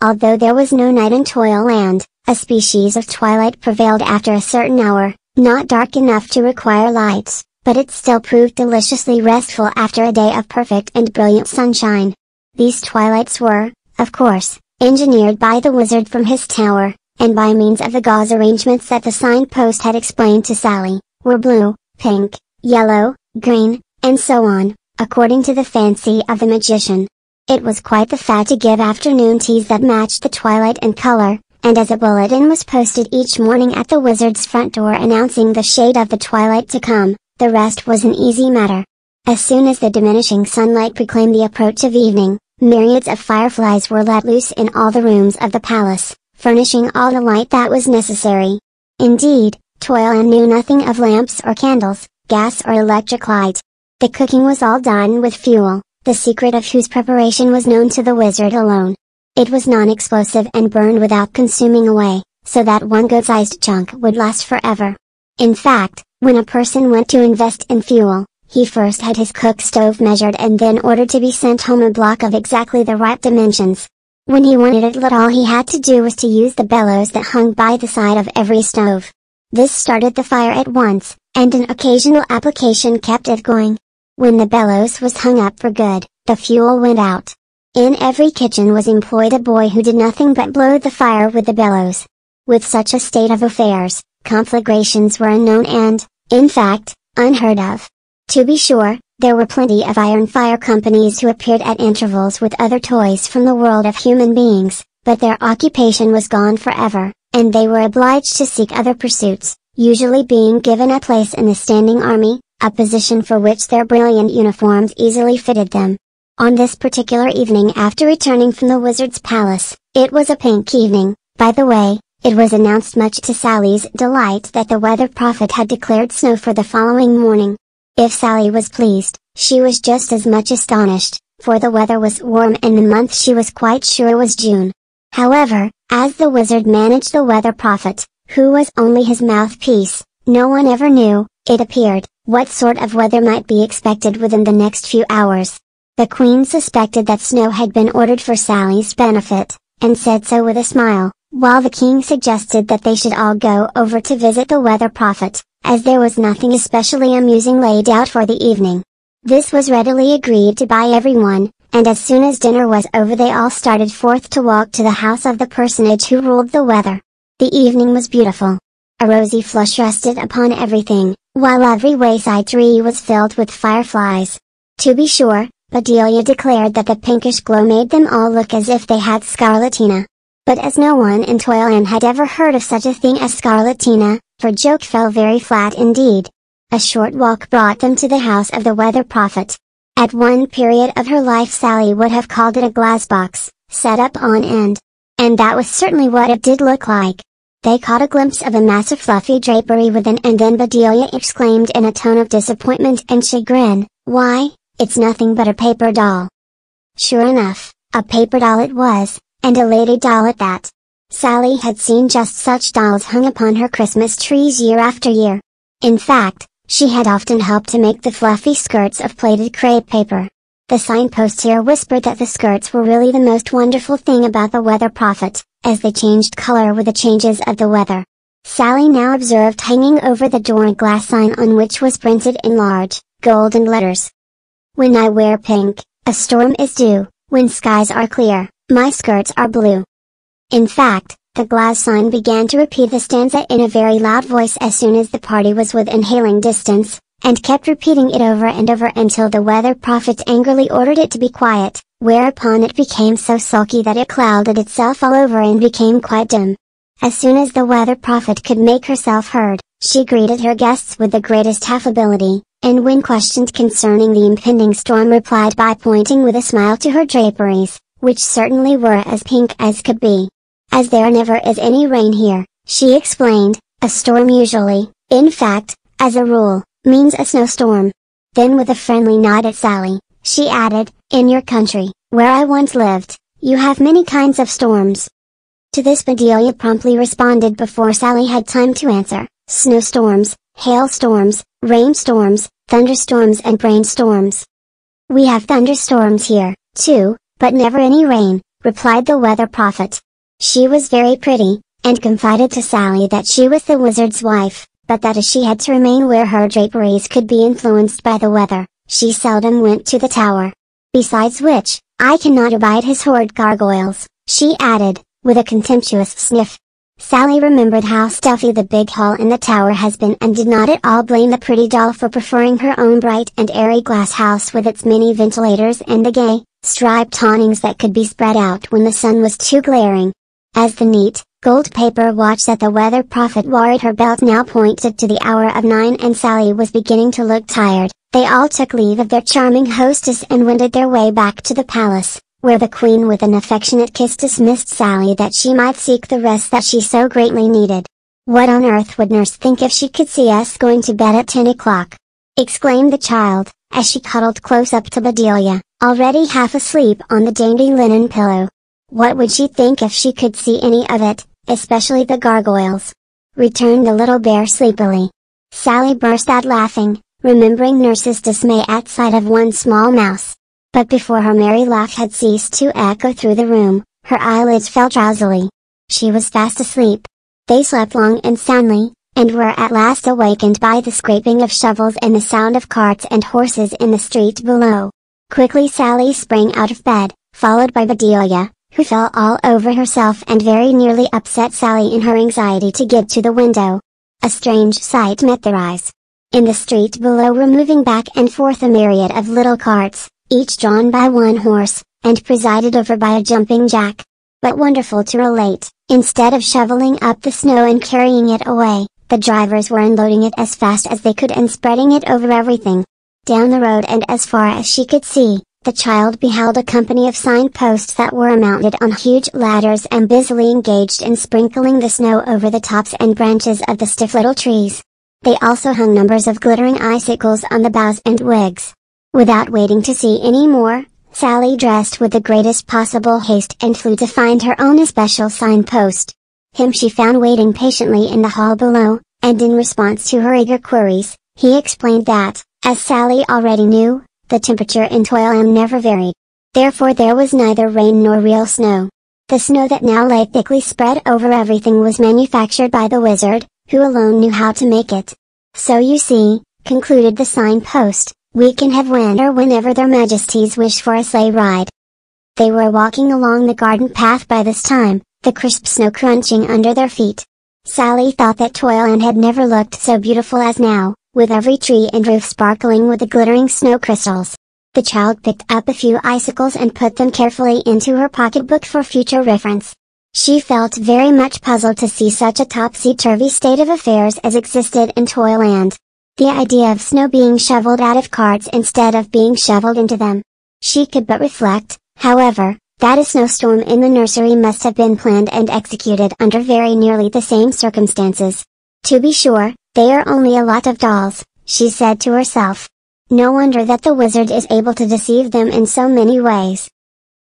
Although there was no night in Toyland, a species of twilight prevailed after a certain hour, not dark enough to require lights, but it still proved deliciously restful after a day of perfect and brilliant sunshine. These twilights were, of course, engineered by the wizard from his tower, and by means of the gauze arrangements that the signpost had explained to Sally, were blue, pink, yellow, green, and so on, according to the fancy of the magician. It was quite the fad to give afternoon teas that matched the twilight in color, and as a bulletin was posted each morning at the wizard's front door announcing the shade of the twilight to come, the rest was an easy matter. As soon as the diminishing sunlight proclaimed the approach of evening, myriads of fireflies were let loose in all the rooms of the palace, furnishing all the light that was necessary. Indeed, Toyland knew nothing of lamps or candles, gas or electric light. The cooking was all done with fuel, the secret of whose preparation was known to the wizard alone. It was non-explosive and burned without consuming away, so that one good-sized chunk would last forever. In fact, when a person went to invest in fuel, he first had his cook stove measured and then ordered to be sent home a block of exactly the right dimensions. When he wanted it lit all he had to do was to use the bellows that hung by the side of every stove. This started the fire at once, and an occasional application kept it going. When the bellows was hung up for good, the fuel went out. In every kitchen was employed a boy who did nothing but blow the fire with the bellows. With such a state of affairs, conflagrations were unknown and, in fact, unheard of. To be sure, there were plenty of iron fire companies who appeared at intervals with other toys from the world of human beings, but their occupation was gone forever, and they were obliged to seek other pursuits, usually being given a place in the standing army, a position for which their brilliant uniforms easily fitted them. On this particular evening after returning from the wizard's palace, it was a pink evening, by the way, it was announced much to Sally's delight that the weather prophet had declared snow for the following morning. If Sally was pleased, she was just as much astonished, for the weather was warm and the month she was quite sure was June. However, as the wizard managed the weather prophet, who was only his mouthpiece, no one ever knew, it appeared, what sort of weather might be expected within the next few hours. The queen suspected that snow had been ordered for Sally's benefit, and said so with a smile, while the king suggested that they should all go over to visit the weather prophet, as there was nothing especially amusing laid out for the evening. This was readily agreed to by everyone, and as soon as dinner was over they all started forth to walk to the house of the personage who ruled the weather. The evening was beautiful. A rosy flush rested upon everything, while every wayside tree was filled with fireflies. To be sure, Bedelia declared that the pinkish glow made them all look as if they had scarlatina. But as no one in Toyland had ever heard of such a thing as scarlatina, her joke fell very flat indeed. A short walk brought them to the house of the weather prophet. At one period of her life Sally would have called it a glass box, set up on end. And that was certainly what it did look like. They caught a glimpse of a mass of fluffy drapery within and then Bedelia exclaimed in a tone of disappointment and chagrin, Why, it's nothing but a paper doll. Sure enough, a paper doll it was, and a lady doll at that. Sally had seen just such dolls hung upon her Christmas trees year after year. In fact, she had often helped to make the fluffy skirts of plaited crepe paper. The signpost here whispered that the skirts were really the most wonderful thing about the weather prophet, as they changed color with the changes of the weather. Sally now observed hanging over the door a glass sign on which was printed in large, golden letters. When I wear pink, a storm is due, when skies are clear, my skirts are blue. In fact, the glass sign began to repeat the stanza in a very loud voice as soon as the party was within hailing distance, and kept repeating it over and over until the weather prophet angrily ordered it to be quiet, whereupon it became so sulky that it clouded itself all over and became quite dim. As soon as the weather prophet could make herself heard, she greeted her guests with the greatest affability, and when questioned concerning the impending storm replied by pointing with a smile to her draperies, which certainly were as pink as could be. As there never is any rain here, she explained, a storm usually, in fact, as a rule, means a snowstorm. Then with a friendly nod at Sally, she added, in your country, where I once lived, you have many kinds of storms. To this Bedelia promptly responded before Sally had time to answer, snowstorms, hailstorms, rainstorms, thunderstorms and brainstorms. We have thunderstorms here, too, but never any rain, replied the weather prophet. She was very pretty, and confided to Sally that she was the wizard's wife, but that as she had to remain where her draperies could be influenced by the weather, she seldom went to the tower. Besides which, I cannot abide his horrid gargoyles, she added, with a contemptuous sniff. Sally remembered how stuffy the big hall in the tower has been and did not at all blame the pretty doll for preferring her own bright and airy glass house with its many ventilators and the gay, striped awnings that could be spread out when the sun was too glaring. As the neat, gold paper watch that the weather prophet wore at her belt now pointed to the hour of nine and Sally was beginning to look tired, they all took leave of their charming hostess and wended their way back to the palace, where the queen with an affectionate kiss dismissed Sally that she might seek the rest that she so greatly needed. What on earth would nurse think if she could see us going to bed at 10 o'clock? exclaimed the child, as she cuddled close up to Bedelia, already half asleep on the dainty linen pillow. What would she think if she could see any of it, especially the gargoyles? returned the little bear sleepily. Sally burst out laughing, remembering nurse's dismay at sight of one small mouse. But before her merry laugh had ceased to echo through the room, her eyelids fell drowsily. She was fast asleep. They slept long and soundly, and were at last awakened by the scraping of shovels and the sound of carts and horses in the street below. Quickly Sally sprang out of bed, followed by Bedelia, who fell all over herself and very nearly upset Sally in her anxiety to get to the window. a strange sight met their eyes. In the street below were moving back and forth a myriad of little carts, each drawn by one horse, and presided over by a jumping jack. But wonderful to relate, instead of shoveling up the snow and carrying it away, the drivers were unloading it as fast as they could and spreading it over everything. Down the road and as far as she could see, the child beheld a company of signposts that were mounted on huge ladders and busily engaged in sprinkling the snow over the tops and branches of the stiff little trees. They also hung numbers of glittering icicles on the boughs and twigs. Without waiting to see any more, Sally dressed with the greatest possible haste and flew to find her own especial signpost. Him she found waiting patiently in the hall below, and in response to her eager queries, he explained that, as Sally already knew, the temperature in Toyland never varied. Therefore there was neither rain nor real snow. The snow that now lay thickly spread over everything was manufactured by the wizard, who alone knew how to make it. So you see, concluded the signpost, we can have winter whenever their majesties wish for a sleigh ride. They were walking along the garden path by this time, the crisp snow crunching under their feet. Sally thought that Toyland had never looked so beautiful as now, with every tree and roof sparkling with the glittering snow crystals. The child picked up a few icicles and put them carefully into her pocketbook for future reference. She felt very much puzzled to see such a topsy-turvy state of affairs as existed in Toyland. The idea of snow being shoveled out of carts instead of being shoveled into them. She could but reflect, however, that a snowstorm in the nursery must have been planned and executed under very nearly the same circumstances. To be sure, they are only a lot of dolls, she said to herself. No wonder that the wizard is able to deceive them in so many ways.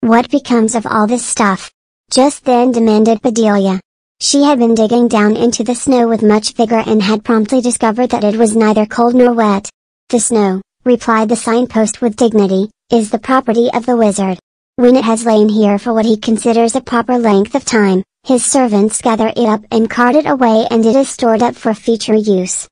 What becomes of all this stuff? Just then demanded Bedelia. She had been digging down into the snow with much vigor and had promptly discovered that it was neither cold nor wet. The snow, replied the signpost with dignity, is the property of the wizard. When it has lain here for what he considers a proper length of time, his servants gather it up and cart it away and it is stored up for future use.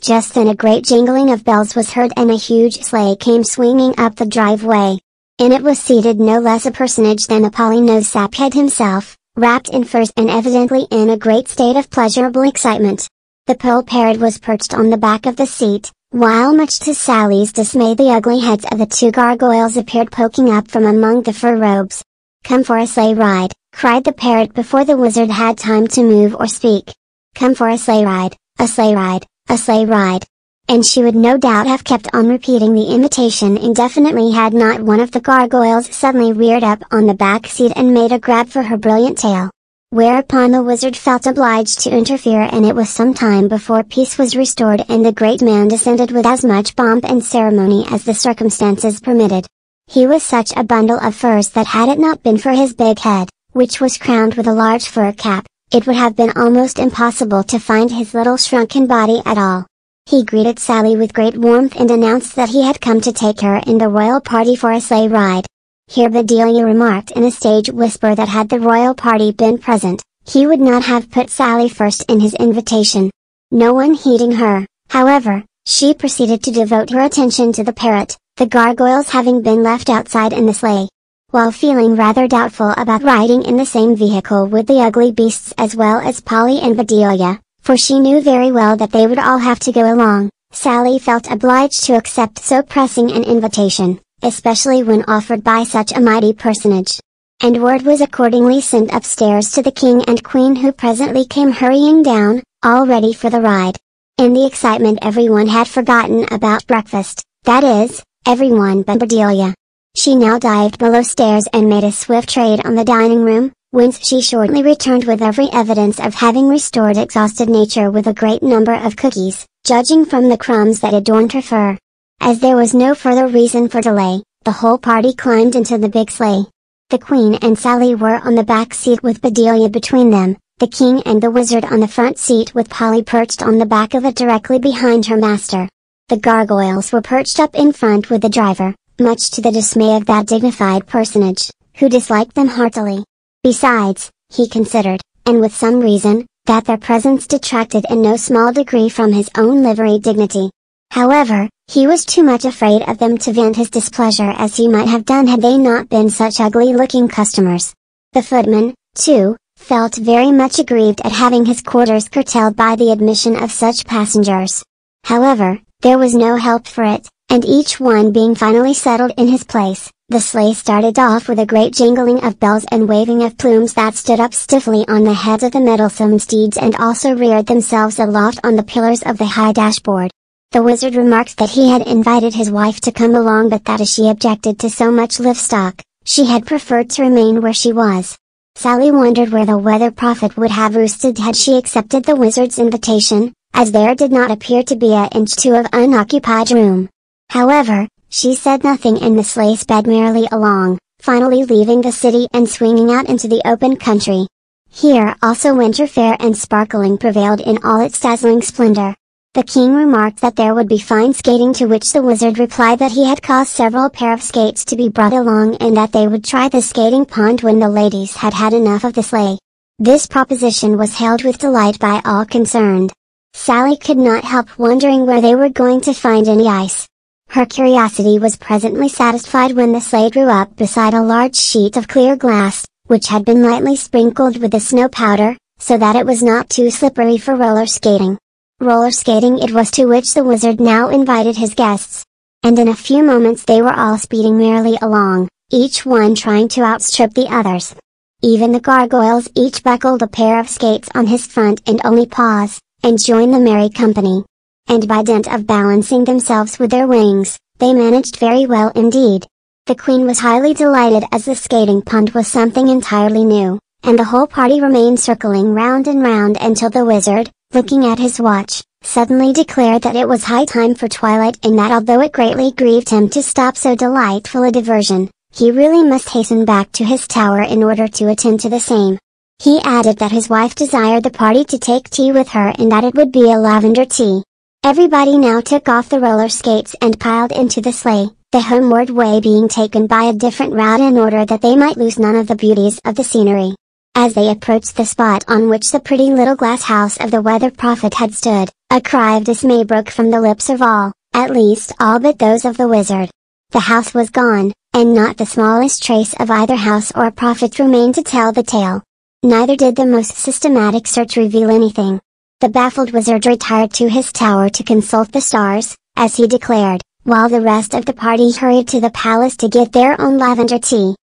Just then a great jingling of bells was heard and a huge sleigh came swinging up the driveway. In it was seated no less a personage than Apollino Saphead himself, wrapped in furs and evidently in a great state of pleasurable excitement. The pearl parrot was perched on the back of the seat, while much to Sally's dismay the ugly heads of the two gargoyles appeared poking up from among the fur robes. Come for a sleigh ride, cried the parrot before the wizard had time to move or speak. Come for a sleigh ride, a sleigh ride, a sleigh ride. And she would no doubt have kept on repeating the invitation indefinitely had not one of the gargoyles suddenly reared up on the back seat and made a grab for her brilliant tail. Whereupon the wizard felt obliged to interfere and it was some time before peace was restored and the great man descended with as much pomp and ceremony as the circumstances permitted. He was such a bundle of furs that had it not been for his big head, which was crowned with a large fur cap, it would have been almost impossible to find his little shrunken body at all. He greeted Sally with great warmth and announced that he had come to take her in the royal party for a sleigh ride. Here Bedelia remarked in a stage whisper that had the royal party been present, he would not have put Sally first in his invitation. No one heeding her, however, she proceeded to devote her attention to the parrot, the gargoyles having been left outside in the sleigh while feeling rather doubtful about riding in the same vehicle with the ugly beasts as well as Polly and Bedelia, for she knew very well that they would all have to go along, Sally felt obliged to accept so pressing an invitation, especially when offered by such a mighty personage. And word was accordingly sent upstairs to the king and queen who presently came hurrying down, all ready for the ride. In the excitement everyone had forgotten about breakfast, that is, everyone but Bedelia. She now dived below stairs and made a swift trade on the dining room, whence she shortly returned with every evidence of having restored exhausted nature with a great number of cookies, judging from the crumbs that adorned her fur. As there was no further reason for delay, the whole party climbed into the big sleigh. The queen and Sally were on the back seat with Bedelia between them, the king and the wizard on the front seat with Polly perched on the back of it directly behind her master. The gargoyles were perched up in front with the driver, much to the dismay of that dignified personage, who disliked them heartily. Besides, he considered, and with some reason, that their presence detracted in no small degree from his own livery dignity. However, he was too much afraid of them to vent his displeasure as he might have done had they not been such ugly looking customers. The footman, too, felt very much aggrieved at having his quarters curtailed by the admission of such passengers. However, there was no help for it, and each one being finally settled in his place, the sleigh started off with a great jingling of bells and waving of plumes that stood up stiffly on the heads of the mettlesome steeds and also reared themselves aloft on the pillars of the high dashboard. The wizard remarked that he had invited his wife to come along but that as she objected to so much livestock, she had preferred to remain where she was. Sally wondered where the weather prophet would have roosted had she accepted the wizard's invitation, as there did not appear to be an inch two of unoccupied room. However, she said nothing and the sleigh sped merrily along, finally leaving the city and swinging out into the open country. Here also winter fair and sparkling prevailed in all its dazzling splendor. The king remarked that there would be fine skating to which the wizard replied that he had caused several pair of skates to be brought along and that they would try the skating pond when the ladies had had enough of the sleigh. This proposition was hailed with delight by all concerned. Sally could not help wondering where they were going to find any ice. Her curiosity was presently satisfied when the sleigh drew up beside a large sheet of clear glass, which had been lightly sprinkled with the snow powder, so that it was not too slippery for roller skating. Roller skating it was to which the wizard now invited his guests. And in a few moments they were all speeding merrily along, each one trying to outstrip the others. Even the gargoyles each buckled a pair of skates on his front and only paws, and joined the merry company and by dint of balancing themselves with their wings, they managed very well indeed. The queen was highly delighted as the skating pond was something entirely new, and the whole party remained circling round and round until the wizard, looking at his watch, suddenly declared that it was high time for twilight and that although it greatly grieved him to stop so delightful a diversion, he really must hasten back to his tower in order to attend to the same. He added that his wife desired the party to take tea with her and that it would be a lavender tea. Everybody now took off the roller skates and piled into the sleigh, the homeward way being taken by a different route in order that they might lose none of the beauties of the scenery. As they approached the spot on which the pretty little glass house of the weather prophet had stood, a cry of dismay broke from the lips of all, at least all but those of the wizard. The house was gone, and not the smallest trace of either house or prophet remained to tell the tale. Neither did the most systematic search reveal anything. The baffled wizard retired to his tower to consult the stars, as he declared, while the rest of the party hurried to the palace to get their own lavender tea.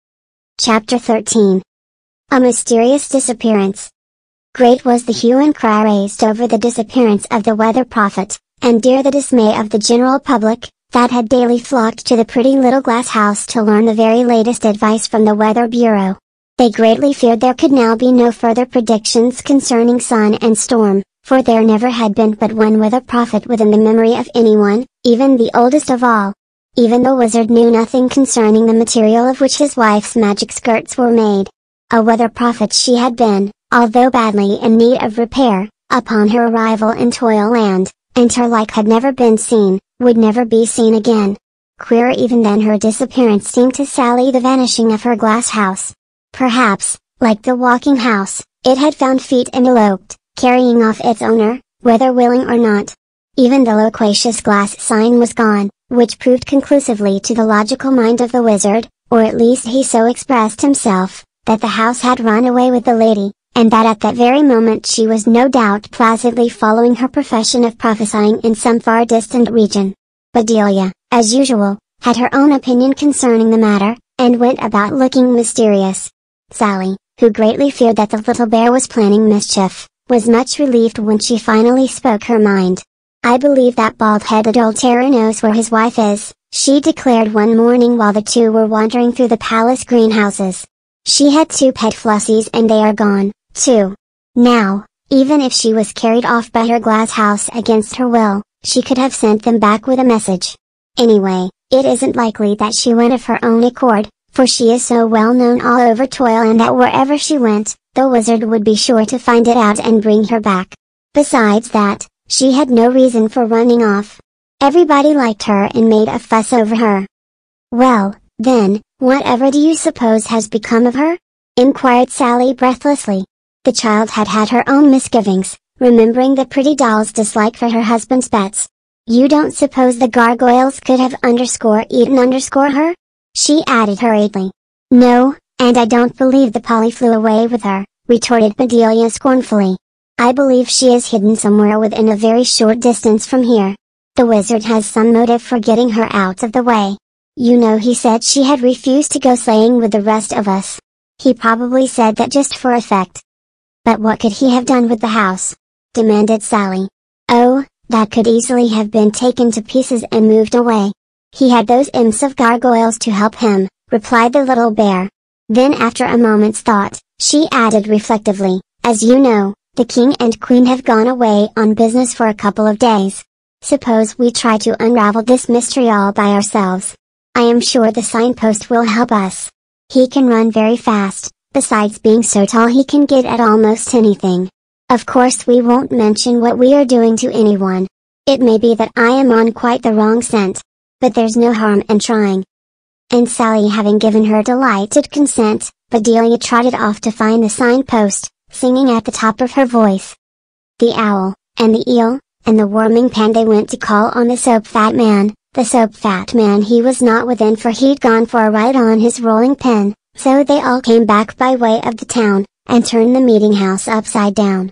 Chapter 13 A Mysterious Disappearance Great was the hue and cry raised over the disappearance of the weather prophet, and dear the dismay of the general public, that had daily flocked to the pretty little glass house to learn the very latest advice from the Weather Bureau. They greatly feared there could now be no further predictions concerning sun and storm, for there never had been but one weather prophet within the memory of anyone, even the oldest of all. Even the wizard knew nothing concerning the material of which his wife's magic skirts were made. A weather prophet she had been, although badly in need of repair, upon her arrival in Toyland, and her like had never been seen, would never be seen again. Queerer even than her disappearance seemed to Sally the vanishing of her glass house. Perhaps, like the walking house, it had found feet and eloped, carrying off its owner, whether willing or not. Even the loquacious glass sign was gone, which proved conclusively to the logical mind of the wizard, or at least he so expressed himself, that the house had run away with the lady, and that at that very moment she was no doubt placidly following her profession of prophesying in some far distant region. Bedelia, as usual, had her own opinion concerning the matter, and went about looking mysterious. Sally, who greatly feared that the little bear was planning mischief, was much relieved when she finally spoke her mind. I believe that bald-headed old terror knows where his wife is, she declared one morning while the two were wandering through the palace greenhouses. She had two pet flussies and they are gone, too. Now, even if she was carried off by her glass house against her will, she could have sent them back with a message. Anyway, it isn't likely that she went of her own accord, for she is so well known all over Toyland that wherever she went, the wizard would be sure to find it out and bring her back. Besides that, she had no reason for running off. Everybody liked her and made a fuss over her. Well, then, whatever do you suppose has become of her? inquired Sally breathlessly. The child had had her own misgivings, remembering the pretty doll's dislike for her husband's pets. You don't suppose the gargoyles could have underscore eaten underscore her? She added hurriedly. No, and I don't believe the Polly flew away with her, retorted Bedelia scornfully. I believe she is hidden somewhere within a very short distance from here. The wizard has some motive for getting her out of the way. You know he said she had refused to go sleighing with the rest of us. He probably said that just for effect. But what could he have done with the house? demanded Sally. Oh, that could easily have been taken to pieces and moved away. He had those imps of gargoyles to help him, replied the little bear. Then after a moment's thought, she added reflectively, as you know, the king and queen have gone away on business for a couple of days. Suppose we try to unravel this mystery all by ourselves. I am sure the signpost will help us. He can run very fast, besides being so tall he can get at almost anything. Of course we won't mention what we are doing to anyone. It may be that I am on quite the wrong scent. But there's no harm in trying. And Sally having given her delighted consent, Bedelia trotted off to find the signpost, singing at the top of her voice. The owl, and the eel, and the warming pan they went to call on the soap fat man, the soap fat man he was not within for he'd gone for a ride on his rolling pin, so they all came back by way of the town, and turned the meeting house upside down.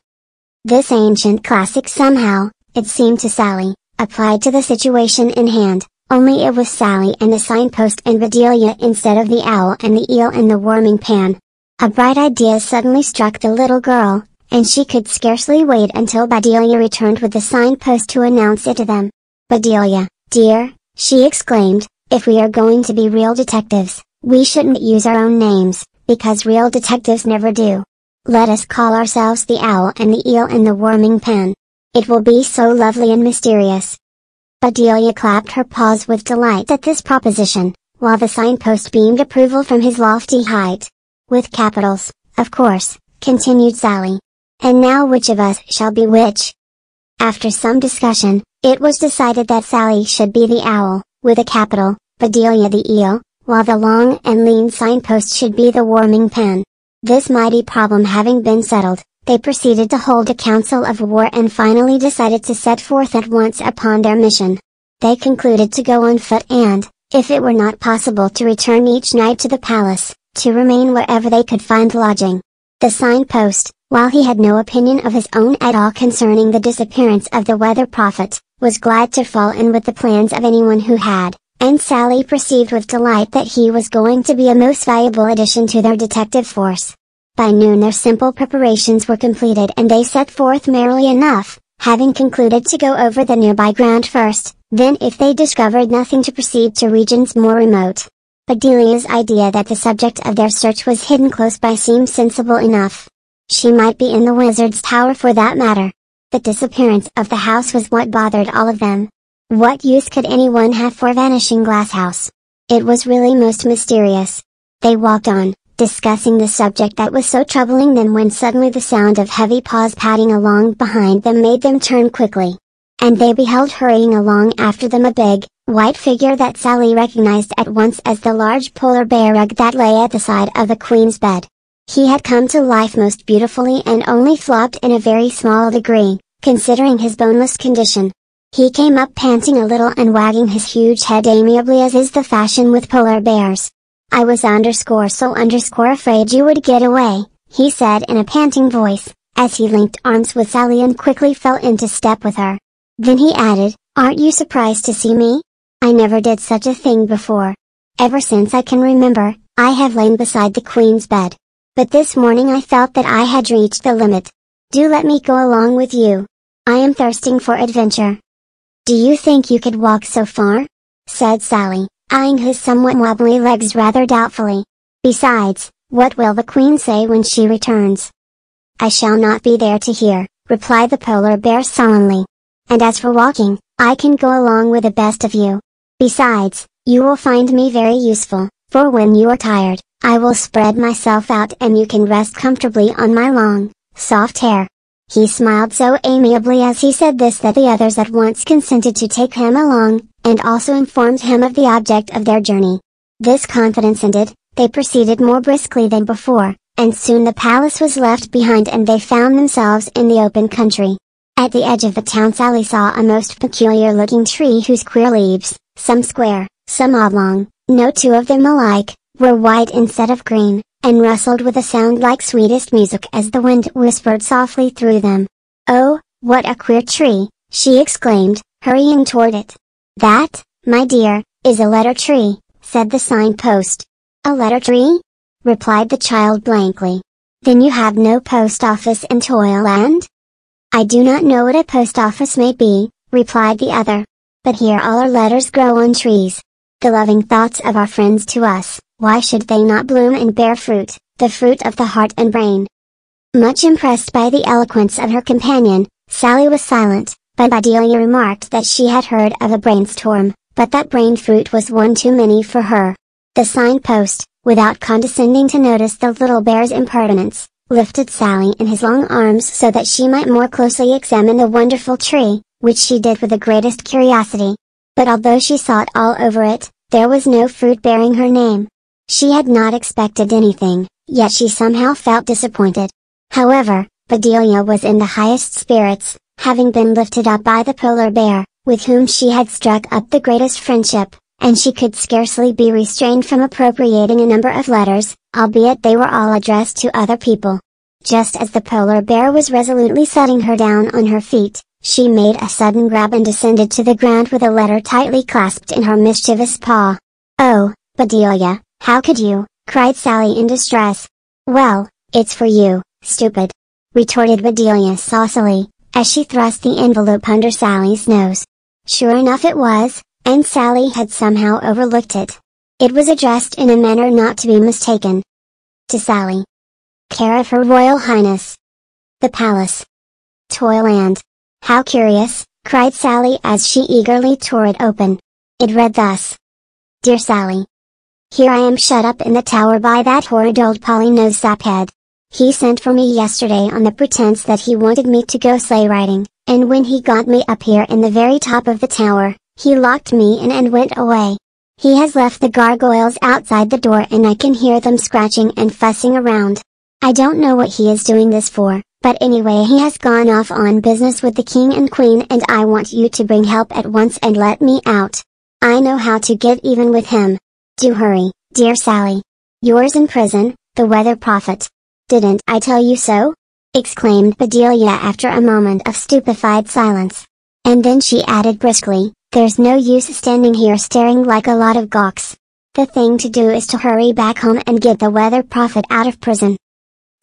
This ancient classic somehow, it seemed to Sally, applied to the situation in hand, only it was Sally and the signpost and Bedelia instead of the owl and the eel and the warming pan. A bright idea suddenly struck the little girl, and she could scarcely wait until Bedelia returned with the signpost to announce it to them. Bedelia, Dear, she exclaimed, if we are going to be real detectives, we shouldn't use our own names, because real detectives never do. Let us call ourselves the owl and the eel and the warming pan. It will be so lovely and mysterious. Bedelia clapped her paws with delight at this proposition, while the signpost beamed approval from his lofty height. With capitals, of course, continued Sally. And now which of us shall be which? After some discussion, it was decided that Sally should be the owl, with a capital, Bedelia the eel, while the long and lean signpost should be the warming pan. This mighty problem having been settled, they proceeded to hold a council of war and finally decided to set forth at once upon their mission. They concluded to go on foot and, if it were not possible to return each night to the palace, to remain wherever they could find lodging. The signpost, while he had no opinion of his own at all concerning the disappearance of the weather prophet, was glad to fall in with the plans of anyone who had, and Sally perceived with delight that he was going to be a most valuable addition to their detective force. By noon their simple preparations were completed and they set forth merrily enough, having concluded to go over the nearby ground first, then if they discovered nothing to proceed to regions more remote. Bedelia's idea that the subject of their search was hidden close by seemed sensible enough. She might be in the wizard's tower for that matter. The disappearance of the house was what bothered all of them. What use could anyone have for Vanishing Glass House? It was really most mysterious. They walked on, discussing the subject that was so troubling them when suddenly the sound of heavy paws padding along behind them made them turn quickly. And they beheld hurrying along after them a big, white figure that Sally recognized at once as the large polar bear rug that lay at the side of the queen's bed. He had come to life most beautifully and only flopped in a very small degree, considering his boneless condition. He came up panting a little and wagging his huge head amiably as is the fashion with polar bears. I was underscore so underscore afraid you would get away, he said in a panting voice, as he linked arms with Sally and quickly fell into step with her. Then he added, Aren't you surprised to see me? I never did such a thing before. Ever since I can remember, I have lain beside the Queen's bed. But this morning I felt that I had reached the limit. Do let me go along with you. I am thirsting for adventure. Do you think you could walk so far? said Sally, eyeing his somewhat wobbly legs rather doubtfully. Besides, what will the Queen say when she returns? I shall not be there to hear, replied the polar bear sullenly. And as for walking, I can go along with the best of you. Besides, you will find me very useful, for when you are tired, I will spread myself out and you can rest comfortably on my long, soft hair. He smiled so amiably as he said this that the others at once consented to take him along, and also informed him of the object of their journey. This confidence ended, they proceeded more briskly than before, and soon the palace was left behind and they found themselves in the open country. At the edge of the town Sally saw a most peculiar looking tree whose queer leaves, some square, some oblong, no two of them alike, were white instead of green, and rustled with a sound like sweetest music as the wind whispered softly through them. Oh, what a queer tree, she exclaimed, hurrying toward it. That, my dear, is a letter tree, said the signpost. A letter tree? replied the child blankly. Then you have no post office in Toyland? I do not know what a post office may be, replied the other. But here all our letters grow on trees. The loving thoughts of our friends to us, why should they not bloom and bear fruit, the fruit of the heart and brain? Much impressed by the eloquence of her companion, Sally was silent, but Bedelia remarked that she had heard of a brainstorm, but that brain fruit was one too many for her. The signpost, without condescending to notice the little bear's impertinence, lifted Sally in his long arms so that she might more closely examine the wonderful tree, which she did with the greatest curiosity. But although she sought all over it, there was no fruit bearing her name. She had not expected anything, yet she somehow felt disappointed. However, Bedelia was in the highest spirits, having been lifted up by the polar bear, with whom she had struck up the greatest friendship, and she could scarcely be restrained from appropriating a number of letters, albeit they were all addressed to other people. Just as the polar bear was resolutely setting her down on her feet, she made a sudden grab and descended to the ground with a letter tightly clasped in her mischievous paw. Oh, Bedelia, how could you, cried Sally in distress. Well, it's for you, stupid. Retorted Bedelia saucily, as she thrust the envelope under Sally's nose. Sure enough it was, and Sally had somehow overlooked it. It was addressed in a manner not to be mistaken. To Sally. Care of Her Royal Highness. The Palace. Toyland. How curious, cried Sally as she eagerly tore it open. It read thus. Dear Sally. Here I am shut up in the tower by that horrid old Polly-nosed saphead. He sent for me yesterday on the pretense that he wanted me to go sleigh riding, and when he got me up here in the very top of the tower, he locked me in and went away. He has left the gargoyles outside the door and I can hear them scratching and fussing around. I don't know what he is doing this for, but anyway he has gone off on business with the king and queen and I want you to bring help at once and let me out. I know how to get even with him. Do hurry, dear Sally. Yours in prison, the weather prophet. Didn't I tell you so? exclaimed Bedelia after a moment of stupefied silence. And then she added briskly, there's no use standing here staring like a lot of gawks. The thing to do is to hurry back home and get the weather prophet out of prison.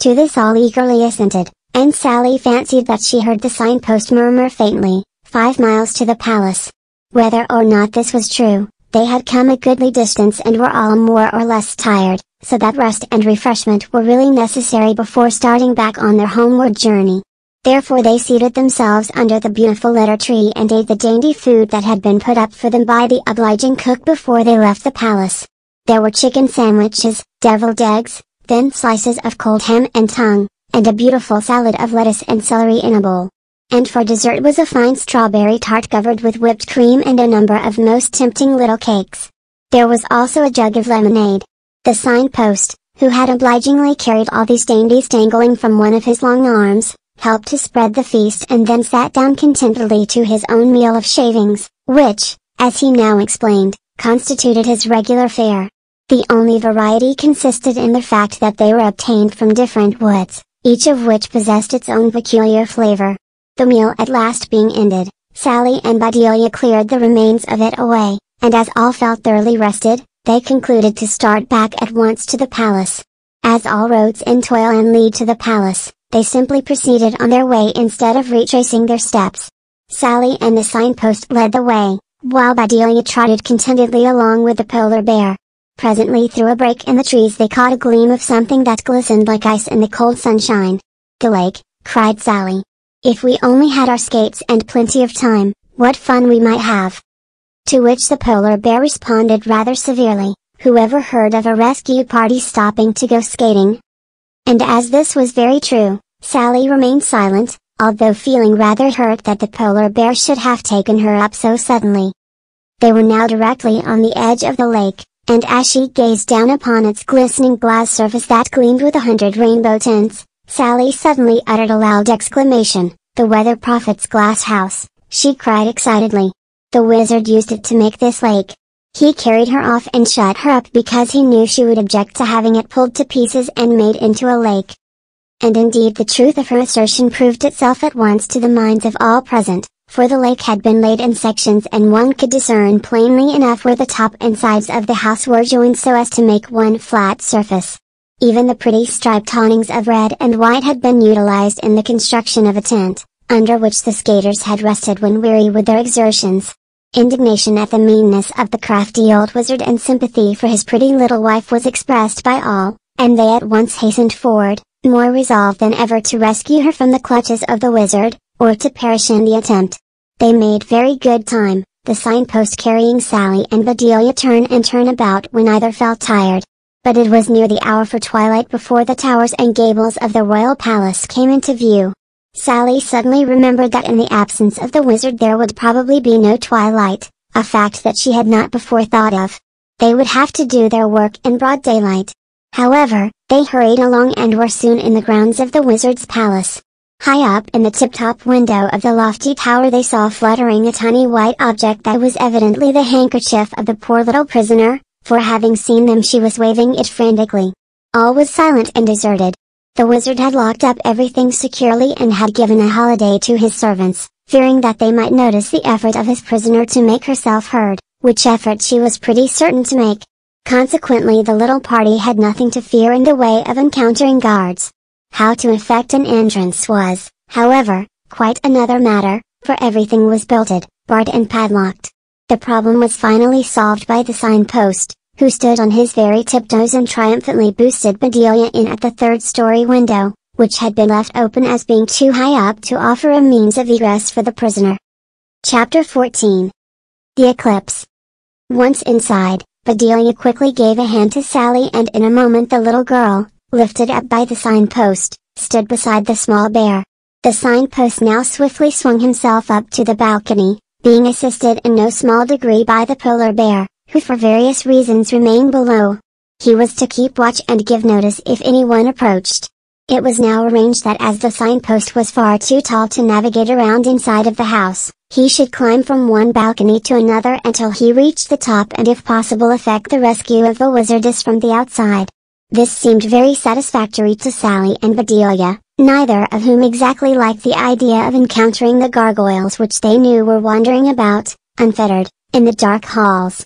To this all eagerly assented, and Sally fancied that she heard the signpost murmur faintly, five miles to the palace. Whether or not this was true, they had come a goodly distance and were all more or less tired, so that rest and refreshment were really necessary before starting back on their homeward journey. Therefore they seated themselves under the beautiful letter tree and ate the dainty food that had been put up for them by the obliging cook before they left the palace. There were chicken sandwiches, deviled eggs, thin slices of cold ham and tongue, and a beautiful salad of lettuce and celery in a bowl. And for dessert was a fine strawberry tart covered with whipped cream and a number of most tempting little cakes. There was also a jug of lemonade. The signpost, who had obligingly carried all these dainties dangling from one of his long arms, helped to spread the feast and then sat down contentedly to his own meal of shavings, which, as he now explained, constituted his regular fare. The only variety consisted in the fact that they were obtained from different woods, each of which possessed its own peculiar flavor. The meal at last being ended, Sally and Bedelia cleared the remains of it away, and as all felt thoroughly rested, they concluded to start back at once to the palace. As all roads in Toyland lead to the palace, they simply proceeded on their way instead of retracing their steps. Sally and the signpost led the way, while Bedelia trotted contentedly along with the polar bear. Presently through a break in the trees they caught a gleam of something that glistened like ice in the cold sunshine. The lake, cried Sally. If we only had our skates and plenty of time, what fun we might have. To which the polar bear responded rather severely, whoever heard of a rescue party stopping to go skating, and as this was very true, Sally remained silent, although feeling rather hurt that the polar bear should have taken her up so suddenly. They were now directly on the edge of the lake, and as she gazed down upon its glistening glass surface that gleamed with a hundred rainbow tints, Sally suddenly uttered a loud exclamation, the weather prophet's glass house, she cried excitedly. The wizard used it to make this lake. He carried her off and shut her up because he knew she would object to having it pulled to pieces and made into a lake. And indeed the truth of her assertion proved itself at once to the minds of all present, for the lake had been laid in sections and one could discern plainly enough where the top and sides of the house were joined so as to make one flat surface. Even the pretty striped awnings of red and white had been utilized in the construction of a tent, under which the skaters had rested when weary with their exertions. Indignation at the meanness of the crafty old wizard and sympathy for his pretty little wife was expressed by all, and they at once hastened forward, more resolved than ever to rescue her from the clutches of the wizard, or to perish in the attempt. They made very good time, the signpost carrying Sally and Bedelia turn and turn about when either felt tired. But it was near the hour for twilight before the towers and gables of the royal palace came into view. Sally suddenly remembered that in the absence of the wizard there would probably be no twilight, a fact that she had not before thought of. They would have to do their work in broad daylight. However, they hurried along and were soon in the grounds of the wizard's palace. High up in the tip-top window of the lofty tower they saw fluttering a tiny white object that was evidently the handkerchief of the poor little prisoner, for having seen them she was waving it frantically. All was silent and deserted. The wizard had locked up everything securely and had given a holiday to his servants, fearing that they might notice the effort of his prisoner to make herself heard, which effort she was pretty certain to make. Consequently the little party had nothing to fear in the way of encountering guards. How to effect an entrance was, however, quite another matter, for everything was bolted, barred and padlocked. The problem was finally solved by the signpost, who stood on his very tiptoes and triumphantly boosted Bedelia in at the third story window, which had been left open as being too high up to offer a means of egress for the prisoner. Chapter 14 The Eclipse Once inside, Bedelia quickly gave a hand to Sally and in a moment the little girl, lifted up by the signpost, stood beside the small bear. The signpost now swiftly swung himself up to the balcony, being assisted in no small degree by the polar bear, who for various reasons remained below. He was to keep watch and give notice if anyone approached. It was now arranged that as the signpost was far too tall to navigate around inside of the house, he should climb from one balcony to another until he reached the top and if possible effect the rescue of the wizardess from the outside. This seemed very satisfactory to Sally and Bedelia, neither of whom exactly liked the idea of encountering the gargoyles which they knew were wandering about, unfettered, in the dark halls.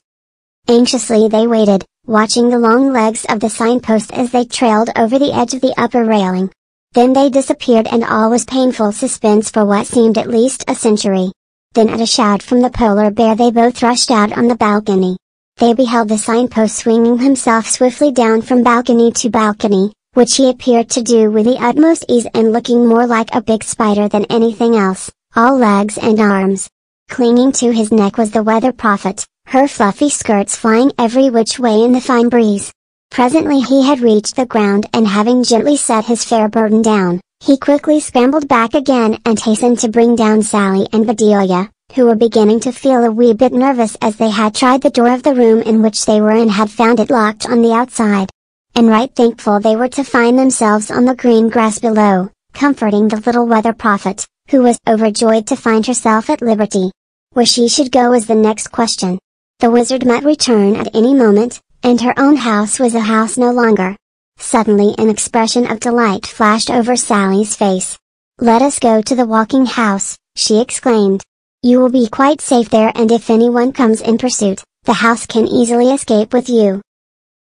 Anxiously they waited, watching the long legs of the signpost as they trailed over the edge of the upper railing. Then they disappeared and all was painful suspense for what seemed at least a century. Then at a shout from the polar bear they both rushed out on the balcony. They beheld the signpost swinging himself swiftly down from balcony to balcony, which he appeared to do with the utmost ease and looking more like a big spider than anything else, all legs and arms. Clinging to his neck was the weather prophet, her fluffy skirts flying every which way in the fine breeze. Presently he had reached the ground and having gently set his fair burden down, he quickly scrambled back again and hastened to bring down Sally and Bedelia, who were beginning to feel a wee bit nervous as they had tried the door of the room in which they were and had found it locked on the outside. And right thankful they were to find themselves on the green grass below, comforting the little weather prophet, who was overjoyed to find herself at liberty. Where she should go was the next question. The wizard might return at any moment, and her own house was a house no longer. Suddenly an expression of delight flashed over Sally's face. Let us go to the walking house, she exclaimed. You will be quite safe there and if anyone comes in pursuit, the house can easily escape with you.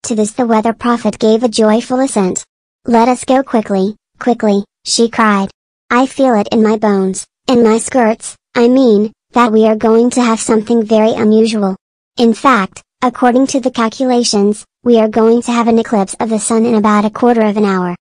To this the weather prophet gave a joyful assent. Let us go quickly, quickly, she cried. I feel it in my bones, in my skirts, I mean, that we are going to have something very unusual. In fact, according to the calculations, we are going to have an eclipse of the sun in about a quarter of an hour.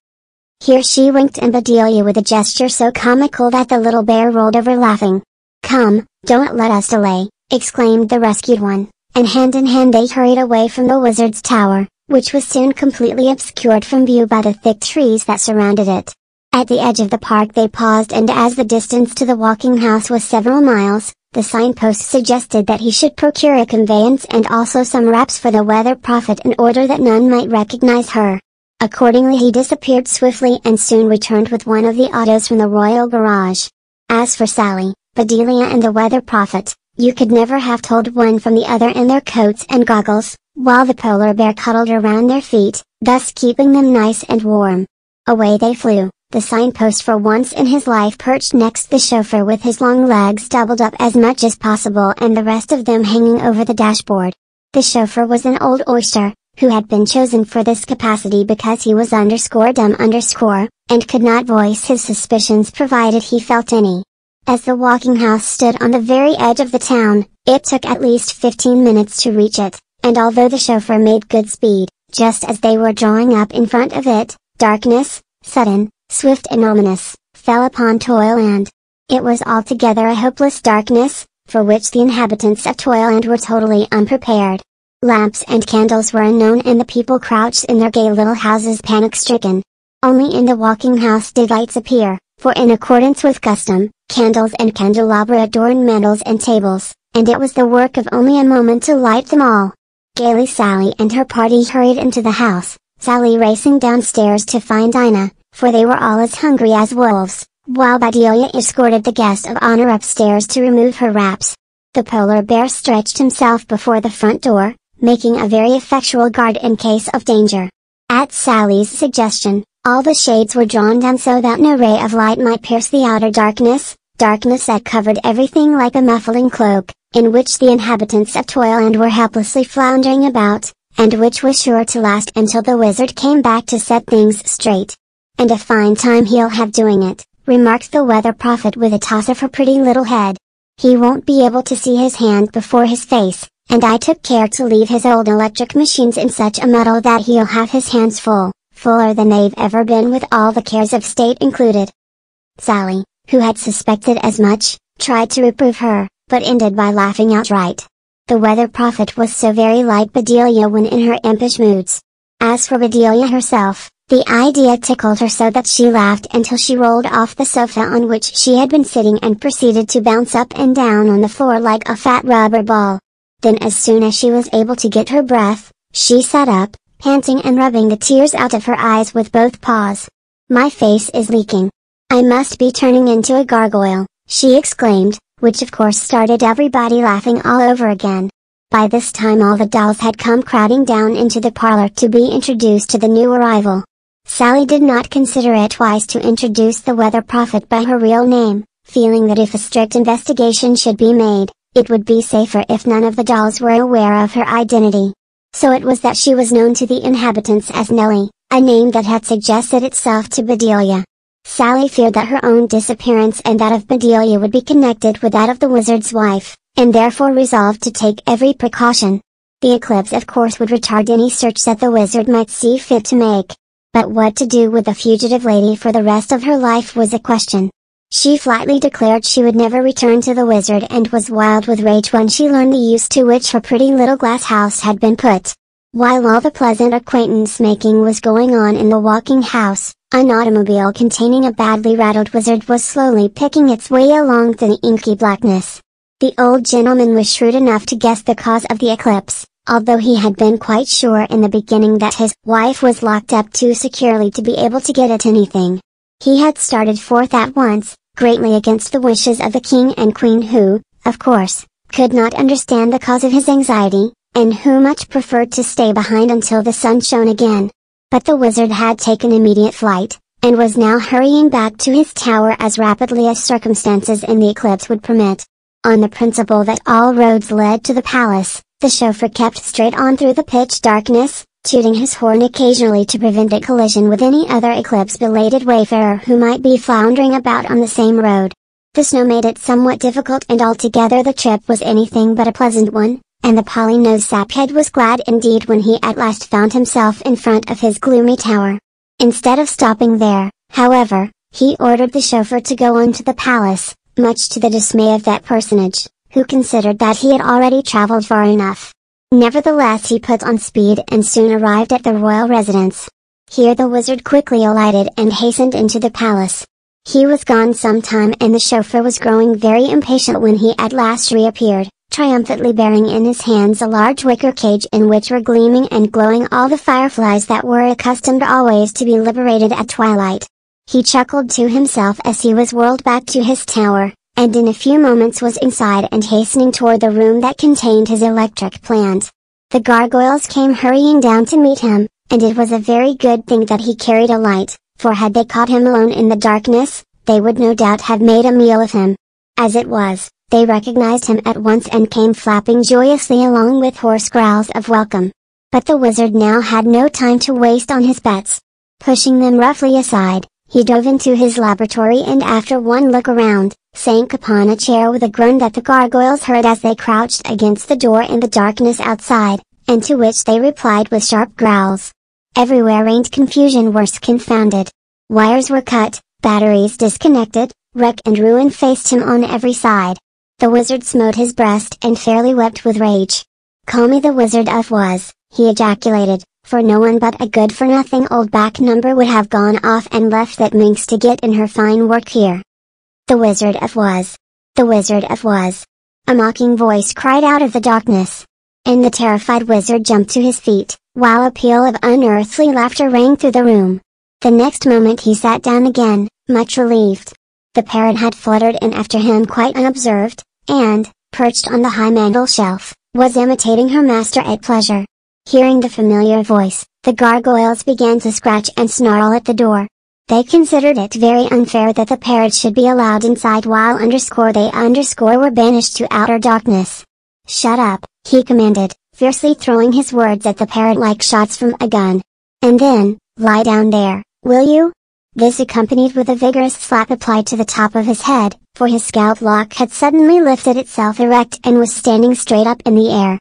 Here she winked at Bedelia with a gesture so comical that the little bear rolled over laughing. Come, don't let us delay, exclaimed the rescued one, and hand in hand they hurried away from the wizard's tower, which was soon completely obscured from view by the thick trees that surrounded it. At the edge of the park they paused and as the distance to the walking house was several miles, the signpost suggested that he should procure a conveyance and also some wraps for the weather prophet in order that none might recognize her. Accordingly he disappeared swiftly and soon returned with one of the autos from the royal garage. As for Sally, Bedelia and the weather prophet, You could never have told one from the other in their coats and goggles, while the polar bear cuddled around their feet, thus keeping them nice and warm. Away they flew, the signpost for once in his life perched next the chauffeur with his long legs doubled up as much as possible and the rest of them hanging over the dashboard. The chauffeur was an old oyster, who had been chosen for this capacity because he was underscore dumb underscore, and could not voice his suspicions provided he felt any. As the walking house stood on the very edge of the town, it took at least 15 minutes to reach it, and although the chauffeur made good speed, just as they were drawing up in front of it, darkness, sudden, swift and ominous, fell upon Toyland. It was altogether a hopeless darkness, for which the inhabitants of Toyland were totally unprepared. Lamps and candles were unknown and the people crouched in their gay little houses panic-stricken. Only in the walking house did lights appear, for in accordance with custom, candles and candelabra adorned mantels and tables, and it was the work of only a moment to light them all. Gaily Sally and her party hurried into the house, Sally racing downstairs to find Dinah, for they were all as hungry as wolves, while Bedelia escorted the guest of honor upstairs to remove her wraps. The polar bear stretched himself before the front door, making a very effectual guard in case of danger. At Sally's suggestion, all the shades were drawn down so that no ray of light might pierce the outer darkness, darkness that covered everything like a muffling cloak, in which the inhabitants of Toyland were helplessly floundering about, and which was sure to last until the wizard came back to set things straight. And a fine time he'll have doing it, remarked the weather prophet with a toss of her pretty little head. He won't be able to see his hand before his face, and I took care to leave his old electric machines in such a muddle that he'll have his hands full, fuller than they've ever been with all the cares of state included. Sally, who had suspected as much, tried to reprove her, but ended by laughing outright. The weather prophet was so very like Bedelia when in her impish moods. As for Bedelia herself, the idea tickled her so that she laughed until she rolled off the sofa on which she had been sitting and proceeded to bounce up and down on the floor like a fat rubber ball. Then as soon as she was able to get her breath, she sat up, panting and rubbing the tears out of her eyes with both paws. My face is leaking. I must be turning into a gargoyle, she exclaimed, which of course started everybody laughing all over again. By this time all the dolls had come crowding down into the parlor to be introduced to the new arrival. Sally did not consider it wise to introduce the weather prophet by her real name, feeling that if a strict investigation should be made, it would be safer if none of the dolls were aware of her identity. So it was that she was known to the inhabitants as Nellie, a name that had suggested itself to Bedelia. Sally feared that her own disappearance and that of Bedelia would be connected with that of the wizard's wife, and therefore resolved to take every precaution. The eclipse of course would retard any search that the wizard might see fit to make. But what to do with the fugitive lady for the rest of her life was a question. She flatly declared she would never return to the wizard and was wild with rage when she learned the use to which her pretty little glass house had been put. While all the pleasant acquaintance making was going on in the walking house, an automobile containing a badly rattled wizard was slowly picking its way along the inky blackness. The old gentleman was shrewd enough to guess the cause of the eclipse, although he had been quite sure in the beginning that his wife was locked up too securely to be able to get at anything. He had started forth at once, greatly against the wishes of the king and queen who, of course, could not understand the cause of his anxiety, and who much preferred to stay behind until the sun shone again. But the wizard had taken immediate flight, and was now hurrying back to his tower as rapidly as circumstances in the eclipse would permit. On the principle that all roads led to the palace, the chauffeur kept straight on through the pitch darkness, tooting his horn occasionally to prevent a collision with any other eclipse-belated wayfarer who might be floundering about on the same road. The snow made it somewhat difficult and altogether the trip was anything but a pleasant one, and the Polly-nosed saphead was glad indeed when he at last found himself in front of his gloomy tower. Instead of stopping there, however, he ordered the chauffeur to go on to the palace, much to the dismay of that personage, who considered that he had already traveled far enough. Nevertheless he put on speed and soon arrived at the royal residence. Here the wizard quickly alighted and hastened into the palace. He was gone some time and the chauffeur was growing very impatient when he at last reappeared, triumphantly bearing in his hands a large wicker cage in which were gleaming and glowing all the fireflies that were accustomed always to be liberated at twilight. He chuckled to himself as he was whirled back to his tower, and in a few moments was inside and hastening toward the room that contained his electric plant. The gargoyles came hurrying down to meet him, and it was a very good thing that he carried a light, for had they caught him alone in the darkness, they would no doubt have made a meal of him. As it was, they recognized him at once and came flapping joyously along with hoarse growls of welcome. But the wizard now had no time to waste on his bets. Pushing them roughly aside, he dove into his laboratory and after one look around, sank upon a chair with a groan that the gargoyles heard as they crouched against the door in the darkness outside, and to which they replied with sharp growls. Everywhere reigned confusion worse confounded. Wires were cut, batteries disconnected, wreck and ruin faced him on every side. The wizard smote his breast and fairly wept with rage. Call me the Wizard of Was, he ejaculated, for no one but a good-for-nothing old back number would have gone off and left that minx to get in her fine work here. The Wizard of Was. The Wizard of Was. A mocking voice cried out of the darkness. And the terrified wizard jumped to his feet, while a peal of unearthly laughter rang through the room. The next moment he sat down again, much relieved. The parrot had fluttered in after him quite unobserved, and, perched on the high mantel shelf, was imitating her master at pleasure. Hearing the familiar voice, the gargoyles began to scratch and snarl at the door. They considered it very unfair that the parrot should be allowed inside while underscore they underscore were banished to outer darkness. Shut up, he commanded, fiercely throwing his words at the parrot like shots from a gun. And then, lie down there, will you? This accompanied with a vigorous slap applied to the top of his head, for his scalp lock had suddenly lifted itself erect and was standing straight up in the air.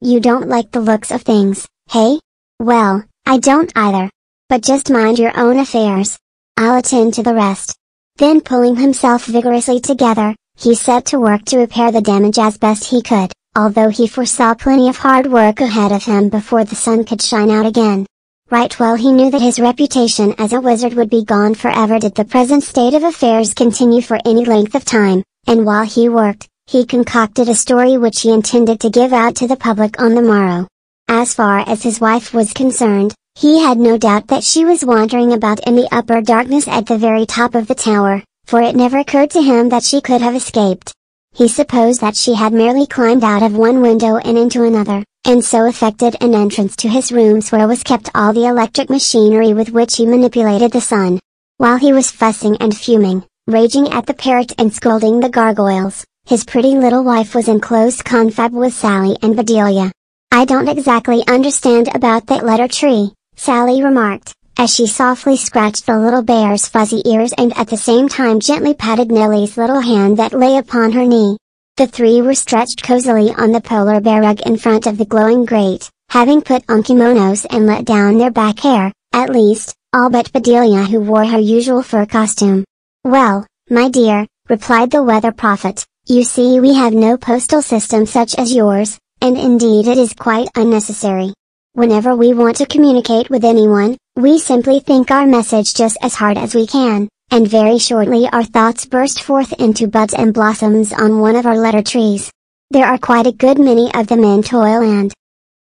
You don't like the looks of things, hey? Well, I don't either. But just mind your own affairs. I'll attend to the rest. Then pulling himself vigorously together, he set to work to repair the damage as best he could, although he foresaw plenty of hard work ahead of him before the sun could shine out again. Right well he knew that his reputation as a wizard would be gone forever did the present state of affairs continue for any length of time, and while he worked, he concocted a story which he intended to give out to the public on the morrow. As far as his wife was concerned, he had no doubt that she was wandering about in the upper darkness at the very top of the tower, for it never occurred to him that she could have escaped. He supposed that she had merely climbed out of one window and into another, and so effected an entrance to his rooms where was kept all the electric machinery with which he manipulated the sun. While he was fussing and fuming, raging at the parrot and scolding the gargoyles, his pretty little wife was in close confab with Sally and Bedelia. I don't exactly understand about that letter tree, Sally remarked, as she softly scratched the little bear's fuzzy ears and at the same time gently patted Nellie's little hand that lay upon her knee. The three were stretched cozily on the polar bear rug in front of the glowing grate, having put on kimonos and let down their back hair, at least, all but Bedelia who wore her usual fur costume. Well, my dear, replied the weather prophet, you see we have no postal system such as yours, and indeed it is quite unnecessary. Whenever we want to communicate with anyone, we simply think our message just as hard as we can, and very shortly our thoughts burst forth into buds and blossoms on one of our letter trees. There are quite a good many of them in Toyland.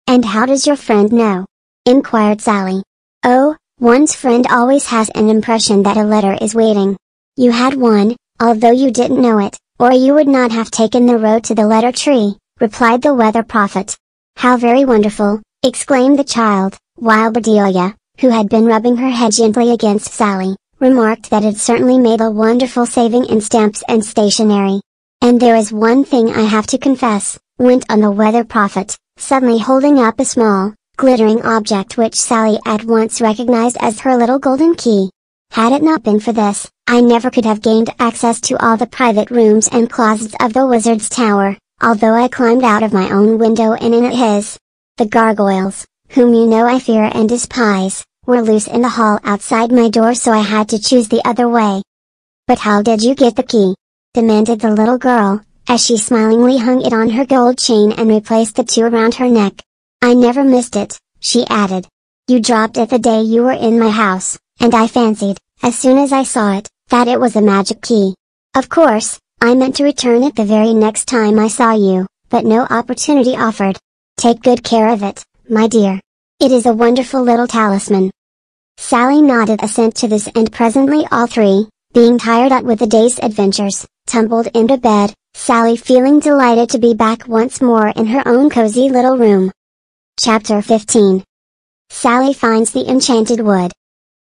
And how does your friend know? inquired Sally. Oh, one's friend always has an impression that a letter is waiting. You had one, although you didn't know it. Or you would not have taken the road to the letter tree, replied the weather prophet. How very wonderful, exclaimed the child, while Bedelia, who had been rubbing her head gently against Sally, remarked that it certainly made a wonderful saving in stamps and stationery. And there is one thing I have to confess, went on the weather prophet, suddenly holding up a small, glittering object which Sally at once recognized as her little golden key. Had it not been for this, I never could have gained access to all the private rooms and closets of the wizard's tower, although I climbed out of my own window and in at his. The gargoyles, whom you know I fear and despise, were loose in the hall outside my door so I had to choose the other way. But how did you get the key? demanded the little girl, as she smilingly hung it on her gold chain and replaced the two around her neck. I never missed it, she added. You dropped it the day you were in my house, and I fancied, as soon as I saw it, that it was a magic key. Of course, I meant to return it the very next time I saw you, but no opportunity offered. Take good care of it, my dear. It is a wonderful little talisman. Sally nodded assent to this and presently all three, being tired out with the day's adventures, tumbled into bed, Sally feeling delighted to be back once more in her own cozy little room. Chapter 15 Sally finds the enchanted wood.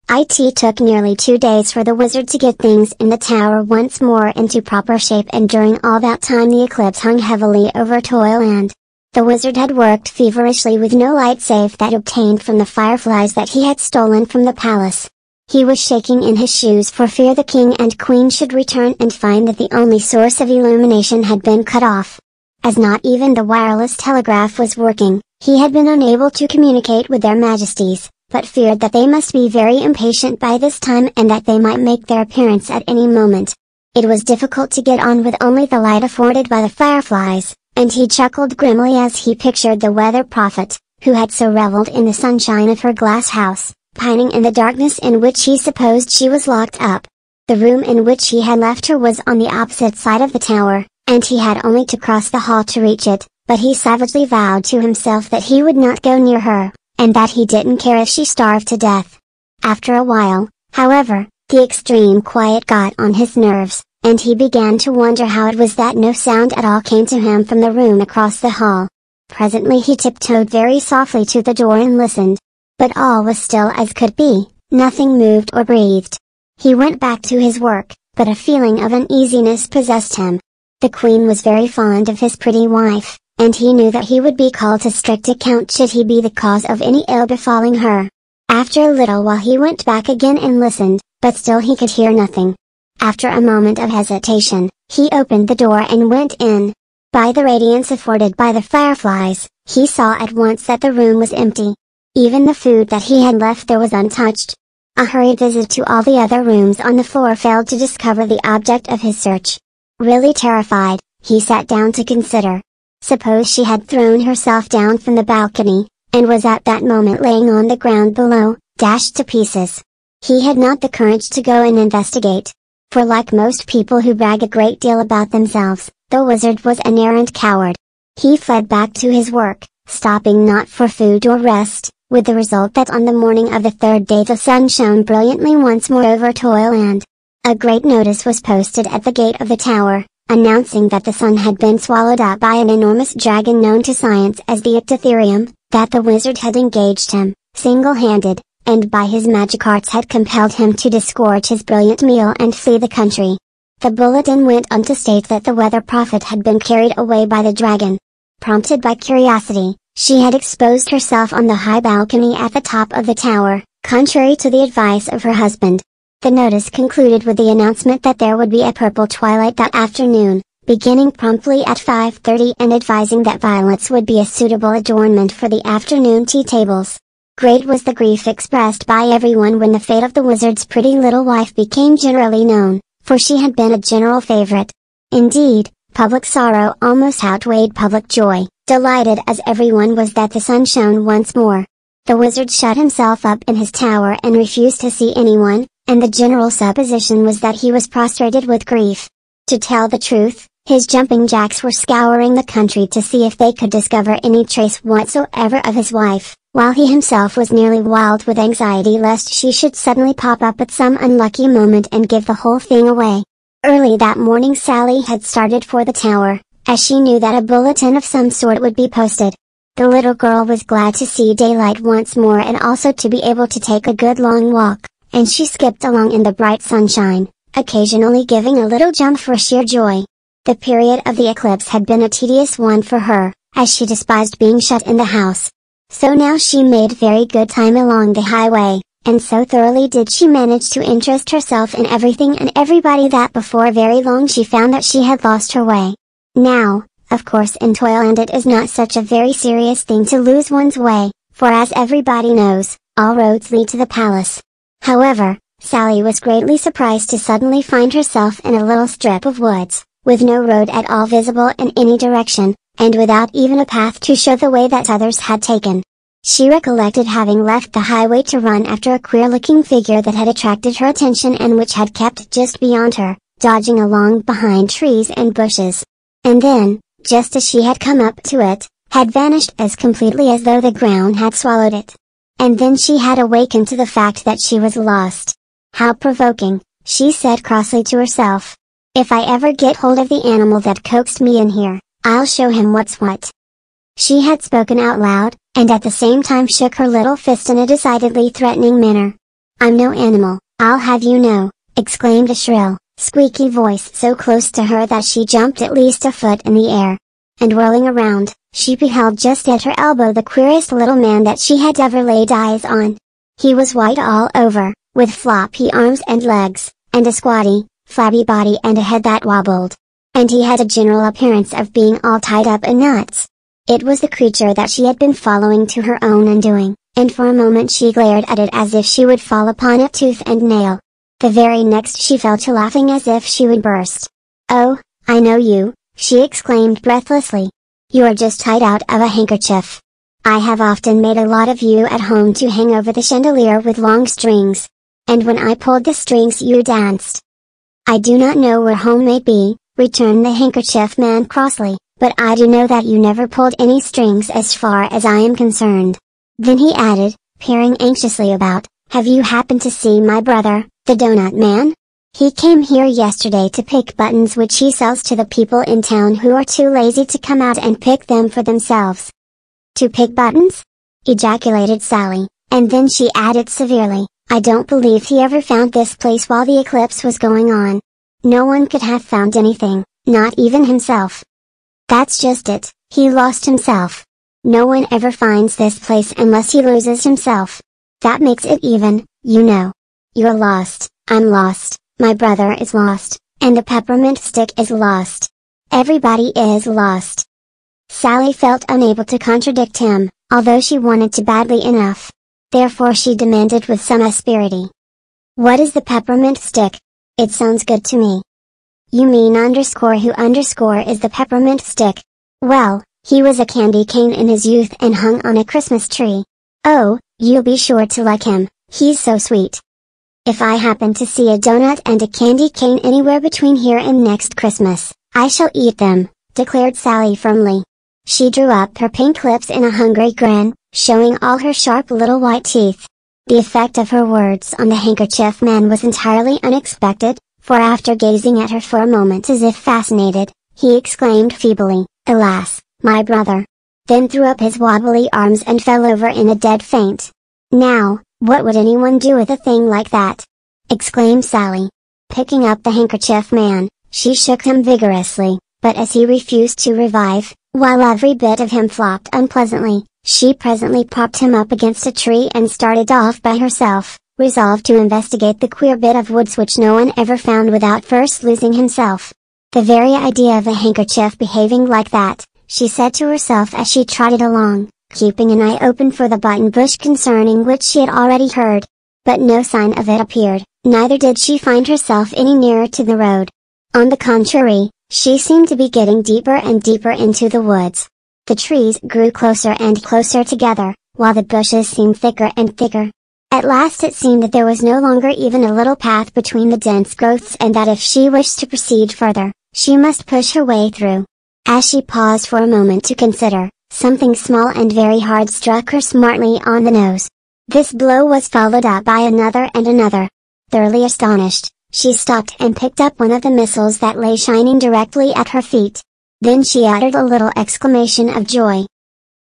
It took nearly two days for the wizard to get things in the tower once more into proper shape and during all that time the eclipse hung heavily over Toyland. The wizard had worked feverishly with no light save that obtained from the fireflies that he had stolen from the palace. He was shaking in his shoes for fear the king and queen should return and find that the only source of illumination had been cut off. As not even the wireless telegraph was working, he had been unable to communicate with their majesties, but feared that they must be very impatient by this time and that they might make their appearance at any moment. It was difficult to get on with only the light afforded by the fireflies, and he chuckled grimly as he pictured the weather prophet, who had so reveled in the sunshine of her glass house, pining in the darkness in which he supposed she was locked up. The room in which he had left her was on the opposite side of the tower, and he had only to cross the hall to reach it, but he savagely vowed to himself that he would not go near her, and that he didn't care if she starved to death. After a while, however, the extreme quiet got on his nerves, and he began to wonder how it was that no sound at all came to him from the room across the hall. Presently he tiptoed very softly to the door and listened. But all was still as could be, nothing moved or breathed. He went back to his work, but a feeling of uneasiness possessed him. The queen was very fond of his pretty wife, and he knew that he would be called to strict account should he be the cause of any ill befalling her. After a little while he went back again and listened, but still he could hear nothing. After a moment of hesitation, he opened the door and went in. By the radiance afforded by the fireflies, he saw at once that the room was empty. Even the food that he had left there was untouched. A hurried visit to all the other rooms on the floor failed to discover the object of his search. Really terrified, he sat down to consider. Suppose she had thrown herself down from the balcony, and was at that moment laying on the ground below, dashed to pieces. He had not the courage to go and investigate. For like most people who brag a great deal about themselves, the wizard was an arrant coward. He fled back to his work, stopping not for food or rest, with the result that on the morning of the third day the sun shone brilliantly once more over Toyland. A great notice was posted at the gate of the tower, announcing that the sun had been swallowed up by an enormous dragon known to science as the Ictotherium, that the wizard had engaged him, single-handed, and by his magic arts had compelled him to disgorge his brilliant meal and flee the country. The bulletin went on to state that the weather prophet had been carried away by the dragon. Prompted by curiosity, she had exposed herself on the high balcony at the top of the tower, contrary to the advice of her husband. The notice concluded with the announcement that there would be a purple twilight that afternoon, beginning promptly at 5.30 and advising that violets would be a suitable adornment for the afternoon tea tables. Great was the grief expressed by everyone when the fate of the wizard's pretty little wife became generally known, for she had been a general favorite. Indeed, public sorrow almost outweighed public joy, delighted as everyone was that the sun shone once more. The wizard shut himself up in his tower and refused to see anyone, and the general supposition was that he was prostrated with grief. To tell the truth, his jumping jacks were scouring the country to see if they could discover any trace whatsoever of his wife, while he himself was nearly wild with anxiety lest she should suddenly pop up at some unlucky moment and give the whole thing away. Early that morning Sally had started for the tower, as she knew that a bulletin of some sort would be posted. The little girl was glad to see daylight once more and also to be able to take a good long walk and she skipped along in the bright sunshine, occasionally giving a little jump for sheer joy. The period of the eclipse had been a tedious one for her, as she despised being shut in the house. So now she made very good time along the highway, and so thoroughly did she manage to interest herself in everything and everybody that before very long she found that she had lost her way. Now, of course in Toyland it is not such a very serious thing to lose one's way, for as everybody knows, all roads lead to the palace. However, Sally was greatly surprised to suddenly find herself in a little strip of woods, with no road at all visible in any direction, and without even a path to show the way that others had taken. She recollected having left the highway to run after a queer-looking figure that had attracted her attention and which had kept just beyond her, dodging along behind trees and bushes. And then, just as she had come up to it, had vanished as completely as though the ground had swallowed it. And then she had awakened to the fact that she was lost. How provoking, she said crossly to herself. If I ever get hold of the animal that coaxed me in here, I'll show him what's what. She had spoken out loud, and at the same time shook her little fist in a decidedly threatening manner. I'm no animal, I'll have you know, exclaimed a shrill, squeaky voice so close to her that she jumped at least a foot in the air. And whirling around, she beheld just at her elbow the queerest little man that she had ever laid eyes on. He was white all over, with floppy arms and legs, and a squatty, flabby body and a head that wobbled. And he had a general appearance of being all tied up in knots. It was the creature that she had been following to her own undoing, and for a moment she glared at it as if she would fall upon it tooth and nail. The very next she fell to laughing as if she would burst. Oh, I know you, she exclaimed breathlessly. You are just tied out of a handkerchief. I have often made a lot of you at home to hang over the chandelier with long strings. And when I pulled the strings you danced. I do not know where home may be, returned the handkerchief man crossly, but I do know that you never pulled any strings as far as I am concerned. Then he added, peering anxiously about, have you happened to see my brother, the donut man? He came here yesterday to pick buttons which he sells to the people in town who are too lazy to come out and pick them for themselves. To pick buttons? ejaculated Sally, and then she added severely, I don't believe he ever found this place while the eclipse was going on. No one could have found anything, not even himself. That's just it, he lost himself. No one ever finds this place unless he loses himself. That makes it even, you know. You're lost, I'm lost, my brother is lost, and the peppermint stick is lost. Everybody is lost. Sally felt unable to contradict him, although she wanted to badly enough. Therefore she demanded with some asperity. What is the peppermint stick? It sounds good to me. You mean underscore who underscore is the peppermint stick? Well, he was a candy cane in his youth and hung on a Christmas tree. Oh, you'll be sure to like him, he's so sweet. If I happen to see a donut and a candy cane anywhere between here and next Christmas, I shall eat them, declared Sally firmly. She drew up her pink lips in a hungry grin, showing all her sharp little white teeth. The effect of her words on the handkerchief man was entirely unexpected, for after gazing at her for a moment as if fascinated, he exclaimed feebly, Alas, my brother! Then threw up his wobbly arms and fell over in a dead faint. Now, what would anyone do with a thing like that? exclaimed Sally. Picking up the handkerchief man, she shook him vigorously, but as he refused to revive, while every bit of him flopped unpleasantly, she presently propped him up against a tree and started off by herself, resolved to investigate the queer bit of woods which no one ever found without first losing himself. The very idea of a handkerchief behaving like that, she said to herself as she trotted along, keeping an eye open for the button bush concerning which she had already heard. But no sign of it appeared, neither did she find herself any nearer to the road. On the contrary, she seemed to be getting deeper and deeper into the woods. The trees grew closer and closer together, while the bushes seemed thicker and thicker. At last it seemed that there was no longer even a little path between the dense growths and that if she wished to proceed further, she must push her way through. As she paused for a moment to consider, something small and very hard struck her smartly on the nose. This blow was followed up by another and another. Thoroughly astonished, she stopped and picked up one of the missiles that lay shining directly at her feet. Then she uttered a little exclamation of joy.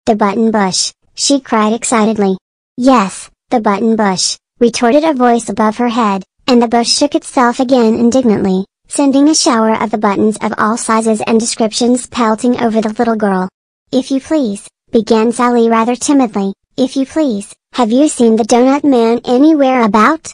The button bush, she cried excitedly. Yes, the button bush, retorted a voice above her head, and the bush shook itself again indignantly, sending a shower of the buttons of all sizes and descriptions pelting over the little girl. If you please, began Sally rather timidly, if you please, have you seen the donut man anywhere about?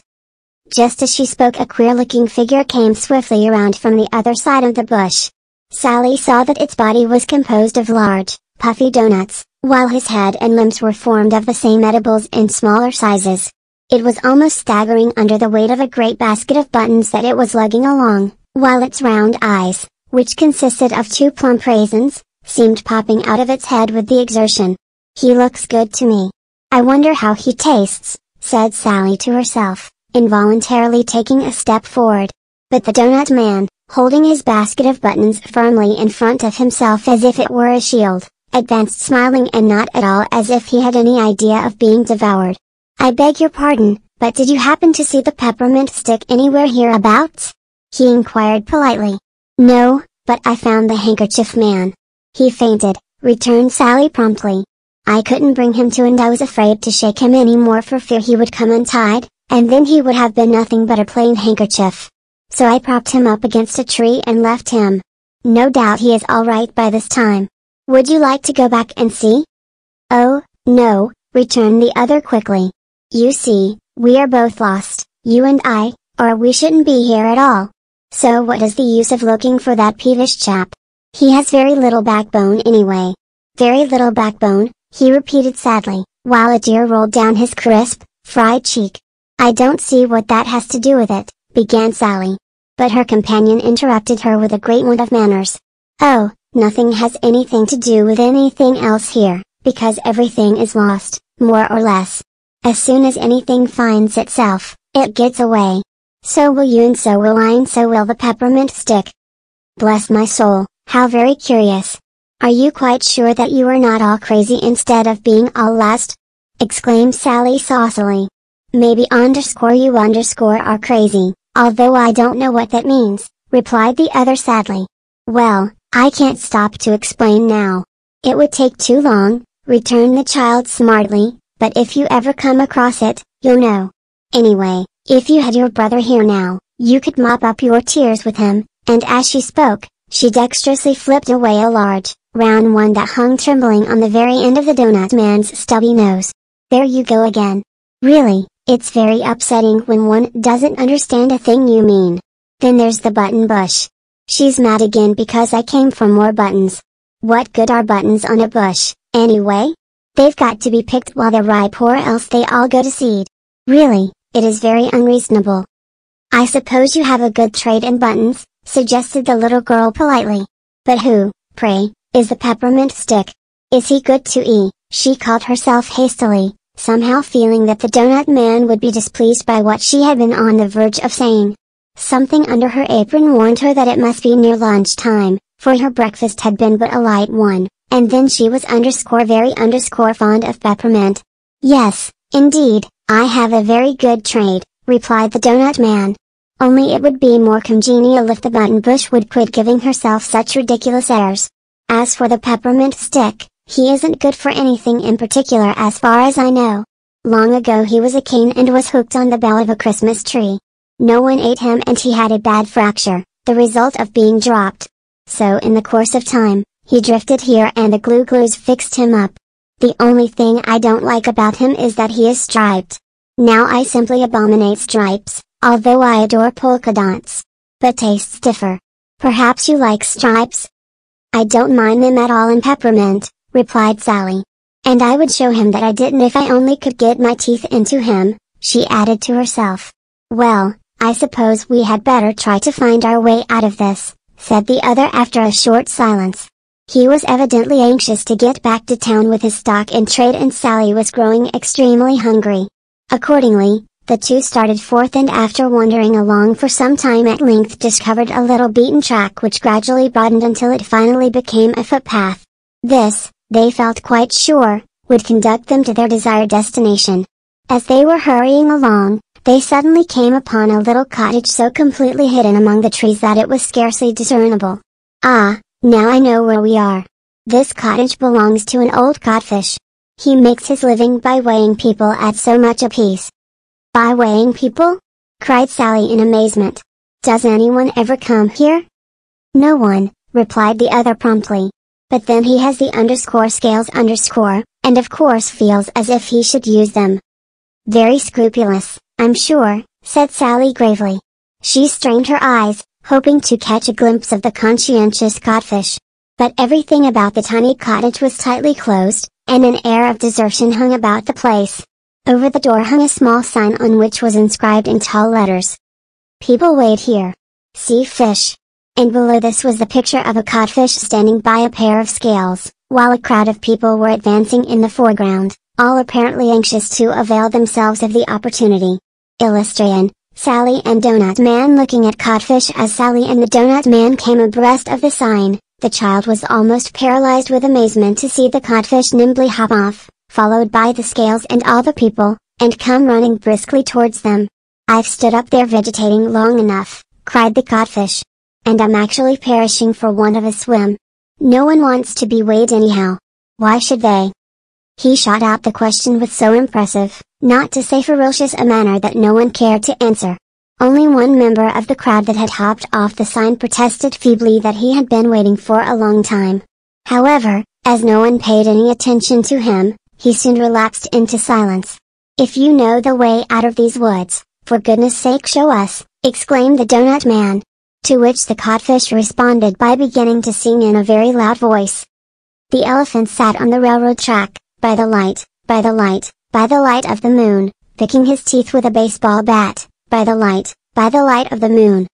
Just as she spoke a queer-looking figure came swiftly around from the other side of the bush. Sally saw that its body was composed of large, puffy donuts, while his head and limbs were formed of the same edibles in smaller sizes. It was almost staggering under the weight of a great basket of buttons that it was lugging along, while its round eyes, which consisted of two plump raisins, seemed popping out of its head with the exertion. He looks good to me. I wonder how he tastes, said Sally to herself involuntarily taking a step forward. But the donut man, holding his basket of buttons firmly in front of himself as if it were a shield, advanced smiling and not at all as if he had any idea of being devoured. I beg your pardon, but did you happen to see the peppermint stick anywhere hereabouts? He inquired politely. No, but I found the handkerchief man. He fainted, returned Sally promptly. I couldn't bring him to and I was afraid to shake him any more for fear he would come untied, and then he would have been nothing but a plain handkerchief. So I propped him up against a tree and left him. No doubt he is alright by this time. Would you like to go back and see? Oh, no, returned the other quickly. You see, we are both lost, you and I, or we shouldn't be here at all. So what is the use of looking for that peevish chap? He has very little backbone anyway. Very little backbone, he repeated sadly, while a tear rolled down his crisp, fried cheek. I don't see what that has to do with it, began Sally. But her companion interrupted her with a great want of manners. Oh, nothing has anything to do with anything else here, because everything is lost, more or less. As soon as anything finds itself, it gets away. So will you and so will I and so will the peppermint stick. Bless my soul, how very curious. Are you quite sure that you are not all crazy instead of being all lost? exclaimed Sally saucily. Maybe underscore you underscore are crazy, although I don't know what that means, replied the other sadly. Well, I can't stop to explain now. It would take too long, returned the child smartly, but if you ever come across it, you'll know. Anyway, if you had your brother here now, you could mop up your tears with him, and as she spoke, she dexterously flipped away a large, round one that hung trembling on the very end of the donut man's stubby nose. There you go again. Really, it's very upsetting when one doesn't understand a thing you mean. Then there's the button bush. She's mad again because I came for more buttons. What good are buttons on a bush, anyway? They've got to be picked while they're ripe or else they all go to seed. Really, it is very unreasonable. I suppose you have a good trade in buttons, suggested the little girl politely. But who, pray, is the peppermint stick? Is he good to eat? She called herself hastily, somehow feeling that the donut man would be displeased by what she had been on the verge of saying. Something under her apron warned her that it must be near lunch time, for her breakfast had been but a light one, and then she was underscore very underscore fond of peppermint. Yes, indeed, I have a very good trade, replied the donut man. Only it would be more congenial if the button bush would quit giving herself such ridiculous airs. As for the peppermint stick, he isn't good for anything in particular as far as I know. Long ago he was a cane and was hooked on the bough of a Christmas tree. No one ate him and he had a bad fracture, the result of being dropped. So in the course of time, he drifted here and the glue glues fixed him up. The only thing I don't like about him is that he is striped. Now I simply abominate stripes, although I adore polka dots. But tastes differ. Perhaps you like stripes? I don't mind them at all in peppermint, replied Sally. And I would show him that I didn't if I only could get my teeth into him, she added to herself. Well, I suppose we had better try to find our way out of this, said the other after a short silence. He was evidently anxious to get back to town with his stock in trade and Sally was growing extremely hungry. Accordingly, the two started forth and after wandering along for some time at length discovered a little beaten track which gradually broadened until it finally became a footpath. This, they felt quite sure, would conduct them to their desired destination. As they were hurrying along, they suddenly came upon a little cottage so completely hidden among the trees that it was scarcely discernible. Ah, now I know where we are. This cottage belongs to an old codfish. He makes his living by weighing people at so much apiece. By weighing people? cried Sally in amazement. Does anyone ever come here? No one, replied the other promptly. But then he has the underscore scales underscore, and of course feels as if he should use them. Very scrupulous, I'm sure, said Sally gravely. She strained her eyes, hoping to catch a glimpse of the conscientious codfish. But everything about the tiny cottage was tightly closed, and an air of desertion hung about the place. Over the door hung a small sign on which was inscribed in tall letters. People wait here. See fish. And below this was the picture of a codfish standing by a pair of scales, while a crowd of people were advancing in the foreground, all apparently anxious to avail themselves of the opportunity. Illustration Sally and Donut Man looking at codfish as Sally and the Donut Man came abreast of the sign, the child was almost paralyzed with amazement to see the codfish nimbly hop off, followed by the scales and all the people, and come running briskly towards them. I've stood up there vegetating long enough, cried the codfish. And I'm actually perishing for want of a swim. No one wants to be weighed anyhow. Why should they? He shot out the question with so impressive, not to say ferocious a manner that no one cared to answer. Only one member of the crowd that had hopped off the sign protested feebly that he had been waiting for a long time. However, as no one paid any attention to him, he soon relapsed into silence. If you know the way out of these woods, for goodness sake show us, exclaimed the donut man. To which the codfish responded by beginning to sing in a very loud voice. The elephant sat on the railroad track, by the light, by the light, by the light of the moon, picking his teeth with a baseball bat, by the light, by the light of the moon.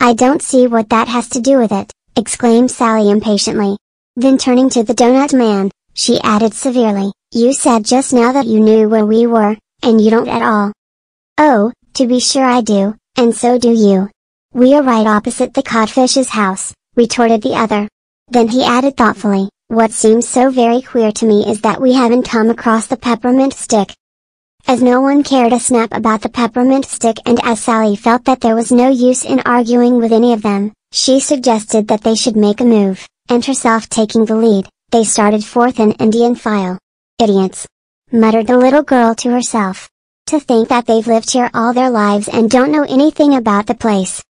I don't see what that has to do with it, exclaimed Sally impatiently. Then turning to the donut man, she added severely, you said just now that you knew where we were, and you don't at all. Oh, to be sure I do, and so do you. We are right opposite the codfish's house, retorted the other. Then he added thoughtfully, what seems so very queer to me is that we haven't come across the peppermint stick. As no one cared a snap about the peppermint stick and as Sally felt that there was no use in arguing with any of them, she suggested that they should make a move, and herself taking the lead, they started forth in Indian file. Idiots! muttered the little girl to herself. To think that they've lived here all their lives and don't know anything about the place.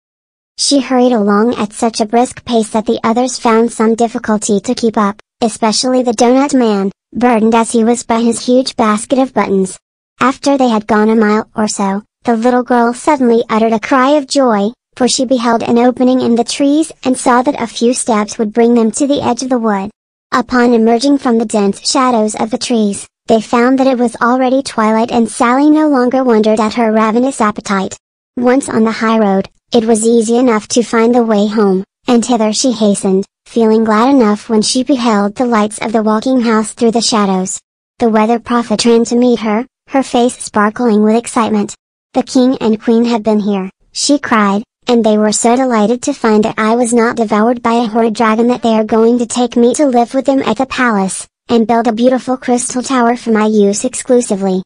She hurried along at such a brisk pace that the others found some difficulty to keep up especially the donut man, burdened as he was by his huge basket of buttons. After they had gone a mile or so, the little girl suddenly uttered a cry of joy, for she beheld an opening in the trees and saw that a few steps would bring them to the edge of the wood. Upon emerging from the dense shadows of the trees, they found that it was already twilight and Sally no longer wondered at her ravenous appetite. Once on the high road, it was easy enough to find the way home, and hither she hastened, feeling glad enough when she beheld the lights of the walking house through the shadows. The weather prophet ran to meet her, her face sparkling with excitement. The king and queen have been here, she cried, and they were so delighted to find that I was not devoured by a horrid dragon that they are going to take me to live with them at the palace, and build a beautiful crystal tower for my use exclusively.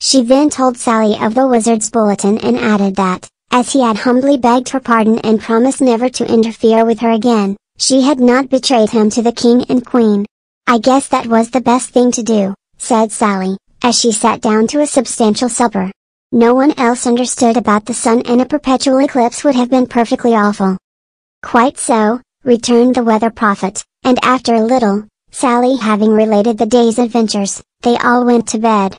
She then told Sally of the wizard's bulletin and added that, as he had humbly begged her pardon and promised never to interfere with her again, she had not betrayed him to the king and queen. I guess that was the best thing to do, said Sally, as she sat down to a substantial supper. No one else understood about the sun and a perpetual eclipse would have been perfectly awful. Quite so, returned the weather prophet, and after a little, Sally having related the day's adventures, they all went to bed.